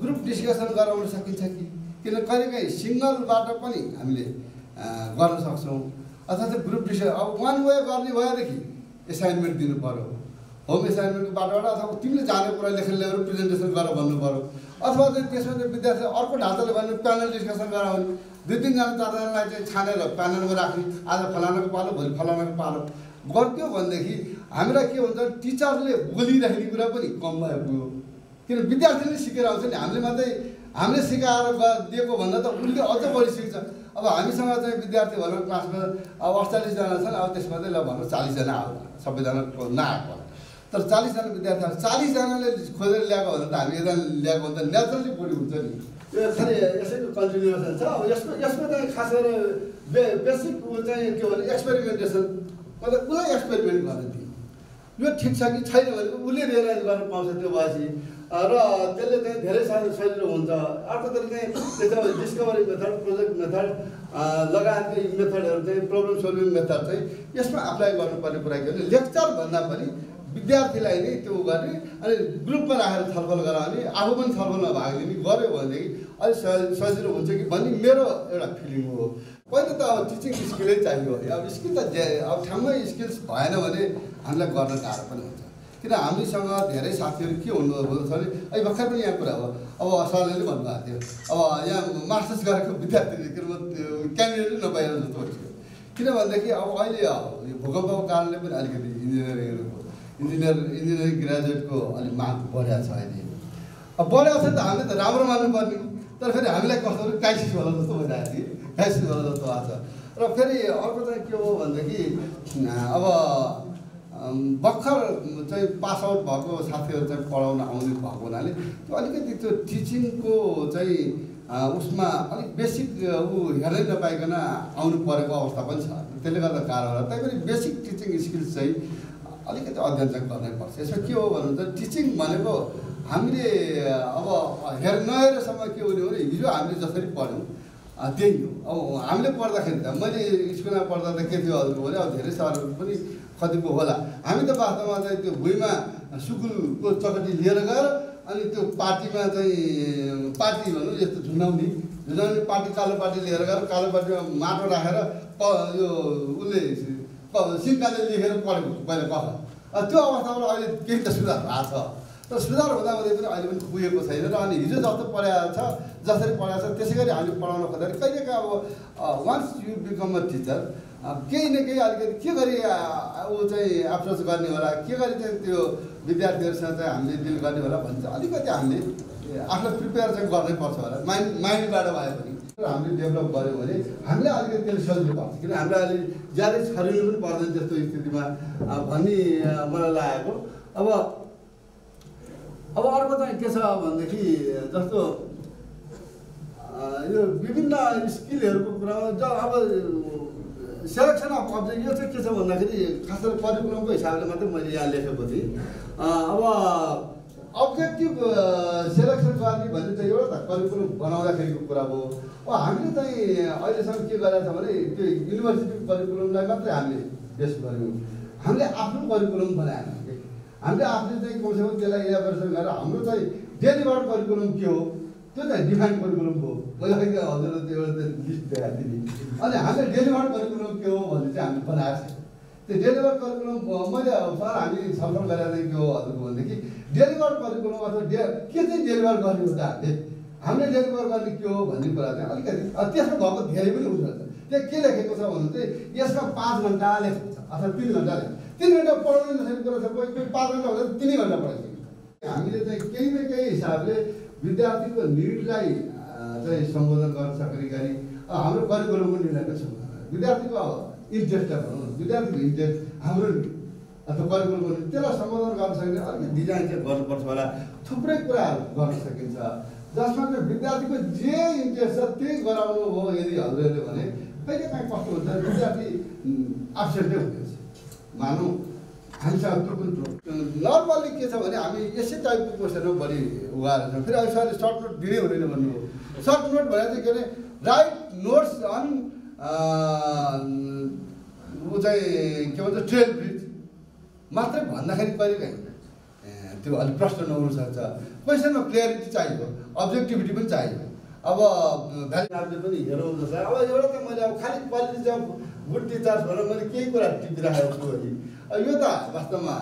ग्रुप डिस्कसन गराउन सकिन्छ कि? किन कहिलेकाहीँ सिङ्गलबाट पनि हामीले गर्न सक्छौँ। अथवा चाहिँ ग्रुप डिस्कसन अब वान वे गर्ने भएदेखि एसाइनमेन्ट दिनु पऱ्यो होम एसाइनमेन्टको बाटोबाट अथवा तिमीले जानेको कुरा लेखेर ल्याएर प्रेजेन्टेसन गरेर भन्नु पऱ्यो अथवा चाहिँ त्यसमा चाहिँ विद्यार्थी अर्को ढाँचाले भन्नु प्यानल डिस्कसन गराउने दुई तिनजना चारजनालाई चाहिँ छानेर प्यानलमा राख्ने। आज फलानाको पालो भोलि फलानाको पालो। गर्थ्यो भनेदेखि हामीलाई के हुन्छ टिचरले बोलिराख्ने कुरा पनि कम भएको हो। किन विद्यार्थीले सिकेर आउँछ नि हामीले मात्रै हामीले सिकाएर दिएको भन्दा त उसले अझ बढी सिक्छ। अब हामीसँग चाहिँ विद्यार्थी भनौँ क्लासमा अब अडचालिसजना छन् अब त्यसमा चाहिँ ल भनौँ चालिसजना आउला सबैजना नआएको तर चालिसजना विद्यार्थीहरू चालिसजनाले खोजेर ल्याएको भने त हामी यता ल्याएको भने त नेचुरली बढी हुन्छ नि। यो खालि यसैको कन्टिन्युएसन छ। अब यसमा यसमा चाहिँ खास गरेर बेसिक चाहिँ के भने एक्सपेरिमेन्टेसन मतलब उसलाई एक्सपेरिमेन्ट गर्न दियो यो ठिक छ कि छैन भने उसले रियलाइज गर्न पाउँछ त्यो भएपछि र त्यसले चाहिँ धेरै सजिलो हुन्छ। अर्कोतिर चाहिँ त्यसमा डिस्कभरी मेथड प्रोजेक्ट मेथड लगायतको मेथडहरू चाहिँ प्रब्लम सोल्भिङ मेथड चाहिँ यसमा अप्लाई गर्नुपर्ने कुरा के भने लेक्चर भन्दा पनि विद्यार्थीलाई नै त्यो गर्ने अनि ग्रुपमा राखेर छलफल गराउने आफू पनि छलफलमा भाग लिने गऱ्यो भनेदेखि अलिक सजिलो हुन्छ कि भन्ने मेरो एउटा फिलिङ हो। पहिला त अब टिचिङ स्किलै चाहियो। अब स्किल त जे अब ठाउँमै स्किल्स भएन भने हामीलाई गर्न गाह्रो पनि हुन्छ। किन हामीसँग धेरै साथीहरू के हुनु छ भने अहिले भर्खर पनि यहाँ कुरा हो। अब सरले नै भन्नुभएको थियो। अब यहाँ मास्टर्स गरेको विद्यार्थी के अरे क्यान्डिडेटै नपाएर जस्तो भइसक्यो किनभनेदेखि अब अहिले यो भूकम्पको कारणले पनि अलिकति इन्जिनियरिङहरूको इन्जिनियर इन्जिनियरिङ ग्रेजुएटको अलिक माग बढेको छ अहिले। अब बढेको छ त हामीले त राम्रो मान्नुपर्ने तर फेरि हामीलाई कस्तो क्राइसिस होला जस्तो भइरहेको थियो। क्राइसिस होला जस्तो भएको छ। र फेरि अर्को चाहिँ के हो भनेदेखि अब भर्खर चाहिँ पास आउट भएको साथीहरू चाहिँ पढाउन आउने भएको हुनाले त्यो अलिकति त्यो टिचिङको चाहिँ उसमा अलिक बेसिक ऊ हेर्नै नपाइकन आउनु परेको अवस्था पनि छ। त्यसले गर्दा गाह्रो होला। तैपनि बेसिक टिचिङ स्किल्स चाहिँ अलिकति अध्ययन चाहिँ गर्नै पर्छ। यसमा के हो भन्नु त टिचिङ भनेको हामीले अब हेर नहेरेसम्म के हुने भने हिजो हामीले जसरी पढ्यौँ त्यही हो। अब हामीले पढ्दाखेरि त मैले स्कुलमा पढ्दा त के थियो हजुरको भने अब धेरै सरहरू पनि कतिको होला। हामी त वास्तवमा चाहिँ त्यो भुइँमा सुकुलको चकटी लिएर गएर अनि त्यो पार्टीमा चाहिँ पार्टी भनौँ यस्तो झुन्डाउने झुन्डाउने पार्टी कालो पार्टी लिएर गएर कालो पार्टीमा माटो राखेर प यो उसले सिक्काले लेखेर पढेको पहिला अ, त्यो अवस्थाबाट अहिले केही त सुधार भएको छ। तर सुधार हुँदा हुँदै पनि अहिले पनि पुगेको छैन र अनि हिजो जस्तो पढाएको छ जसरी पढाएको छ त्यसै गरी हामीले पढाउन खोज्दाखेरि कहिलेकाहीँ अब once you become a teacher केही न केही अलिकति के गरी ऊ चाहिँ एप्रोच गर्ने होला के गरी चाहिँ त्यो विद्यार्थीहरूसँग चाहिँ हामीले डिल गर्ने होला चाहिँ अलिकति हामीले आफूलाई प्रिपेयर चाहिँ गर्नै पर्छ होला माइन्ड माइन्डबाट भए पनि। हामीले डेभलप गऱ्यौँ भने हामीले अलिकति त्यसले सजिलो पर्छ किन हामीलाई अलिक ज्यादै छरिनु पनि पर्दैन त्यस्तो स्थितिमा भन्ने मलाई लागेको। अब अब अर्को चाहिँ के छ भनेदेखि जस्तो यो विभिन्न स्किलहरूको कुरामा ज अब सेलेक्सन अफ अब्जेक्ट यो चाहिँ के छ भन्दाखेरि खास गरी करिकुलमको हिसाबले मात्रै मैले यहाँ लेखेको थिएँ। अब अब्जेक्टिभ सेलेक्सन गर्ने भन्ने चाहिँ एउटा त करिकुलम बनाउँदाखेरिको कुरा हो। अब हामीले चाहिँ अहिलेसम्म के गरेका छ भने त्यो युनिभर्सिटीको करिकुलमलाई मात्रै हामीले बेस गऱ्यौँ हामीले आफ्नो करिकुलम बनाएन। हामीले आफूले चाहिँ कमसेकम त्यसलाई इलाबोरेसन गरेर हाम्रो चाहिँ डेलिभर्ड करिकुलम के हो? त्यो चाहिँ डिफाइन करिकुलम हो। मैले हजुरलाई त्यो एउटा लिस्ट देखाएको थिएँ नि। अनि हामीले डेलिभर्ड करिकुलम के हो भन्ने चाहिँ हामीले बनाएको छ त्यो डेलिभर करिकुलम मैले सर हामी छलफल गरेर चाहिँ के हो हजुरको भनेदेखि डेलिभर करिकुलम अथवा डे के चाहिँ डेलिभर गर्ने हो त हामीले? हामीले डेलिभर गर्ने के हो भन्ने कुरा चाहिँ अलिकति त्यसमा भएको धेरै पनि रहेछ त्यहाँ के लेखेको छ भने चाहिँ यसमा पाँच घन्टा लेखेको अथवा तिन घन्टा लेखेको तिन घन्टा पढाउनु नसकेको कुरा छ कोही कोही पाँच घन्टा हुँदा तिनै घन्टा पढाइसक्यो हामीले चाहिँ केही न केही हिसाबले विद्यार्थीको निडलाई चाहिँ सम्बोधन गर्न सक्ने गरी हाम्रो करिकुलम पनि निर्णयको सम्बोधन। विद्यार्थीको अब इन्ट्रेस्टलाई भनौँ विद्यार्थीको इन्ट्रेस्ट हाम्रो अथवा करिकुलम पनि त्यसलाई सम्बोधन गर्न सक्ने अलिकति डिजाइन चाहिँ गर्नुपर्छ होला थुप्रै कुराहरू गर्न सकिन्छ। जसमा चाहिँ विद्यार्थीको जे इन्ट्रेस्ट छ त्यही गराउनु हो यदि हजुरहरूले भने कहिले काहीँ कस्तो हुन्छ विद्यार्थी एब्सेन्टै हुँदैछ मानौँ। नर्मल्ली के छ भने हामी यसै टाइपको क्वेसनमा बढी उहाँहरू छौँ। फेरि अहिले सरले सर्ट नोट दिनै हुँदैन भन्नु हो सर्ट नोट भनेर चाहिँ के अरे राइट नोट्स अन ऊ चाहिँ के भन्छ ट्रेल ब्रिज मात्रै भन्दाखेरि कहिले काहीँ ए, त्यो अलिक प्रश्न नहुन सक्छ क्वेसनमा क्लियरिटी चाहियो। अब्जेक्टिभिटी पनि चाहियो। अब भ्यालु पनि हेरौँ अब एउटा त मैले अब खालि क्वालिटी जब गुड टिचर्स भनेर मैले केही कुरा टिपिराखेको छु अब यो त वास्तवमा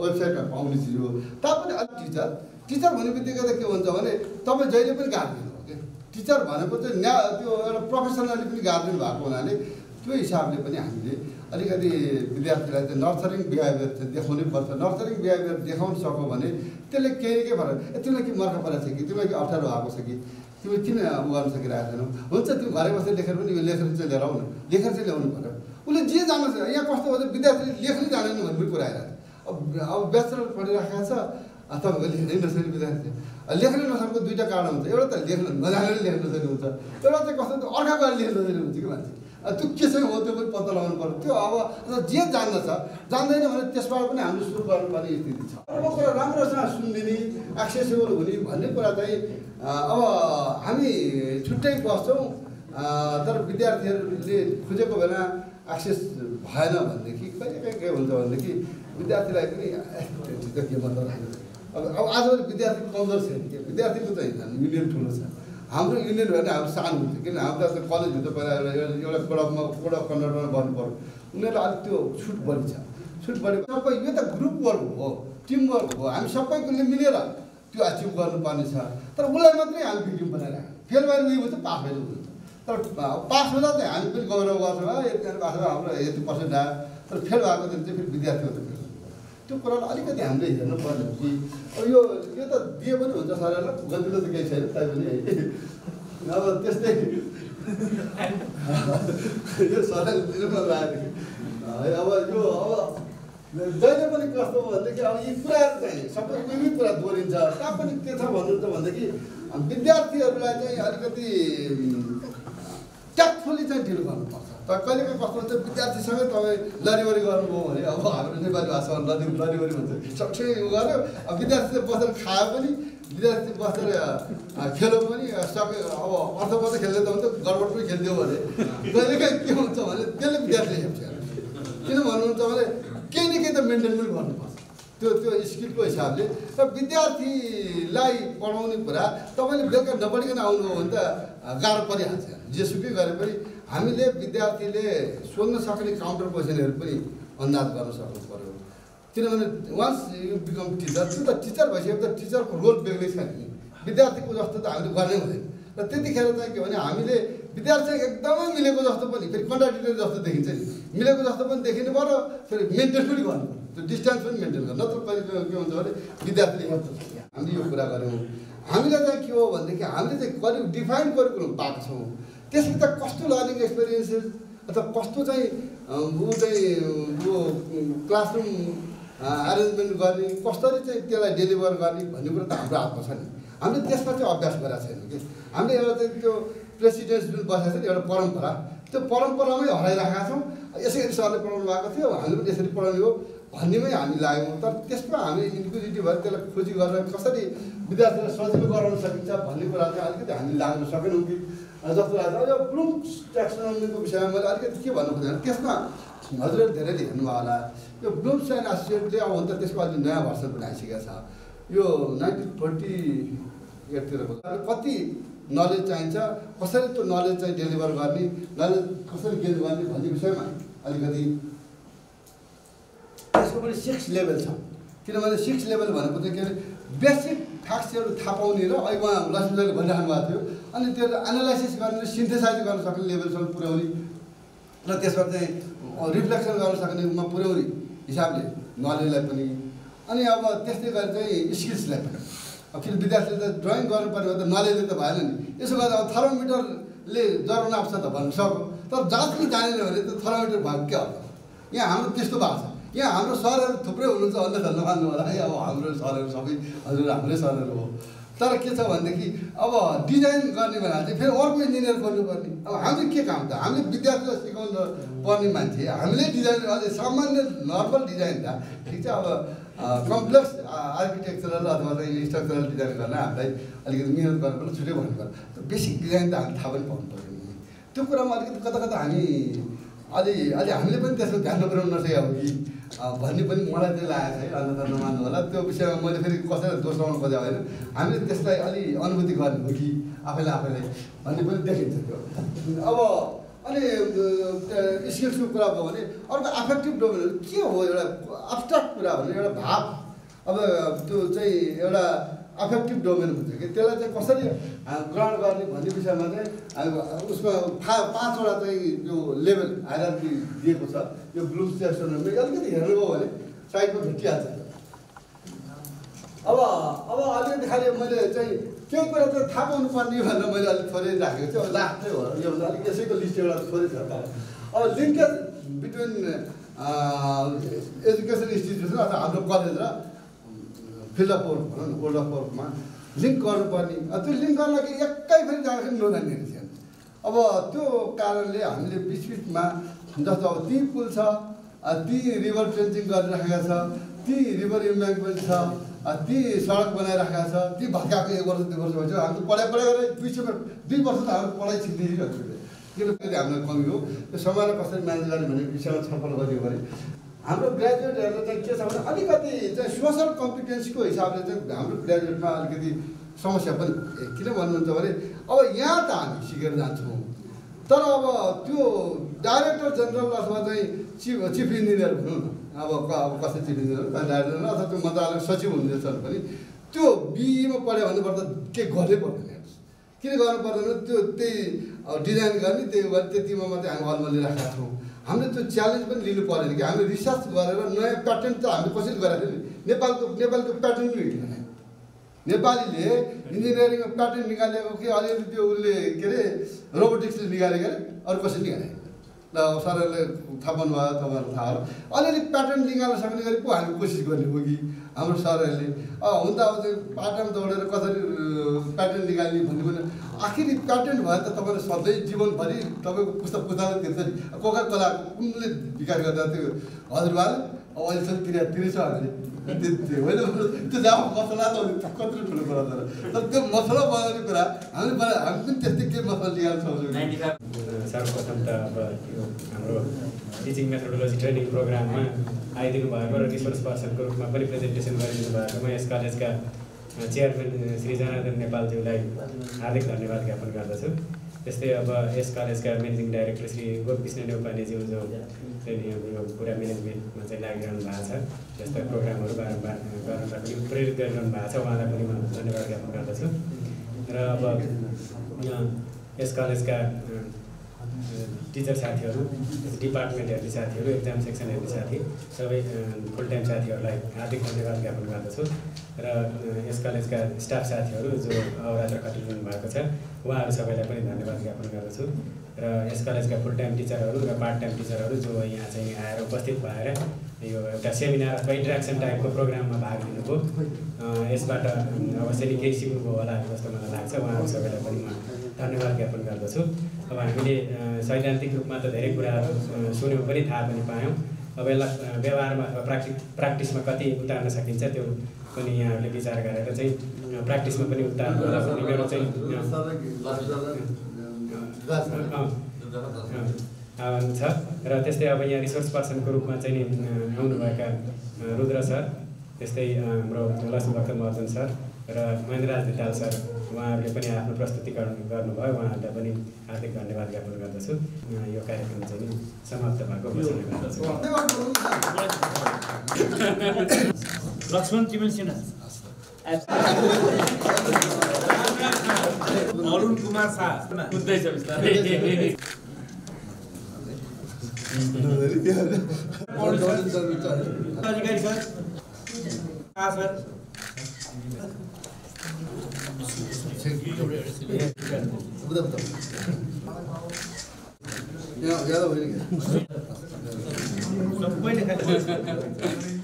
वेबसाइटमा पाउने चिज हो। तापनि अलिक टिचर टिचर भन्ने बित्तिकै त के हुन्छ भने तपाईँ जहिले पनि गार्जियन हो कि टिचर भनेको चाहिँ न्या त्यो एउटा प्रोफेसनली पनि गार्जियन भएको हुनाले त्यो हिसाबले पनि हामीले अलिकति विद्यार्थीलाई चाहिँ नर्सरिङ बिहेभियर चाहिँ देखाउनै पर्छ। नर्सरिङ बिहेभियर देखाउन सक्यो भने त्यसले केही के भएर ए तिमीलाई के मर्ख परेको छ कि तिमीलाई के अप्ठ्यारो भएको छ कि तिमी किन गर्न सकिरहेको छैनौ? हुन्छ तिमी घरै बसेर लेखेर पनि यो लेखेर चाहिँ लिएर आऊ न। लेखेर चाहिँ ल्याउनु पऱ्यो। उसले जे जानु छ यहाँ कस्तो हुन्छ विद्यार्थीले लेख्नै जानेन भन्ने पनि आइरहेको छ। अब ब्याचलर पढिराखेको छ। तपाईँको लेख्नै नसक्ने विद्यार्थी। लेख्न नसकेको दुईवटा कारण हुन्छ। एउटा त लेख्न नजानेर लेख्न नसक्ने हुन्छ। एउटा चाहिँ कस्तो अर्का कुरा लेख्न नसक्ने हुन्छ कि मान्छे? त्यो के चाहिँ हो त्यो पनि पत्ता लगाउनु पर्यो। त्यो अब जे जान्दछ जान्दैन भने त्यसबाट पनि हामीले सुरु गर्नुपर्ने स्थिति छ। अर्को कुरा राम्रोसँग सुनिदिने एक्सेसेबल हुने भन्ने कुरा चाहिँ अब हामी छुट्टै बस्छौँ तर विद्यार्थीहरूले खोजेको बेला एक्सेस भएन भनेदेखि कहिले कहीँ के हुन्छ भनेदेखि विद्यार्थीलाई पनि के मतलब अब अब आजभोलि विद्यार्थी कमजोर छैन कि? विद्यार्थीको चाहिँ युनियन ठुलो छ। हाम्रो युनियन भने हाम्रो सानो हुन्छ किन हाम्रो त कलेजभित्र पहिला एउटा एउटा कोड अफ कन्डक्टमा गर्नु पऱ्यो। उनीहरूलाई अलिक त्यो छुट बढी छ छुट बढी सबै यो त ग्रुप वर्क हो टिम वर्क हो। हामी सबैकोले मिलेर त्यो अचिभ गर्नुपर्ने छ। तर उसलाई मात्रै हामी भिडियो बनाइरहेको फेल भएर उयो हुन्छ पास भएर हुन्छ। तर पास हुँदा चाहिँ हामी पनि गौरव गर्छौँ यतिजना पास भयो हाम्रो यति पर्सेन्ट आयो। तर फेल भएको दिन चाहिँ फेरि विद्यार्थीहरू त त्यो कुरालाई अलिकति हामीले हेर्नु पर्ने हो कि अब यो यो त दिए पनि हुन्छ सरहरूलाई गतिलो त केही छैन तैपनि अब त्यस्तै। यो सरले दिनु लागेको है अब यो अब जहिले पनि कस्तो भनेदेखि अब यी कुराहरू चाहिँ सबै विविध कुरा दोहोरिन्छ। कहाँ पनि के छ भन्नुहुन्छ भनेदेखि विद्यार्थीहरूलाई चाहिँ अलिकति ट्याक्टफुल्ली चाहिँ डिल गर्नुपर्छ। तर कहिलेकाहीँ कस्तो हुन्छ विद्यार्थीसँगै तपाईँ लरिवरी गर्नुभयो भने अब हाम्रो नेपाली भाषामा लरि लरिवरी भन्छ। सक्छै उ गऱ्यो अब विद्यार्थी बसेर खायो पनि विद्यार्थी बसेर खेल्यो पनि सक्यो अब अर्थ मात्रै खेल्दै त हुन्छ गडबड पनि खेलिदियो भने। कहिलेकाहीँ के हुन्छ भने त्यसले विद्यार्थीले हेप्छ किन भन्नुहुन्छ भने केही न केही त मेन्टेन पनि गर्नुपर्छ। त्यो त्यो स्किलको हिसाबले। र विद्यार्थीलाई पढाउने कुरा तपाईँले बेलुका नपढिकन आउनुभयो भने त गाह्रो परिहाल्छ। जेसुकै गरे पनि हामीले विद्यार्थीले सोध्न सक्ने काउन्टर क्वेसनहरू पनि अन्दाज गर्न सक्नु पऱ्यो किनभने वान्स यु बिकम टिचर त्यो त टिचर भइसकेपछि त टिचरको रोल बेग्लै छ नि। विद्यार्थीको जस्तो त हामीले गर्नै हुँदैन। र त्यतिखेर चाहिँ के भने हामीले विद्यार्थीसँग एकदमै मिलेको जस्तो पनि फेरि कन्ट्राडिक्टरी जस्तो देखिन्छ नि। मिलेको जस्तो पनि देखिनु पऱ्यो फेरि मेन्टेन पनि गर्नु पऱ्यो त्यो डिस्टेन्स पनि मेन्टेन गर्नु नत्र कहिले के हुन्छ भने विद्यार्थीले हामीले यो कुरा गऱ्यौँ। हामीले चाहिँ के हो भनेदेखि हामीले चाहिँ करि डिफाइन करिकुलम पाएको छौँ। त्यसभित्र कस्तो लर्निङ एक्सपिरियन्सेस अथवा कस्तो चाहिँ ऊ चाहिँ ऊ क्लासरुम एरेन्जमेन्ट गर्ने कसरी चाहिँ त्यसलाई डेलिभर गर्ने भन्ने कुरो त हाम्रो हातमा छ नि। हामीले त्यसमा चाहिँ अभ्यास गरेका छैनौँ कि। हामीले एउटा चाहिँ त्यो प्रेसिडेन्स जुन बसेको छ नि एउटा परम्परा त्यो परम्परामै हराइरहेका छौँ। यसरी सरले पढाउनु भएको थियो हामीले पनि यसरी पढाउने हो। भन्नेमै हामी लाग्यौँ तर त्यसमा हामी इन्क्युजिटिभ भएर त्यसलाई खोजी गरेर कसरी विद्यार्थीलाई सजिलो गराउन सकिन्छ भन्ने कुरा चाहिँ अलिकति हामी लाग्न सकेनौँ कि। जस्तो लाग्छ अब ब्लुम ट्याक्सोनोमीको विषयमा मैले अलिकति के भन्नु खोजेँ त्यसमा हजुरहरू धेरैले हेर्नुभयो होला। यो ब्लुम्स एन्ड एसोसिएटले अब हुन त त्यसको अहिले नयाँ भर्सन पनि छ। यो नाइन्टिन फोर्टी एटतिरको कति नलेज चाहिन्छ कसरी त्यो नलेज चाहिँ डेलिभर गर्ने नलेज कसरी गेन गर्ने भन्ने विषयमा अलिकति त्यसको पनि सिक्स लेभल छ। किनभने सिक्स लेभल भनेको चाहिँ के अरे बेसिक फ्याक्ट्सहरू थाहा पाउने र अहिले उहाँ लक्ष्मीले भनिराख्नु भएको थियो। अनि त्यो एनालाइसिस गर्ने सिन्थेसाइज गर्न सक्ने लेभलसम्म पुर्याउने र त्यसमा चाहिँ रिफ्लेक्सन गर्न सक्नेमा पुर्याउने हिसाबले नलेजलाई पनि। अनि अब त्यस्तै गरी चाहिँ स्किल्सलाई पनि। अब किन विद्यार्थीले त ड्रइङ गर्नुपर्ने हो त नलेजले त भएन नि। यसो गर्दा अब थर्मोमिटरले ज्वरो नाप्छ त भन्न सक्यो। तर जाँच्नु जानेन भने त थर्मोमिटर भएको के अर्थ यहाँ हाम्रो त्यस्तो भएको छ। यहाँ हाम्रो सरहरू थुप्रै हुनुहुन्छ अन्त नमान्नु होला। है अब हाम्रो सरहरू सबै हजुर हाम्रै सरहरू हो। तर के छ भनेदेखि अब डिजाइन गर्ने बेला चाहिँ फेरि अर्को इन्जिनियर गर्नुपर्ने अब हामीले के काम त? हामीले विद्यार्थीलाई सिकाउनु पर्ने मान्छे। हामीले डिजाइन अझै सामान्य नर्मल डिजाइन त ठिक छ अब कम्प्लेक्स आर्किटेक्चरल अथवा चाहिँ स्ट्रक्चरल डिजाइन गर्न हामीलाई अलिकति मिहिनेत गर्नुपर्छ छुट्टै भन्नु पर्यो बेसिक डिजाइन त हामीले थाहा पनि पाउनु पऱ्यो त्यो कुरामा अलिकति कता कता हामी अलि अलि हामीले पनि त्यसमा ध्यान नपुऱ्याउनु नसकेको हो कि? भन्ने पनि मलाई चाहिँ लागेको छ है अन्त नमान्नु होला। त्यो विषयमा मैले फेरि कसैलाई दोष लगाउनु खोजेको होइन। हामीले त्यसलाई अलि अनुभूति गर्ने हो कि? आफैलाई आफैलाई। भन्ने पनि देखिन्छ त्यो। अब अनि स्किल्सको कुरा भयो भने अर्को अफेक्टिभ डोमेन के हो एउटा अब्स्ट्राक्ट कुरा भने एउटा भाव? अब त्यो चाहिँ एउटा अफेक्टिभ डोमेन हुन्छ कि? त्यसलाई चाहिँ कसरी ग्रहण गर्ने भन्ने विषयमा चाहिँ उसको पाँचवटा चाहिँ यो लेभल हाइरार्की दिएको छ। यो ब्लुम्स टेक्सोनोमी अलिकति हेर्नुभयो भने साइडमा भेटिहाल्छ। अब अब अलिकति खालि मैले चाहिँ केही कुरा चाहिँ थाहा पाउनु पर्ने भनेर मैले अलिक थोरै राखेको छु। अब लास्टै हो योभन्दा अलिक यसैको लिस्ट एउटा थोरै छ अब लिङ्केज बिट्विन एजुकेसन इन्स्टिट्युसन अथवा हाम्रो कलेज र फिल्ड अफ वर्क भनौँ न वर्ल्ड अफ वर्कमा लिङ्क गर्नुपर्ने त्यो लिङ्क गर्नलाई एकै फेरि जाँदाखेरि नजान्ने रहेछ अब त्यो कारणले हामीले बिच बिचमा जस्तो अब ती पुल छ ती रिभर ट्रेन्चिङ गरिराखेका छ ती रिभर इम्ब्याङ्कमेन्ट छ ती सडक बनाइराखेका छ ती भत्काएको एक वर्ष दुई वर्ष भइसक्यो। हामीले पढाइ पढाइ गरेर दुई समय दुई वर्ष त हाम्रो पढाइ छिरिरहेको छ किनकि हामीलाई कमी हो। त्यो समयलाई कसरी म्यानेज गर्ने भन्ने विषयमा छलफल गरियो भने हाम्रो ग्रेजुएटहरूलाई चाहिँ के छ भने अलिकति चाहिँ सोसल कम्पिटेन्सको हिसाबले चाहिँ हाम्रो ग्रेजुएटमा अलिकति समस्या पनि किन भन्नुहुन्छ भने अब यहाँ त हामी सिकेर जान्छौँ। तर अब त्यो डाइरेक्टर जेनरल अथवा चाहिँ चिफ चिफ इन्जिनियर भनौँ न अब अब कसै चिफ इन्जिनियर डाइरेक्टर अथवा त्यो मन्त्रालयको सचिव हुनुहुनेछ पनि त्यो बिईमा पढ्यो भने पर्दा केही गर्नै पर्दैन किन गर्नु पर्दैन त्यो त्यही डिजाइन गर्ने त्यही त्यतिमा मात्रै हामी अलमल्ली राखेका छौँ। हामीले त्यो च्यालेन्ज पनि लिनु परेन कि? हामीले रिसर्च गरेर नयाँ प्याटर्न त हामीले कसरी गरेको थियो नेपालको नेपालको प्याटर्न पनि हिँडेन नेपालीले इन्जिनियरिङमा प्याटर्न निकालेको कि अलिअलि त्यो उसले के अरे रोबोटिक्सले निकालेको अरे अरू कसैले निकालेको? ल सरहरूले थाहा पाउनुभयो तपाईँहरूलाई थाहा होला अलिअलि प्याटर्न निकाल्न सक्ने गरी पो हामी कोसिस गर्ने हो कि हाम्रो सरहरूले। हुन त अब त्यो पाटामा दौडेर कसरी प्याटर्न निकाल्ने भन्ने पनि आखिरी प्याटर्न भयो त तपाईँले सधैँ जीवनभरि तपाईँको पुस्ता पुस्ताले तिर्छ नि कोका कोलाको कुनले विकास गर्दा त्यो हजुरबाले अहिलेसम्म तिरे तिरेछ हामीले त्यो होइन त्यो जहाँ मसला त कत्रो ठुलो कुरा तर तर त्यो मसला बनाउने कुरा हामीले बना हामी पनि त्यस्तै के मसला निकाल्न सक्छौँ सर्वप्रथम त अब यो हाम्रो टिचिङ मेथोडोलोजी ट्रेनिङ प्रोग्राममा आइदिनु भएको र रिसोर्स पर्सनको रूपमा पनि प्रेजेन्टेसन गरिदिनु भएकोमा यस कलेजका चेयरम्यान श्री जनार्दन नेपालज्यूलाई हार्दिक धन्यवाद ज्ञापन गर्दछु त्यस्तै अब यस कलेजका म्यानेजिङ डाइरेक्टर श्री गोपकृष्ण नेउपानेज्यू जो चाहिँ यो पुरा म्यानेजमेन्टमा चाहिँ लागिरहनु भएको छ। त्यस्ता प्रोग्रामहरू बारम्बार गर्नलाई पनि प्रेरित गरिरहनु भएको छ। उहाँलाई पनि म धन्यवाद ज्ञापन गर्दछु। र अब यस कलेजका टिचर साथीहरू डिपार्टमेन्ट हेर्ने साथीहरू एक्जाम सेक्सन हेर्ने साथी सबै फुल टाइम साथीहरूलाई हार्दिक धन्यवाद ज्ञापन गर्दछु। र यस कलेजका स्टाफ साथीहरू जो अवरात्र खटिरहनु भएको छ। उहाँहरू सबैलाई पनि धन्यवाद ज्ञापन गर्दछु। र यस कलेजका फुल टाइम टिचरहरू र पार्ट टाइम टिचरहरू जो यहाँ चाहिँ आएर उपस्थित भएर यो एउटा सेमिनार अथवा इन्ट्रेक्सन टाइपको प्रोग्राममा भाग लिनुभयो। यसबाट अवश्य केही सिक्नुभयो होला जस्तो मलाई लाग्छ। उहाँहरू सबैलाई पनि म धन्यवाद ज्ञापन गर्दछु। अब हामीले सैद्धान्तिक रूपमा त धेरै कुराहरू सुन्यौँ पनि थाहा पनि पायौँ। अब यसलाई व्यवहारमा अथवा प्र्याक्टिस प्र्याक्टिसमा कति उतार्न सकिन्छ त्यो पनि यहाँहरूले विचार गरेर चाहिँ प्र्याक्टिसमा पनि उतार्नु होला भन्ने मेरो चाहिँ आह्वान छ। र त्यस्तै अब यहाँ रिसोर्स पर्सनको रूपमा चाहिँ आउनुभएका रुद्र सर त्यस्तै हाम्रो लक्ष्मीभक्त महर्जन सर र महेन्द्रराज धिताल सर उहाँहरूले पनि आफ्नो प्रस्तुतिकरण गर्नुभयो। उहाँहरूलाई पनि हार्दिक धन्यवाद ज्ञापन गर्दछु। यो कार्यक्रम चाहिँ समाप्त भएको घोषणा गर्दछु लक्ष्मण तिमेल सिन्हा अरुण कुमार शाह। बुझ्दैछ बिस्तारै अधिकारी सर सबैले